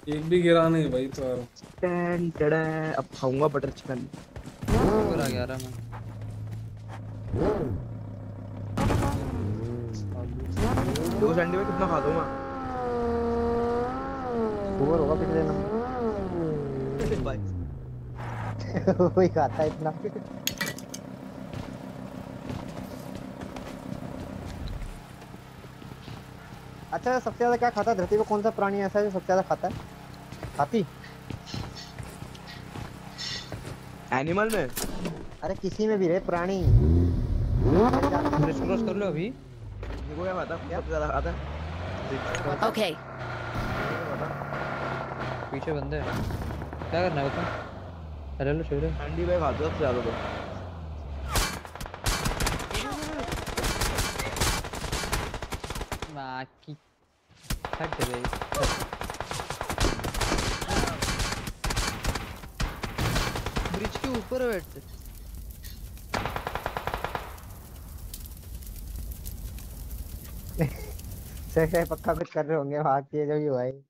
एक भी गिरा नहीं भाई तो यार टैन टैडा अब खाऊँगा बटर चिकन ऊपर आ गया आराम में। दो सैंडविच में कितना खा दूँगा? ओवर होगा पिछले नंबर वही खाता है इतना। अच्छा सबसे ज़्यादा क्या खाता है? धरती पे कौन सा प्राणी ऐसा है जो सबसे ज़्यादा खाता है? हाथी। एनिमल में? अरे किसी में भी रहे प्राणी। क्रॉस कर लो अभी। देखो क्या? खाता सबसे ज़्यादा खाता है। Okay. पीछे बंदे क्या करना है बता अरे लो शिवरे ठंडी में खाता है सबसे ज़्यादा तो। गई ब्रिज के ऊपर बैठते सही पक्का कुछ कर रहे होंगे, वहाँ के जो भी भाई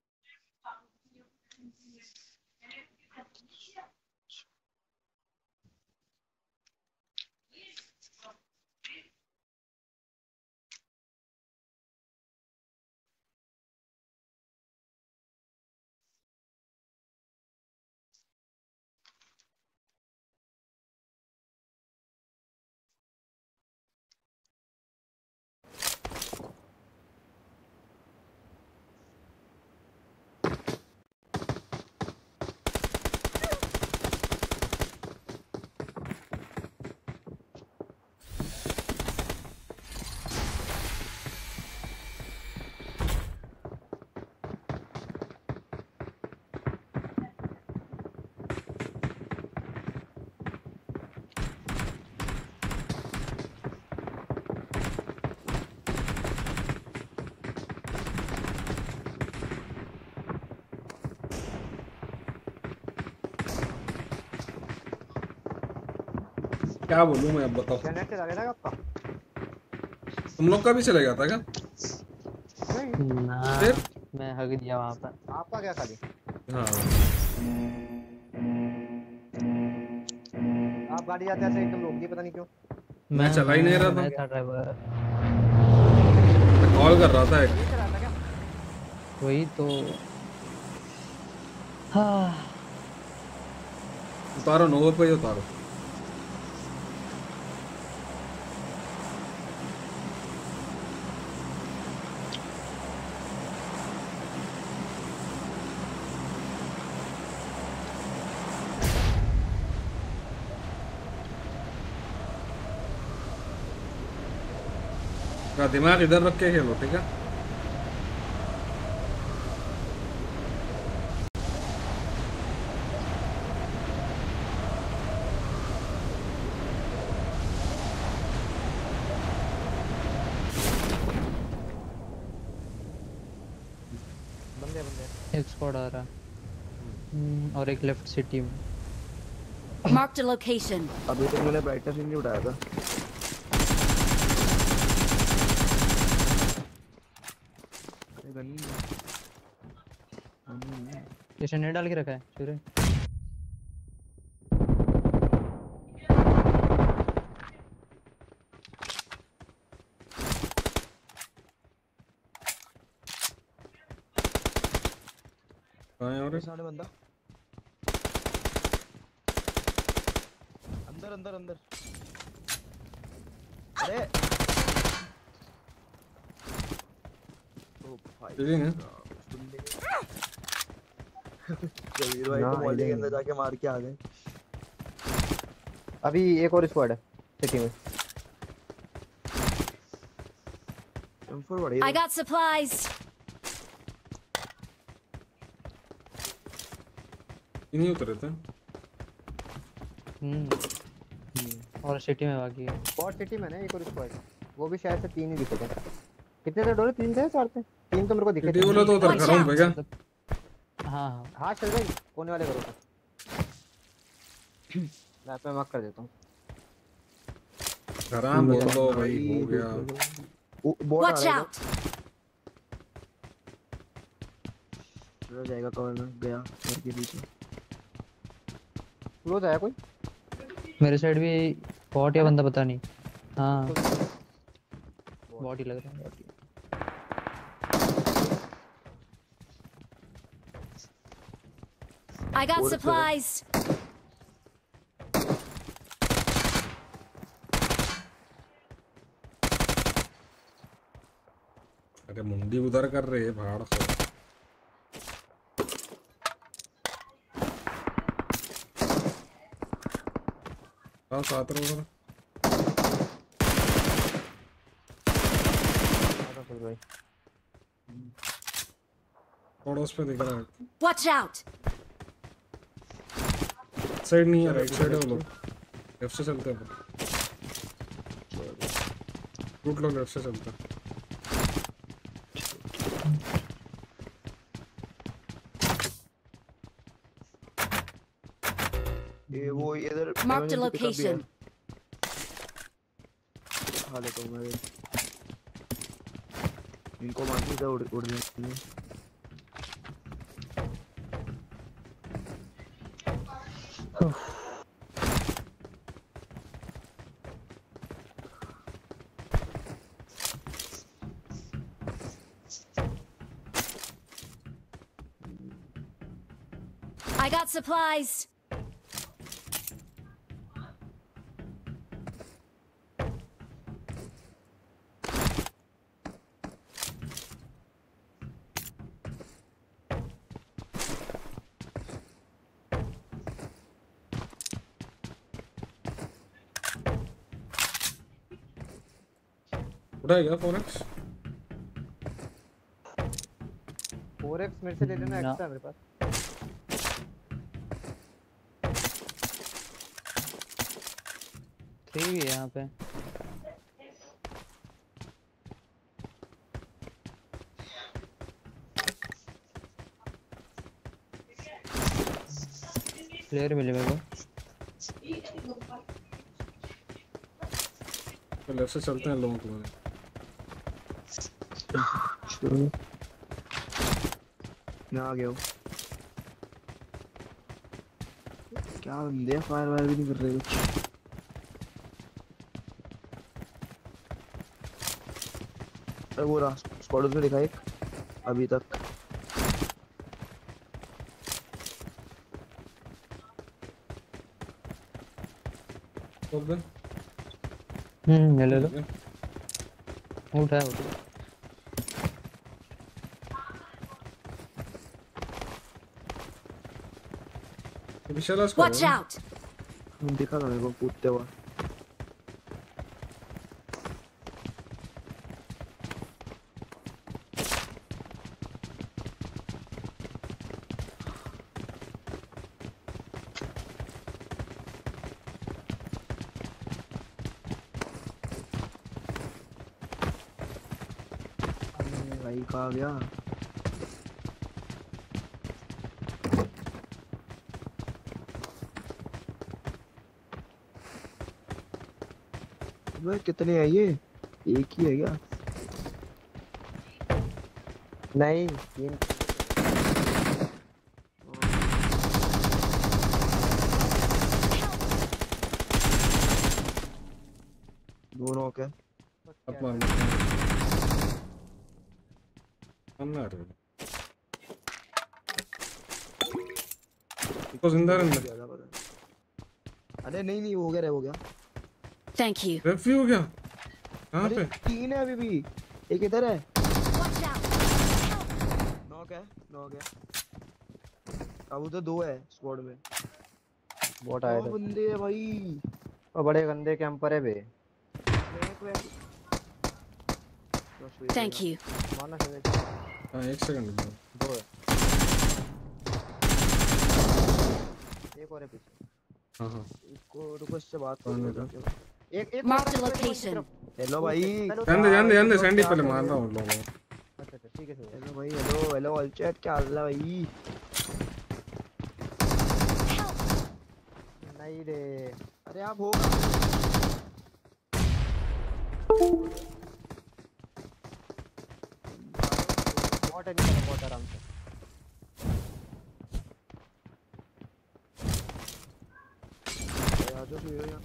क्या बोलूँ मैं अब बताओ जनरेट चला गया था आपका तुम लोग का भी चला गया था क्या नहीं ना फिर? मैं हग दिया वहाँ पर आपका क्या खाली हाँ आप गाड़ी जाते ऐसे एकदम रोक दी पता नहीं क्यों मैं चला ही नहीं रहा था। मैं था ड्राइवर कॉल कर रहा था एक वही तो हाँ उतारो नोवर पे ही उतारो दिमाग इधर रख के खेलो ठीक है? बंदे बंदे एक स्क्वाड आ रहा हम्म, और एक लेफ़्ट सिटी में। Marked a location. अभी तक मैंने ब्राइटनेस नहीं उठाया था अरे गन नहीं है। गन नहीं जैसे नेट डाल के रखा है सूर्य कहाँ है और सामने बंदा। अंदर अंदर अंदर। अरे! ओ भाई भाई तो मॉली के अंदर जाके मार के आ गए। अभी एक और स्क्वाड है सिटी में। M4 बढ़िया I got supplies. ये नहीं उतरे थे। हम्म। और सिटी में बाकी है। स्क्वाड सिटी में ना एक और स्क्वाड वो भी शायद से तीन ही दिखे थे। कितने थे डोले तीन थे चार थे? तीन तो मेरे को दिखे थे। बोला तो उतर ग्राउंड पे क्या? हाँ। हाँ हाँ चल भाई कोने वाले करो। मैं पे मार्क कर देता हूँ। खराब बोल दो भाई हो गया। वो बॉट आ Watch रहा है out. चला जाएगा कवर में गया घर के पीछे। क्लोज आया कोई? मेरे साइड भी बॉट या बंदा पता नहीं। हाँ। बॉट ही लग रहा है bot he. I got Order supplies. अरे मुंडी उधर कर रहे हैं भाड़ से हाँ साथ रहो उधर भाई। पड़ोस पे दिख रहा है। Watch out! साइड नहीं है राइट साइड है वो लोग लेफ़्ट से चलते हैं रूट लोग लेफ़्ट से चलते हैं ये वो इधर Marked a emergency pickup भी है। location. खा लेता हूँ मैं। इनको उड़ उड़ I got supplies. उठाएगा फ़ोन एक्स फोर एक्स मेरे से ले लेना ना। एक्स्ट्रा मेरे पास भी है यहाँ पे। प्लेयर मिले मेरे को। तो लेफ़्ट से चलते हैं लोगों को मैं। आ गया हूँ। क्या बंदे फायर वायर भी नहीं कर रहे कुछ। वो रहा स्क्वाड में दिखा एक अभी तक। हम्म ले लो। उठाया विशाल Watch out! दिखा था मेरे को कूदते हुआ अरे भाई कहाँ गया भाई कितने है ये? एक ही है क्या? नहीं तीन। दोनों के अब मार अन्ना तो ज़िंदा रहना ज़्यादा पता नहीं। अरे नहीं नहीं हो गया। Thank you. रेफी हो गया कहाँ पे तीन है अभी भी। एक इधर है। नॉक है नॉक है अब उधर दो है स्क्वाड में। बॉट आए दो थे। बंदे है भाई। और बड़े गंदे कैंपर है बे. मारना शुरू हाँ एक सेकंड दो है। एक और है पीछे। हाँ हाँ। इसको रुको इससे बात है करो एक एक है, है। हेलो भाई हेलो, जान दे जान दे जान दे हेलो, सैंडी क्या पहले मार रहे हो? हूँ उन लोगों अच्छा अच्छा ठीक है हेलो भाई हेलो हेलो ऑल चैट क्या हाल है भाई नहीं रे अरे आप हो बॉट है नहीं बॉट आराम से आ जाओ तो यार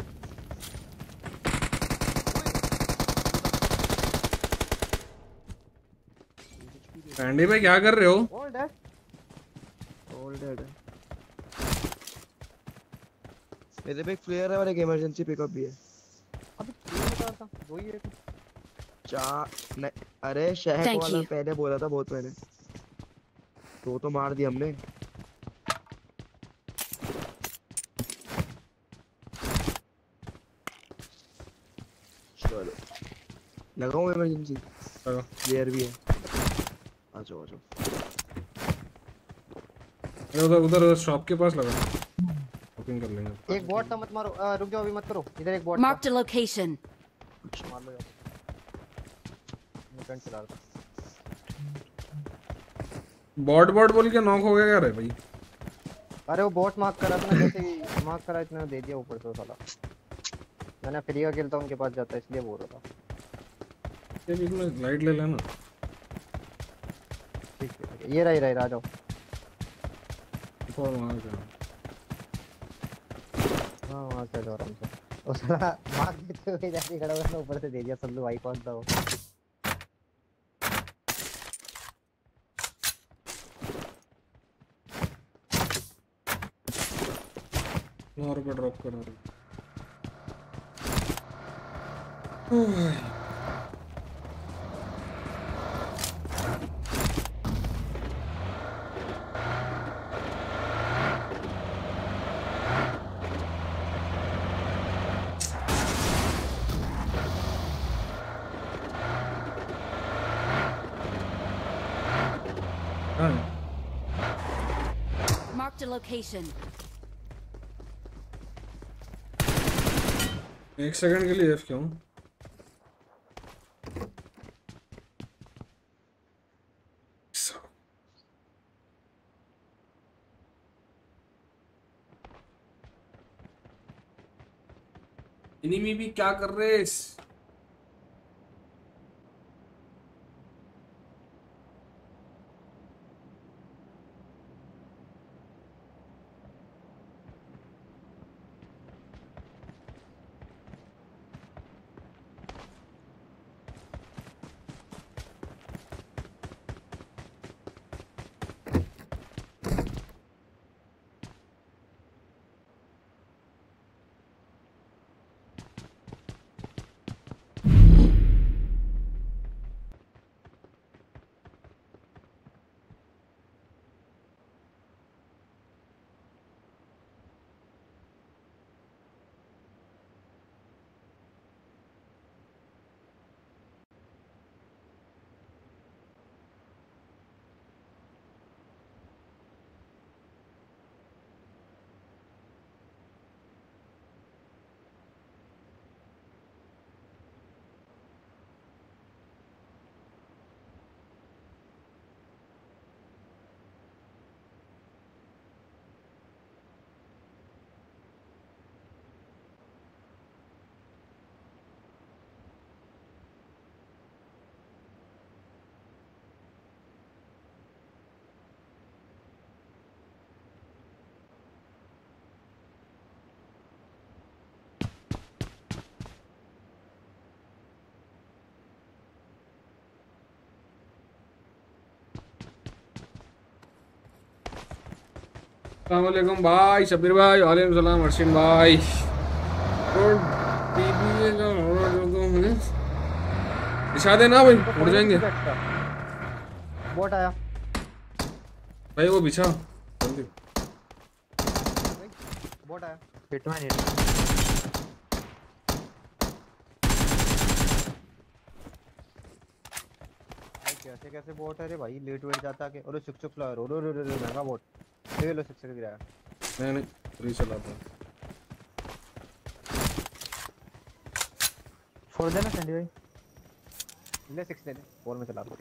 सैंडी भाई क्या कर रहे हो? है। मेरे पे एक फ्लेयर है और एक इमरजेंसी पिकअप भी है। अभी तीन बता था दो ही है चार नहीं अरे शहर वाला पहले बोला था बहुत पहले। दो तो मार दिया हमने। चलो। लगाऊँ इमरजेंसी लगा प्लेयर भी है। जाओ आ जाओ। उधर उधर शॉप के पास लगा। शॉपिंग कर लेंगे। एक बॉट था मत मारो। रुक जाओ अभी मत करो। इधर एक बॉट Marked a location. मार लो यार। मैं चला रहा था। बॉट बॉट बोल के नॉक हो गया क्या रे भाई? अरे वो बॉट मार्क करा था ना जैसे मार्क करा इतने दे दिया ऊपर से साला। मैंने फ्री का खेलता हूँ उनके पास जाता इसलिए बोल रहा था। ये में लाइट ले लेना। ये रहा ये रहा रहा, आ जाओ। और वहाँ का हाँ वहाँ से आ जाओ आराम से। वो साला मार्क देते हुए जाके खड़ा हुआ ऊपर से दे दिया सल्लू भाई कौन था वो नौ रुपये ड्रॉप करा। रहे हाँ Marked a location. एक सेकंड के लिए एफ़ क्यों? इनिमी भी क्या कर रहे इस? वालेकुम भाई शबीर भाई वालेकुम सलाम अर्शिन भाई और बीबी का तो है दिशा देना भाई उड़ जाएँगे। बॉट आया। भाई वो बिछा। जल्दी। बॉट आया। हिटमैन हिट भाई कैसे कैसे बॉट है रे भाई? लेट वेट जाता के और सुक सुक फ्लावर और महँगा बॉट। ले लो सबसे गिरा नहीं नहीं फ्री चलाता हूँ छोड़ देना संडी भाई ले 6 ले ले फोर में चला लो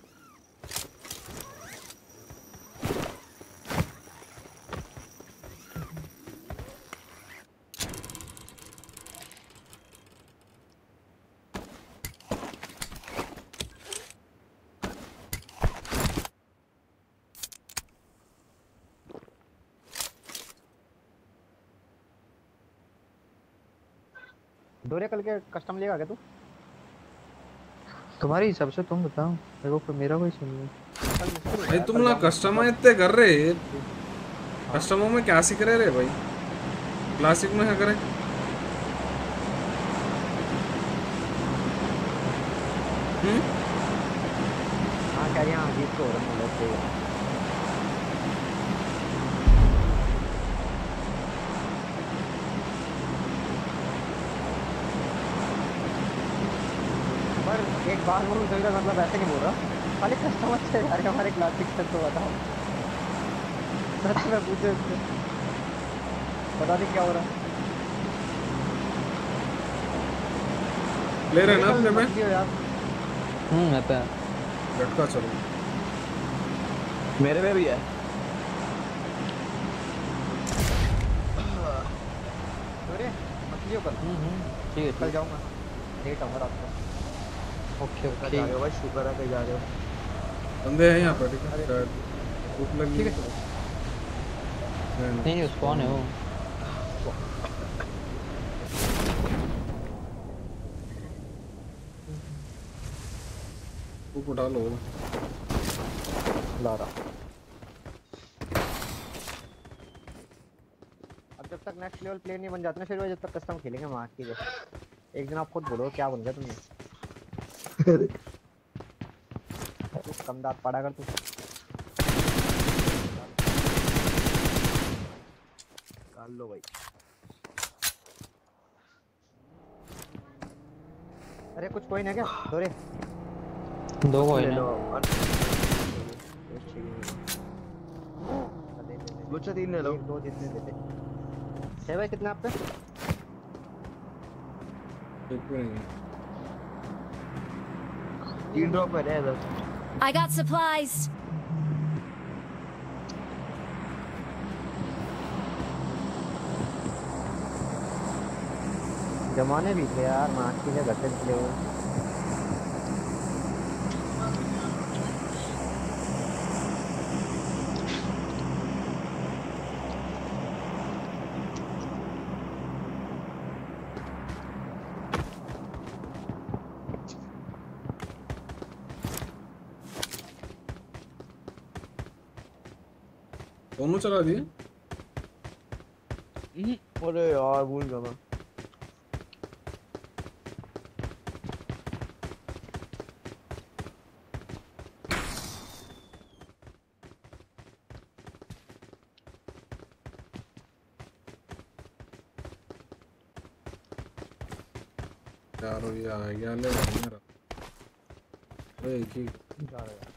डोरे कल के कस्टम लेगा क्या तू? तुम्हारी हिसाब से तुम बताओ। मेरे को मेरा कोई सुन नहीं। भाई तुम जाऊँगा। कस्टमर इतने कर रहे कस्टमर में क्या सीख रहे रे भाई? क्लासिक में क्या करे? हम्म? हाँ कह रही हाँ जीत को हो रहा है। बात बोलूँ तो इधर मतलब ऐसे नहीं बोल रहा। खाली कस्टमर से रहे हमारे क्लासिक से तो बताओ सच में पूछे उससे पता नहीं क्या हो रहा। ले रहे ना अपने में? यार। हम्म मैं पे। लटका चलो। मेरे में भी है। हम्म हम्म। ठीक है कल जाऊँगा। लेट आऊँगा रात को। है ओके ओके। जा रहे हो भाई शुक्र है कहीं जा रहे हो। बंदे हैं यहाँ पर ठीक है? भूख लगी ठीक है। नहीं, नहीं स्पॉन है वो? भूख उठा लो। ला रहा। अब जब तक नेक्स्ट लेवल प्लेयर नहीं बन जाते ना फिर वो जब तक कस्टम खेलेंगे मार के जब एक दिन आप खुद बोलो क्या बन गया तुमने? तू कम पड़ा कर तू निकाल लो भाई अरे कुछ कोई ना क्या दो है ना और- दे, दे, दे, मुझसे तीन ले लो दो जितने देते भाई कितने आप पे तीन ड्रॉप है इधर I got supplies. जमाने भी थे यार मार्च के लिए घर के निकले दोनों चला दिए अरे यार भूल गया मैं यार ये आ गया ले मेरा एक ही जा रहे हैं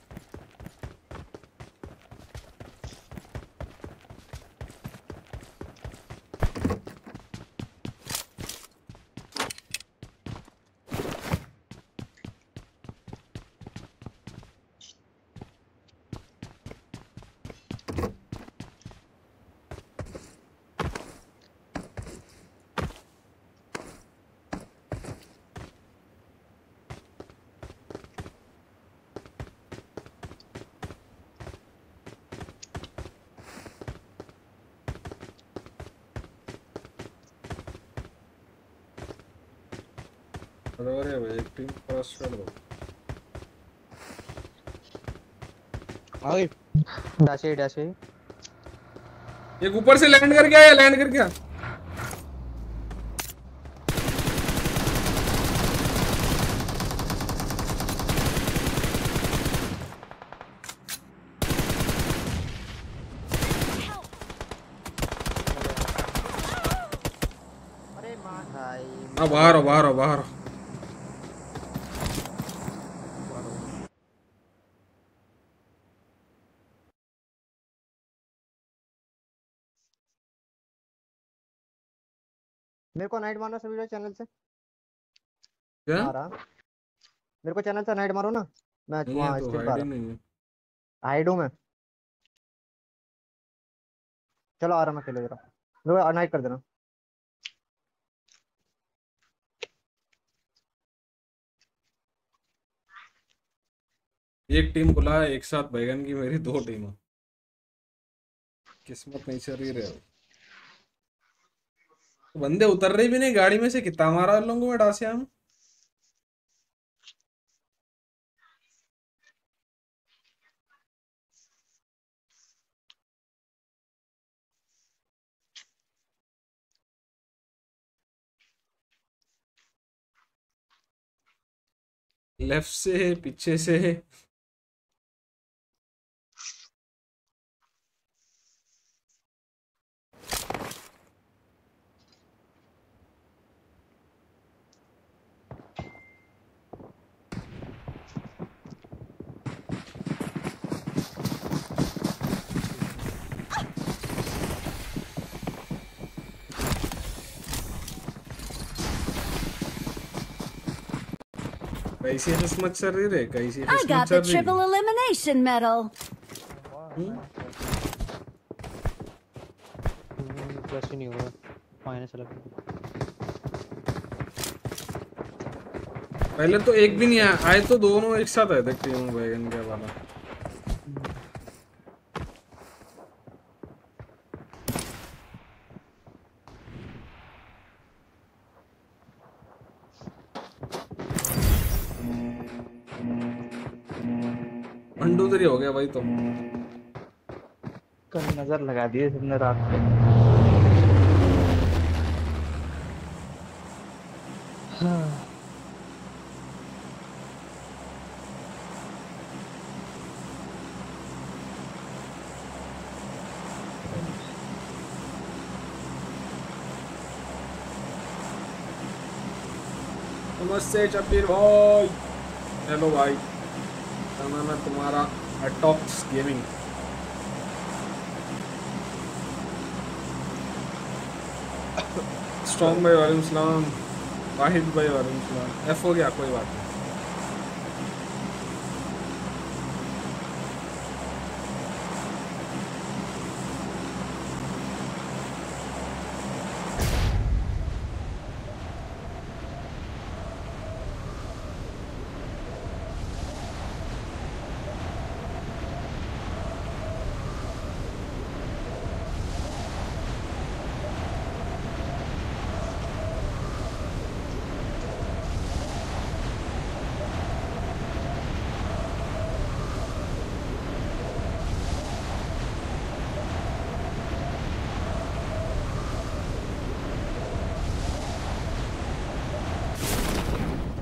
अरे भाई आगे। डैशे डैशे। एक ऊपर से लैंड कर गया या लैंड कर गया अरे मार। भाई हाँ बाहर हो बाहर हो बाहर हो मेरे को नाइट मारो सभी चैनल से क्या आ रहा मेरे को चैनल से नाइट मारो ना। मैं वहाँ है तो स्ट्रीम हाइड पर ही नहीं हाइड हूँ मैं। चलो आ रहा मैं खेले जरा को नाइट कर देना। एक टीम बुला एक साथ बैगन की मेरी दो टीम किस्मत नहीं चल रही रहे बंदे उतर रहे भी नहीं गाड़ी में से कितना मारा उन लोगों में डासिया में लेफ़्ट से पीछे से। कैसी किस्मत चल रही रे कैसी किस्मत चल रही ट्रिपल एलिमिनेशन मेडल प्लस ही नहीं हुआ माइनस चला पहले तो एक भी नहीं आया आए तो दोनों एक साथ आए थे टीम वैगन के वाला। भाई तो। कल नज़र लगा दी सबने रात को। नमस्ते चब्बीर भाई। हेलो भाई क्या नाम है तुम्हारा? अटॉक्स गेमिंग स्ट्रॉन्ग भाई वालेकुम सलाम वाहिद भाई वालेकुम सलाम एफ़ हो गया कोई बात नहीं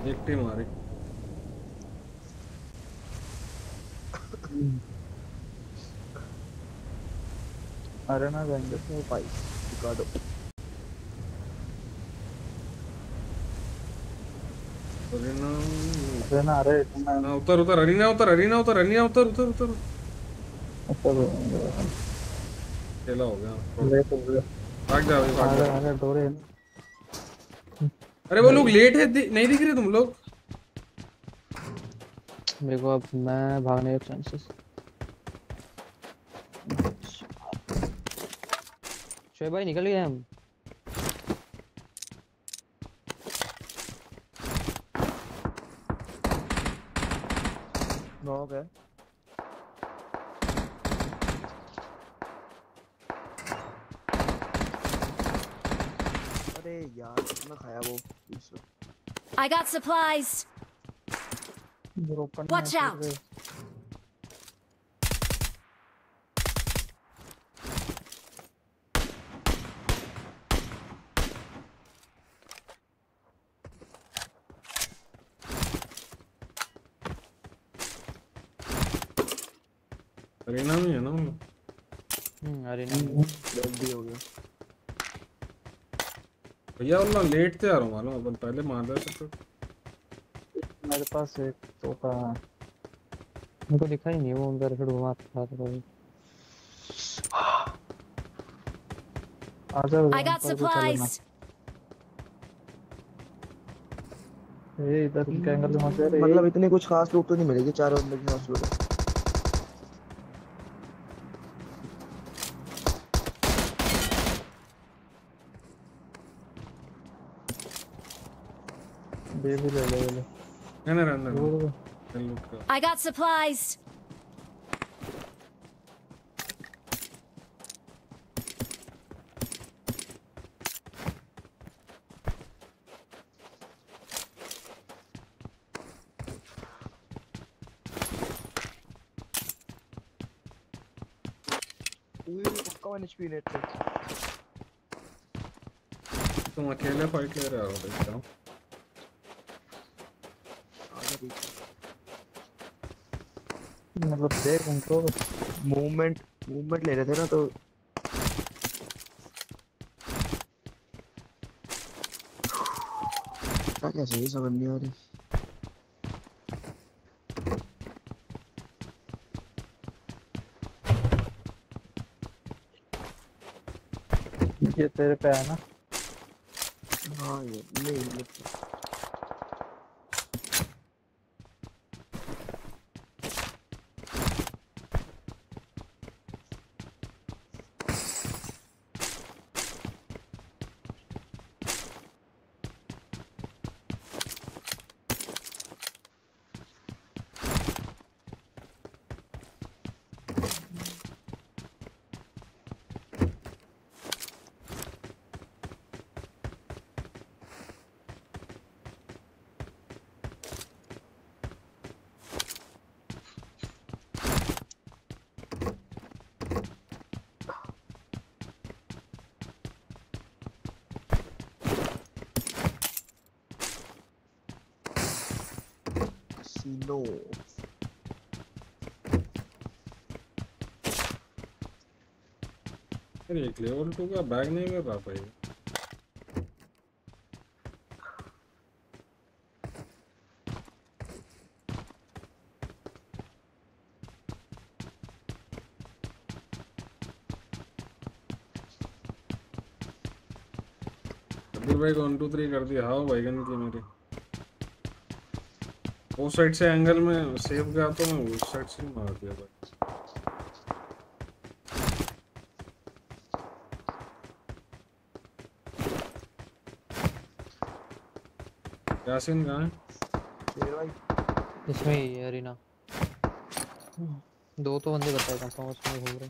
एक टीम आ रही तो भाई दिखा दो। अरीना अरे ना अरे इतना ना उतर उतर अरीना उतर अरीना उतर अरीना उतर उतर उतर। ऊपर खेला हो गया। ले तो ले। भाग जा भाग अरे जा अरे डोरे अरे वो लोग लेट है दि- नहीं दिख रहे तुम लोग? मेरे को अब मैं भागने के चांसेस शोएब भाई निकल गए हम नॉक है अरे यार कितना खाया वो दूसरा I got supplies. Open Watch out. Arena में है ना वो लोग। हम्म अरे नहीं जल्दी हो गया भैया वो लोग लेट थे यार मालूम अपन पहले मार रहे थे तो। मेरे पास एक तो का मेरे को दिखा ही नहीं वो अंदर फिर घुमा था तो भाई। आ जाओ I got supplies. ये इधर उनके एंगल से मत मतलब इतनी कुछ खास लूट तो नहीं मिलेगी चार बंदे की खास लूट दे भी ले ले ले नहीं नहीं रहने रुको, दो रुको। चल लूट कर I got supplies. पक्का वन एचपी नेट पे तुम अकेले फाइट ले रहे हो देखता हूँ आगे पीछे मतलब देख उनको मूवमेंट मूवमेंट ले रहे थे ना तो क्या सही समझ नहीं आ रही। ये तेरे पे है ना? हाँ ये नहीं मतलब कैसीनो अरे एक लेवल टू का बैग नहीं मिल रहा भाई। भाई वन टू थ्री कर दिया। हाँ बैगन की मेरी। वो साइड से एंगल में सेव गया तो मैं उस साइड से मार दिया भाई। यासीन कहाँ है? शेर भाई इसमें ही है रीना दो तो बंदे बताए कंफर्म उसमें घूम रहे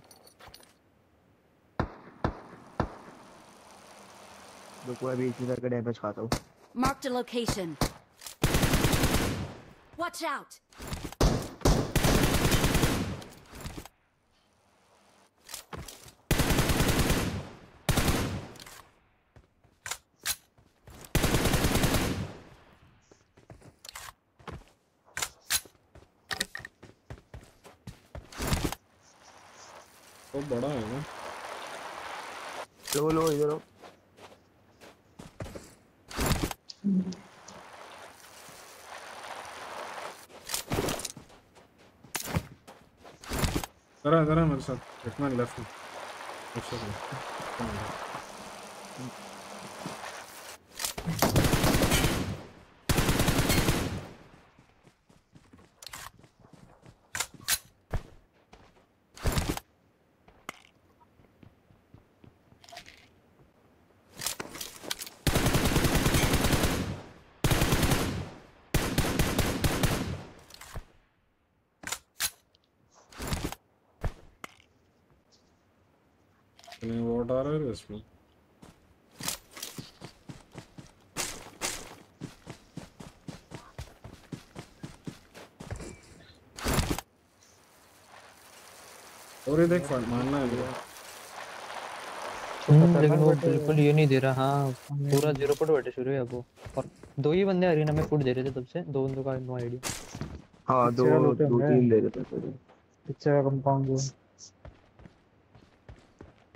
रुको अभी एक तरह का डैमेज खाता हूँ। Mark the location watch out! बड़ा है ना। लो लो इधर आओ। जरा जरा मेरे साथ लेफ़्ट में लेफ़्ट में नहीं वोट रहा है इसमें और ये देख फट मारना है हम्म, लेकिन वो बिल्कुल ये नहीं दे रहा। हाँ पूरा ज़ीरो फुट बैठे शुरू है अब वो। और दो ही बंदे अरीना में फुट दे रहे थे तब से। दो बंदों का नो आईडिया हाँ दो दो तीन ले लेते हैं पीछे का कंपाउंड जो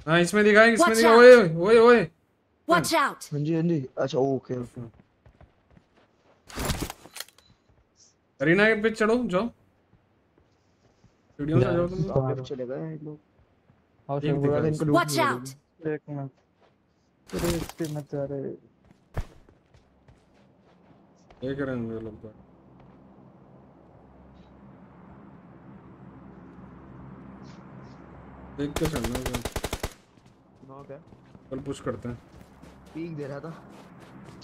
हाँ इसमें दिखा इसमें दिखा ओए ओए ओए। Watch out! हाँ जी हाँ जी। अच्छा ओके ओके। अरीना के पे चढ़ो जाओ। सीढ़ियों से जा। जाओ तुम चले गए ये लोग। और एक सब है को लूट Watch लिया out! एक मिनट तेरे इसके मत जा रहे देख रहे हैं ये लोग तो। देख के चलना है। नॉक है कल पुश करते हैं। पीक दे रहा था।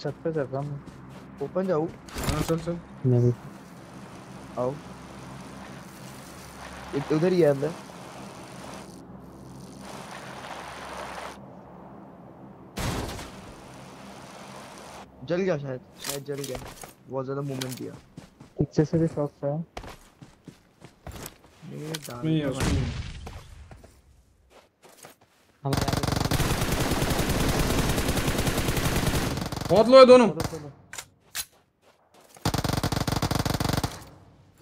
छत पे चल रहा हूँ। ओपन जाऊँ? हाँ चल चल। मैं भी आओ। एक उधर ही है अंदर। जल गया शायद। शायद जल गया। बहुत ज़्यादा मूवमेंट दिया। पीछे से भी शॉट है। ये डाल नहीं है दिया उसमें भाई। हमारे यहाँ बहुत लो है दोनों।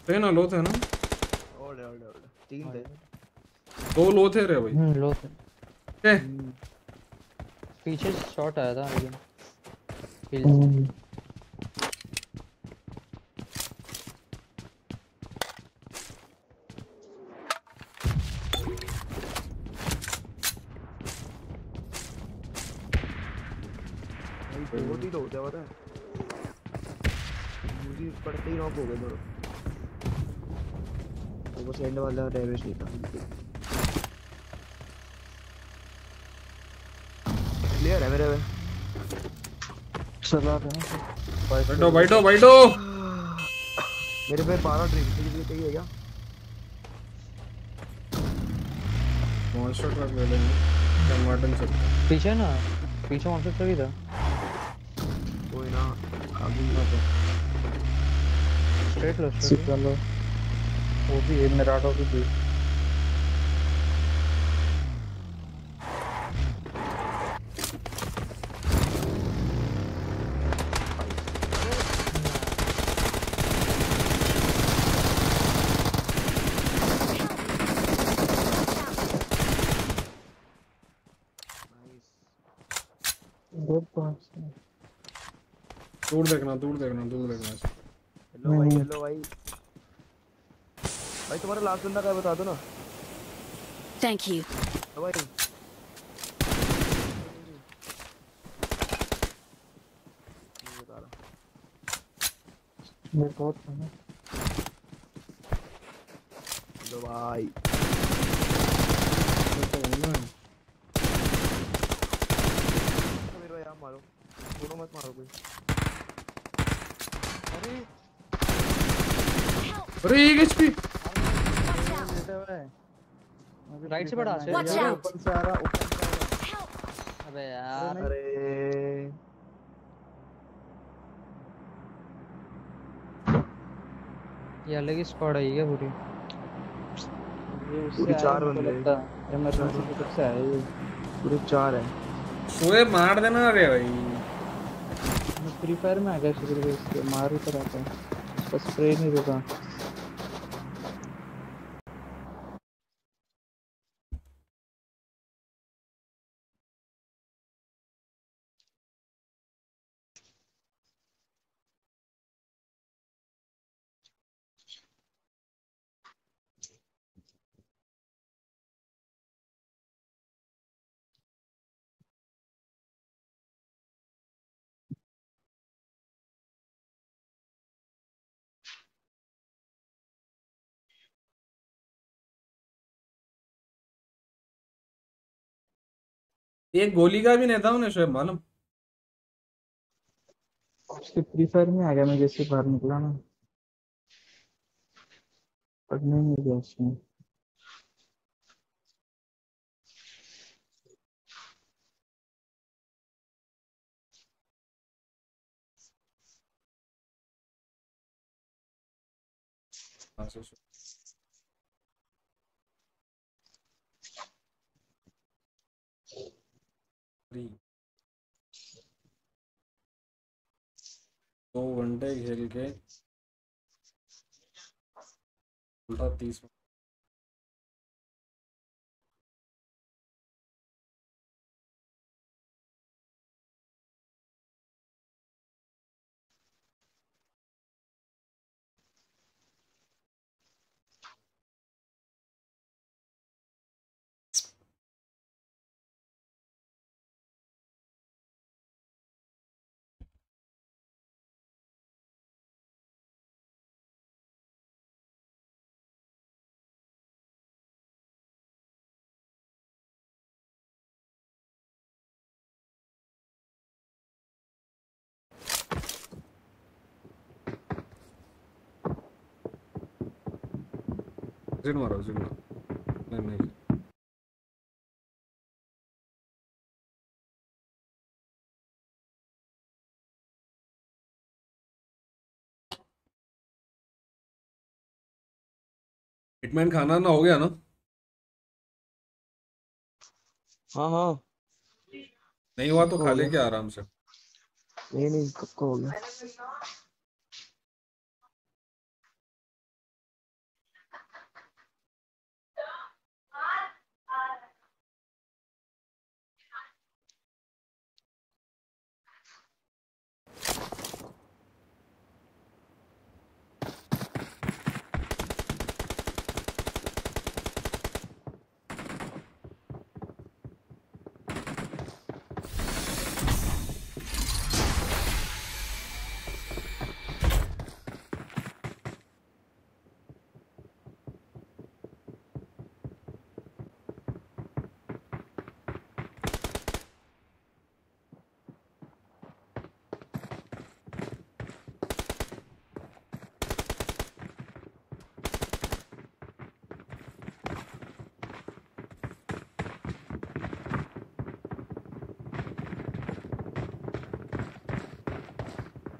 थे ना लो थे ना। तीन थे। दो लो थे रे भाई। हम्म लो थे। ए, पीछे शॉट आया था हिल से। भाई बहुत ही तो होता है पता है मुझे पड़ते हो गए दोनों वो बस एंड वाला डैमेज नहीं था क्लियर है मेरे चला रहे बैठो बैठो बैठो मेरे पे 12 ड्रिंक के लिए चाहिए क्या मॉन्स्टर ट्रक ले लेंगे कन्वर्टन से पीछे ना? पीछे वहाँ से तभी था। कोई ना अभी स्ट्रेट लो स्ट्रेट लो वो भी एक मिराडो की भी दूर देखना दूर देखना दूर देखना। लास्ट बंदा क्या है बता दो ना। Thank you. हेलो भाई नहीं बता रहा मेरे को था ना हेलो भाई तो मेरे भाई आप मारो। दोनों मत मारो कोई। अरे। एक एचपी राइट से बढ़ा Watch से out. ऊपर से आ रहा ऊपर से आ रहा अबे यार। अरे। ये अलग ही स्क्वाड आई है पूरी? ये उससे पूरी चार बंदे। हैं। है। इमरजेंसी की तरफ़ से आया ये। पूरे चार है। सोए मार देना रे भाई। मैं फ्री फायर में आ गया शुरू से इसके। मार ही तो रहता है उसका स्प्रे नहीं रुका। एक गोली का भी नहीं था उन्हें शोएब मालूम? उसके फ्री फायर में आ गया मैं जैसे बाहर निकला ना। पढ़ने नहीं गया उसमें। हाँ, Three. दो घंटे खेल के उल्टा तीस जिन मारो जिन मारो नहीं नहीं हिटमैन खाना ना हो गया ना? हाँ हाँ। नहीं हुआ तो खा गया। ले क्या आराम से। नहीं नहीं कब का हो गया?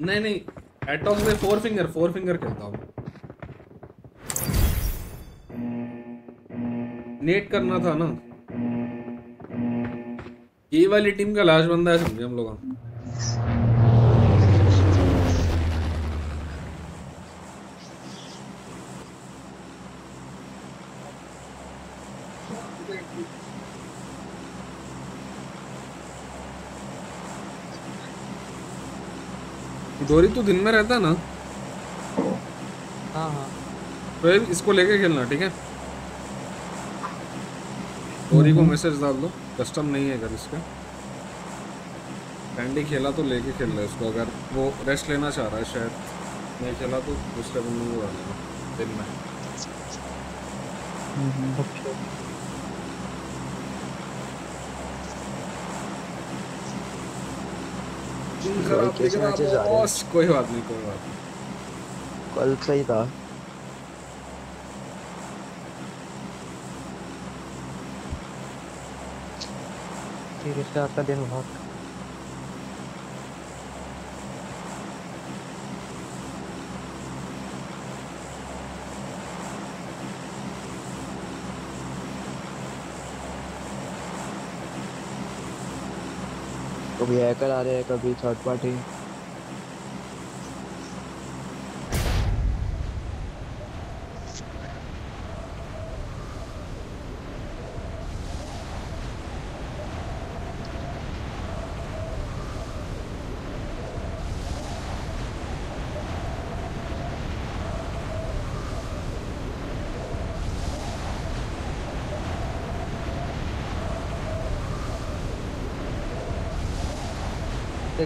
नहीं नहीं एटॉक में फोर फिंगर फोर फिंगर खेलता हूँ। नेट करना था ना। ये वाली टीम का लास्ट बंदा है, समझे हम लोग डोरी तो दिन में रहता ना? हाँ हाँ। तो ये इसको लेके खेलना ठीक है? डोरी को मैसेज डाल दो कस्टम नहीं है अगर इसका। कैंडी खेला तो लेके खेल ले उसको अगर वो रेस्ट लेना चाह रहा है शायद। नहीं खेला तो दूसरे बंदे को डालेगा दिन में दिन भाई, खराब कैसे दिख रहा मैचेस आ रहे हैं? कोई बात नहीं कोई बात नहीं कल सही था ठीक है आपका दिन बहुत कभी हैकर आ रहे हैं कभी थर्ड पार्टी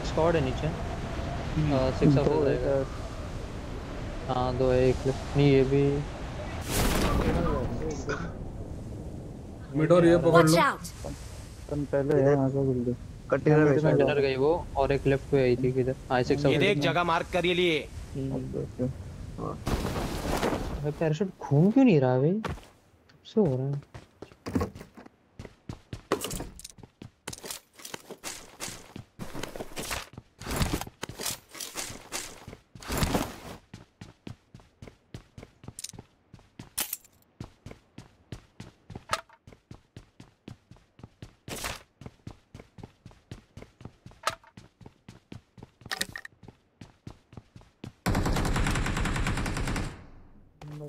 स्क्वाड है नीचे। सिक्स ऑफ़ दो जाएगा। एक हाँ दो है एक नहीं ये भी। मिड और ये पकड़ लो! अपन पहले है आगे बिल्डिंग कंटेनर में कंटेनर गई वो और एक लेफ़्ट पे आई थी किधर? हाँ सिक्स ऑफ़ ये देख जगह मार्क कर लिए। पैराशूट घूम क्यों नहीं रहा भाई? कब से हो रहा है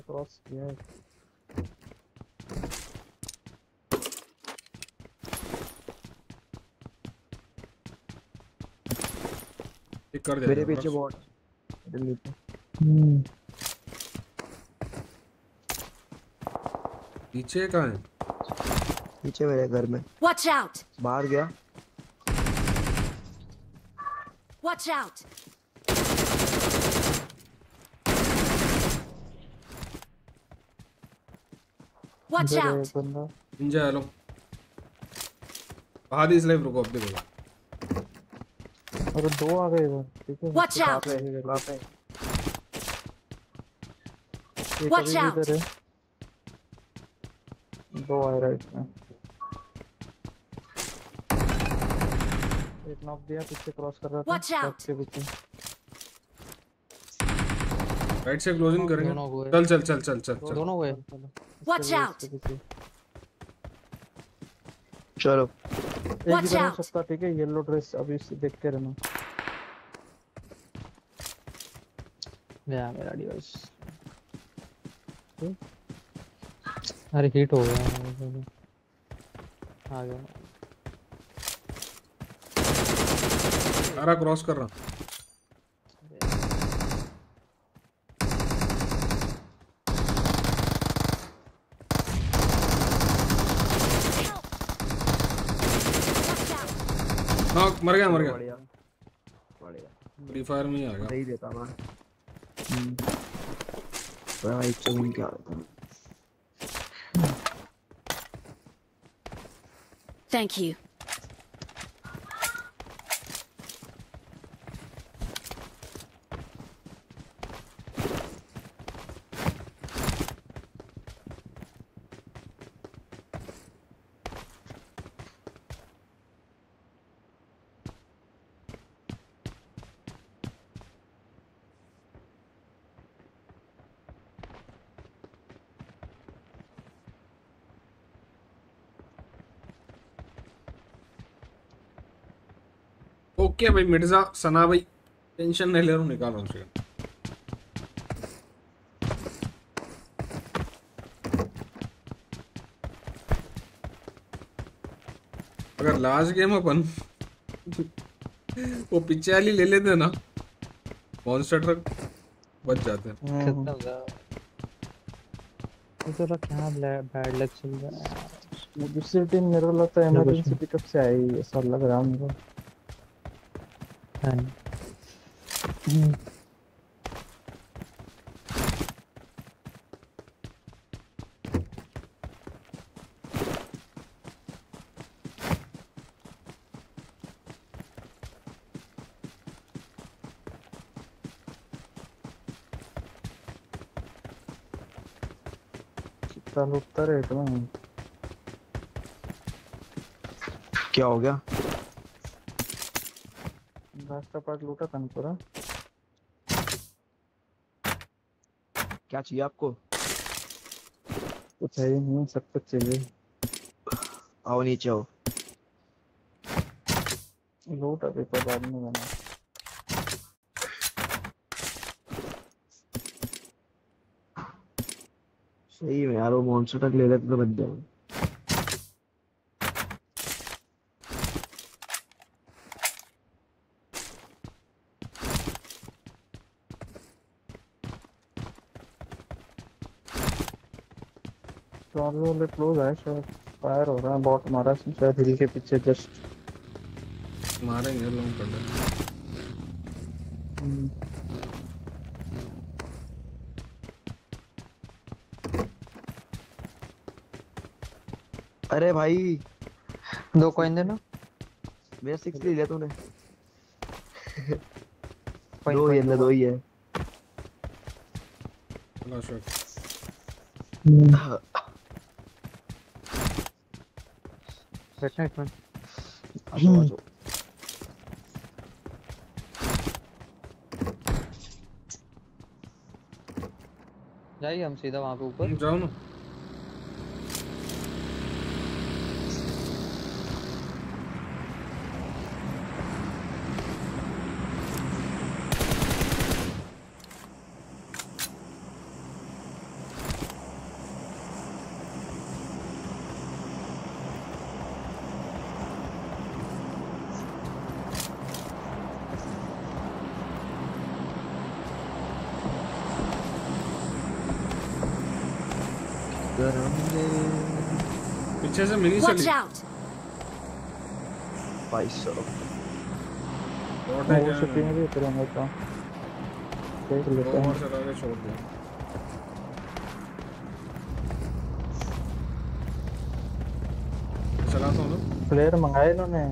क्रॉस किया है एक कर दे मेरे पीछे बॉट पीछे कहाँ है पीछे मेरे घर में Watch out! बाहर गया Watch out! Watch इधर है out! एक हेलो आधी इस लाइव रुको अब देखो और दो आ गए इधर ठीक है? Watch out! कहाँ पे एक Watch अभी भी out! इधर है? दो आए राइट में एक नॉक दिया पीछे क्रॉस कर रहा था out! पीछे। राइट से क्लोजिंग करेंगे। चल चल चल चल चल चल। दोनों हुए। Watch out! चलो। एक हो out! सकता ठीक है? येलो ड्रेस अभी देखते रहना। मेरा डिवाइस अरे हीट हो गया आ गया। सारा क्रॉस कर रहा हाँ मर गया मर गया। बढ़िया बढ़िया। फ्री फायर में ही आ गया। सही देता मैं। बड़ा भाई सेकंड क्या होता है Thank you. ओके भाई मिर्ज़ा सना भाई? टेंशन नहीं ले रहा हूँ निकाल रहा हूँ अगर लास्ट गेम अपन वो पीछे वाली ले लेते ना मॉन्स्टर ट्रक बच जाते हैं। खत्म हो गया ये तो रहा क्या बैड लक चल रहा है। दूसरी टीम मेरे को लगता है इमरजेंसी पिकअप से आई ऐसा लग रहा है मेरे gun. Mm. लुटता रहता हूँ क्या हो गया लास्ट का पार्ट लूटा था पूरा। क्या चाहिए आपको? कुछ है ही नहीं सब कुछ चाहिए। आओ नीचे आओ। लूट अभी तो बाद में बना सही में यार वो मॉन्स्टर ट्रक ले लेते तो बच जाओ चार्ज वाले क्लोज है शायद फायर बॉट मारा शायद हिल के पीछे जस्ट मारेंगे लोग कर लेंगे अरे भाई। दो कॉइन देना। मेरा सिक्स ले लिया तूने। दो ही है दो ही है चला शॉट बैठना इसमें आ जाओ आ जाओ जाइए हम सीधा वहाँ पे ऊपर। जाओ ना गरम दे पीछे से Watch चली out! भाई सौ वो क्या शिपिंग भी उतर होंगे तो देख लेते हैं चला के छोड़ ना प्लेयर मंगाए इन्होंने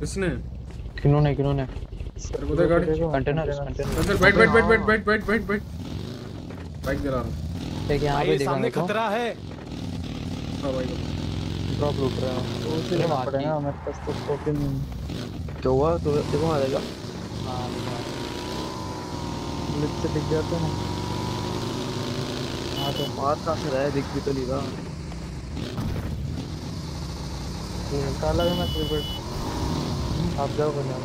किसने किन्होंने किन्होंने तेरे को दे गाड़ी कंटेनर कंटेनर अंदर बैठ बैठ बैठ बैठ बैठ बैठ बैठ बैठ बाइक दिला रहा हूँ एक यहाँ पे देखा सामने खतरा है हाँ भाई ड्रॉप लूट रहा है मार। पड़ेगा मेरे पास तो क्या हुआ तो देखो हाँ से दिख जाते हैं हाँ तो मार कहाँ से रहा है दिख भी तो नहीं रहा ये काला है मैं आप जाओ बना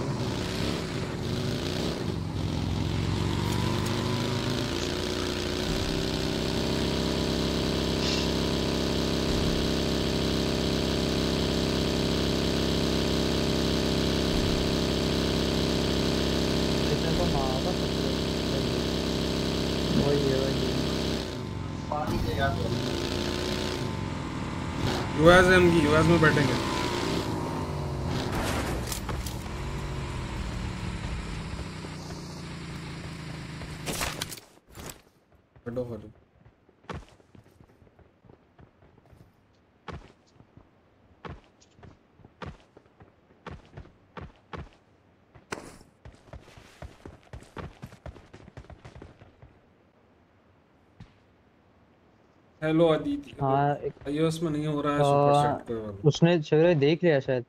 युवाज है हम युवाज में बैठेंगे। हेलो अदिति हाँ एक आईओएस में नहीं हो रहा है सुपर सेट उसने शगरे देख लिया शायद।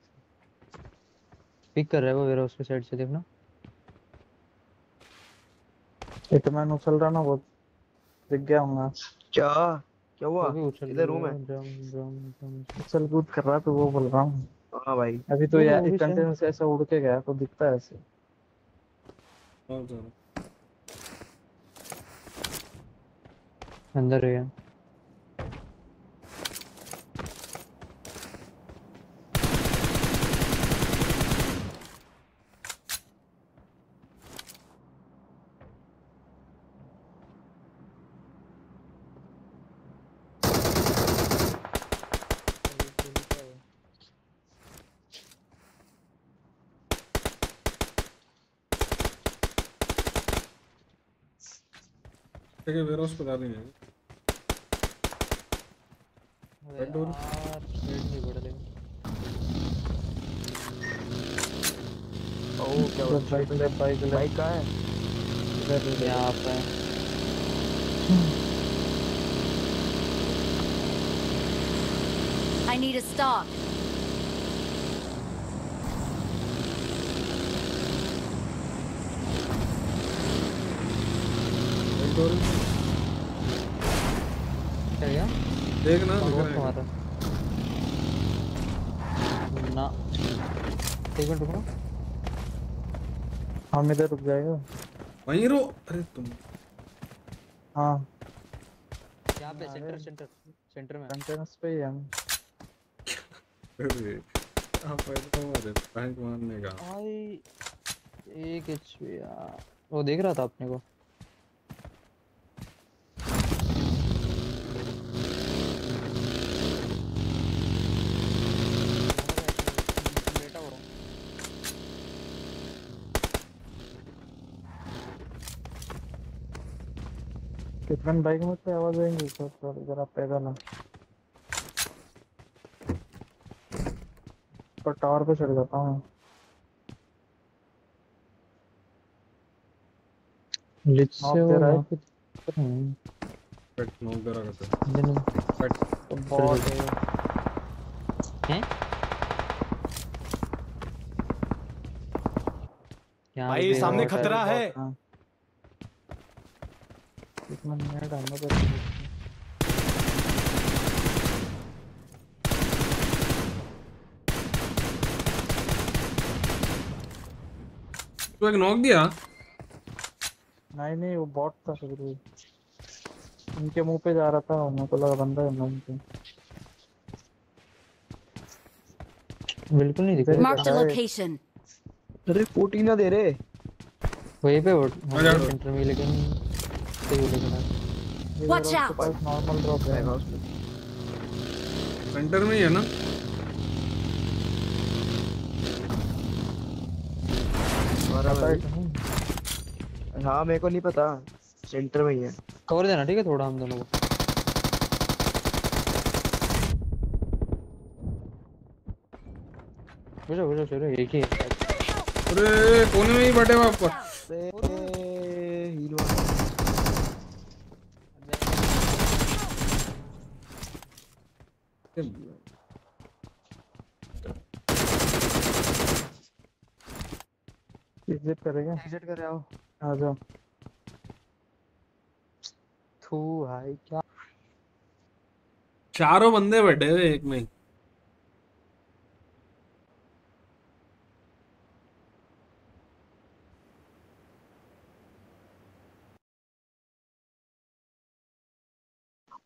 पिक कर रहा है वो वेरा उसके साइड से देखना। हिटमैन उछल रहा ना बहुत दिख गया होगा क्या? क्या हुआ? वो इधर रूम है उछल कूद कर रहा तो वो बोल रहा हूँ। हाँ भाई। अभी तो यार एक कंटेनर से ऐसा उड़ के गया तो दिखता है ऐसे। अंदर है। ठीक है वेयर हाउस पे डालेंगे अबे Red door. यार रेड नहीं रही ओ क्या बाइक ले बाइक ले बाइक कहाँ है इधर इधर। यहाँ पे I need a stock. क्या गया दिख रहा है ना। एक मिनट रुको। हम इधर रुक जाएगा। वहीं रो। अरे तुम। हाँ। यहाँ पे सेंटर सेंटर सेंटर में। कंटेनर्स पे ही हम। अरे आप पैदा हमारे बैंक मारने का। आई एक एचपी यार। वो देख रहा था अपने को लेटा हुआ हूँ। कितने बाइक में से आवाज़ आएँगी सर सर जरा पैदल ना पर टावर पे चढ़ जाता हूँ Knock से वो रहा है। है। पेट नॉक करते नहीं। पेट तो बहुत है हैं भाई, सामने खतरा है। कितना तू एक नॉक दिया नहीं नहीं वो बॉट था फिर उनके मुँह पे जा रहा था मेरे को लगा बंदा है मुँह पे बिल्कुल नहीं दिख रहा a Right. location. अरे फोर्टी ना दे रहे वहीं पे वो जा। हमारे सेंटर में लेकिन सही लेकिन यार। Watch out. नॉर्मल ड्रॉप है। बैग हाउस में सेंटर में ही है ना? है हाँ। मेरे को नहीं पता। सेंटर में ही है। कवर देना ठीक है? थोड़ा हम दोनों को। बुझो बुझो चलो एक ही है। अरे कोने में ही बैठे हुआ ऊपर हीरो एग्जिट करेगा? एग्जिट कर आओ आ जाओ। थू भाई क्या? चारों बंदे बैठे हुए एक में।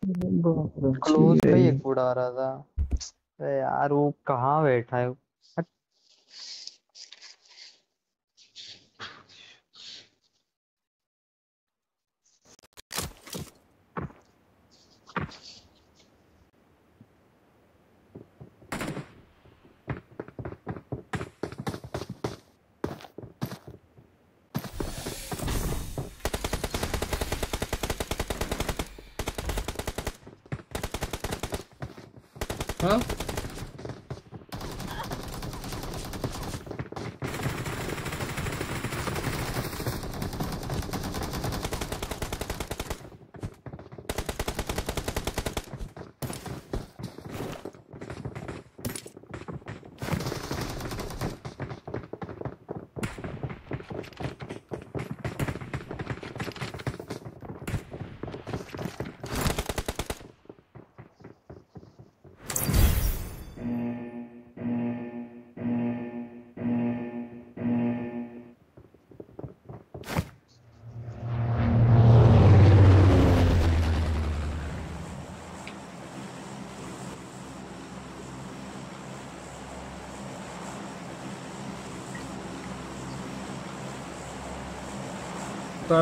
क्लोज पे एक बुढ़ा रहा था। यार वो कहाँ बैठा। हाँ?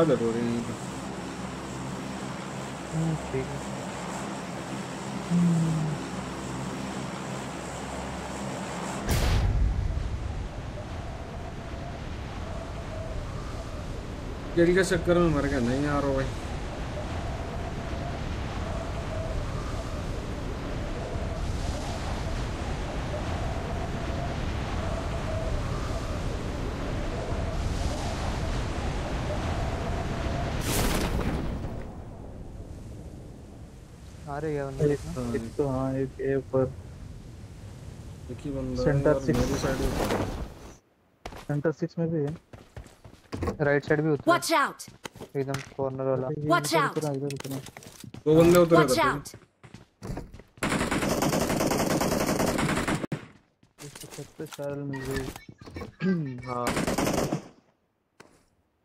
बता ज़रूरी रही था। हम्म, ठीक है। चक्कर में मर गया। नहीं यार भाई। रहे हैं बंदे एक एक तो हाँ एक ए ऊपर एक ही बंदा है यार six. मेरी साइड में सेंटर सिक्स में भी है। राइट साइड भी उतरा। Watch out! एकदम कॉर्नर वाला। इधर उतरा दो बंदे उतरे थे छत पे शायद मिल गई हाँ।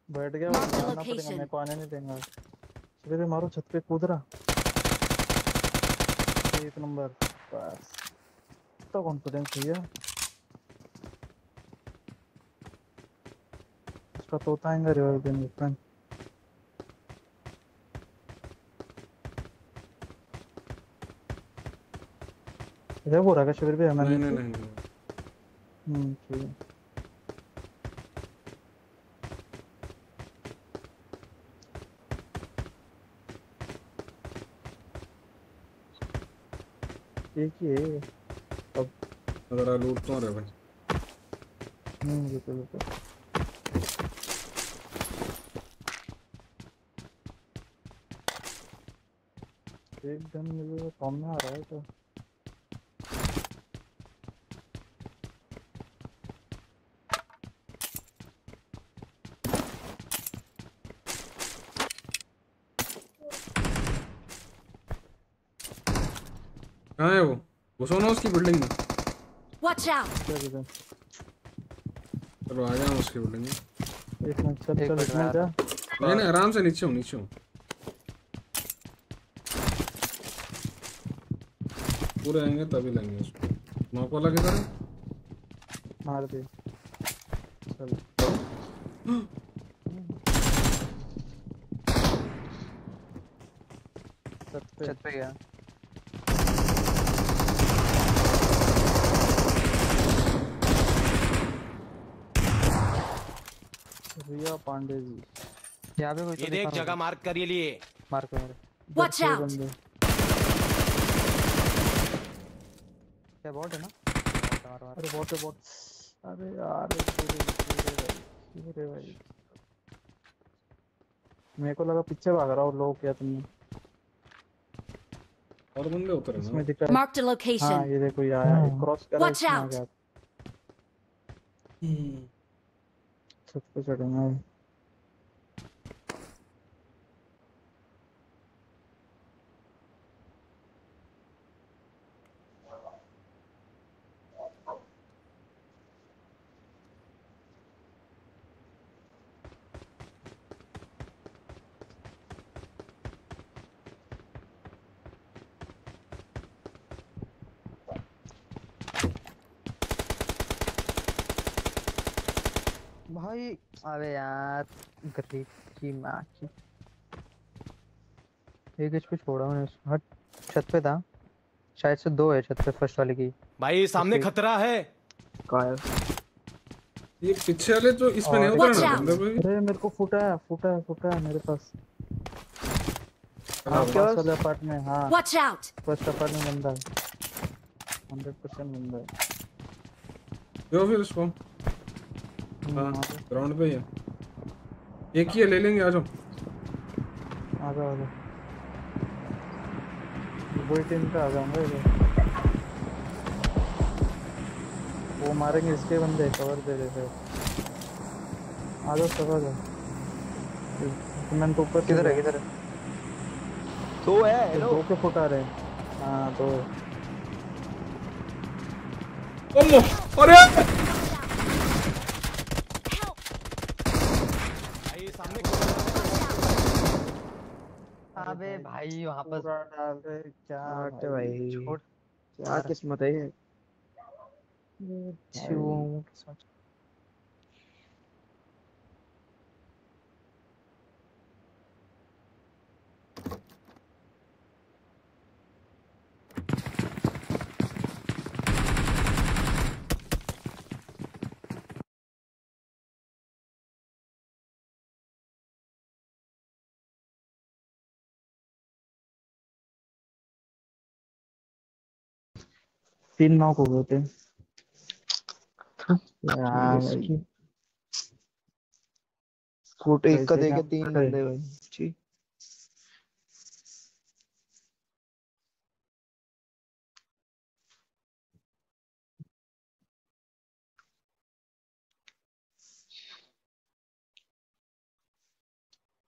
बैठ गया. मेरे को आने नहीं देंगे। मारो छत पे कूद रहा। एक नंबर बस। इतना कॉन्फिडेंस भैया? उसका तोता आएगा रिवाइव देने फ्रेंड इधर रहा है शिविर भी है मैंने नहीं नहीं नहीं नहीं। हम्म ठीक है। एक ही है अगर लूट तो रहे भाई? हम्म एक गन मुझे सामने आ रहा है तो कहाँ है वो वो सोना उसकी बिल्डिंग में। Watch out! क्या किधर चलो आ गया उसकी बिल्डिंग में। एक मिनट चल चल मिनट इसमें जा। नहीं नहीं आराम से नीचे हूँ नीचे हूँ। पूरे आएँगे तभी लेंगे उसको। नॉक वाला किधर है? मार दे। चल। छत पे गया। रिया पांडे जी। यहाँ पे कोई तो ये देख जगह मार्क कर लिए मार को मेरे इधर Watch छह out. बंदे। क्या बॉट है ना? मार मार। अरे बहुत है बहुत अरे यार पूरे भाई पूरे भाई। मेरे को लगा पीछे भाग रहा हूँ लोग क्या तुमने और बंदे उतरे इसमें ना? दिखा है। Marked a हाँ ये देखो ये आया क्रॉस करा Watch इसमें आ out. छत पे चढ़ूँगा अभी। भाई अबे यार गरीब की माँ की। एक एचपी छोड़ा मैंने हट छत पे था। शायद से दो है छत पे फ़र्स्ट वाले की। भाई सामने खतरा है। कहाँ है? ये पीछे वाले जो इसमें नहीं उतरे कोई अरे मेरे को फूटा है फूटा है फूटा है मेरे पास। हाँ पास? वाले अपार्टमेंट हाँ। Watch out! फ़र्स्ट अपार्टमेंट बंदा है। हंड्रेड परसेंट बंदा है। दो फिर उसको। हाँ। ग्राउंड पे ही है। एक ही है ले लेंगे आ जाओ। आ जाओ आ जाओ। वही टीम पे आ जाऊँगा इधर। वो मारेंगे इसके बंदे कवर दे देते आ जाओ सब आ जाओ। मैंने तो ऊपर किधर है किधर है? दो है हेलो दो के फुट आ रहे हैं। हाँ अम्मो अरे Help! भाई सामने खतरा है। अबे भाई वहाँ पर क्या हट भाई छोड़ क्या? किस्मत है ये। किस्मत। तीन नॉक हो। गए थे फुट एक का देके तीन बंदे भाई। जी।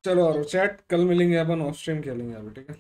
चलो और चैट कल मिलेंगे अपन ऑफ़ स्ट्रीम खेलेंगे अभी ठीक है?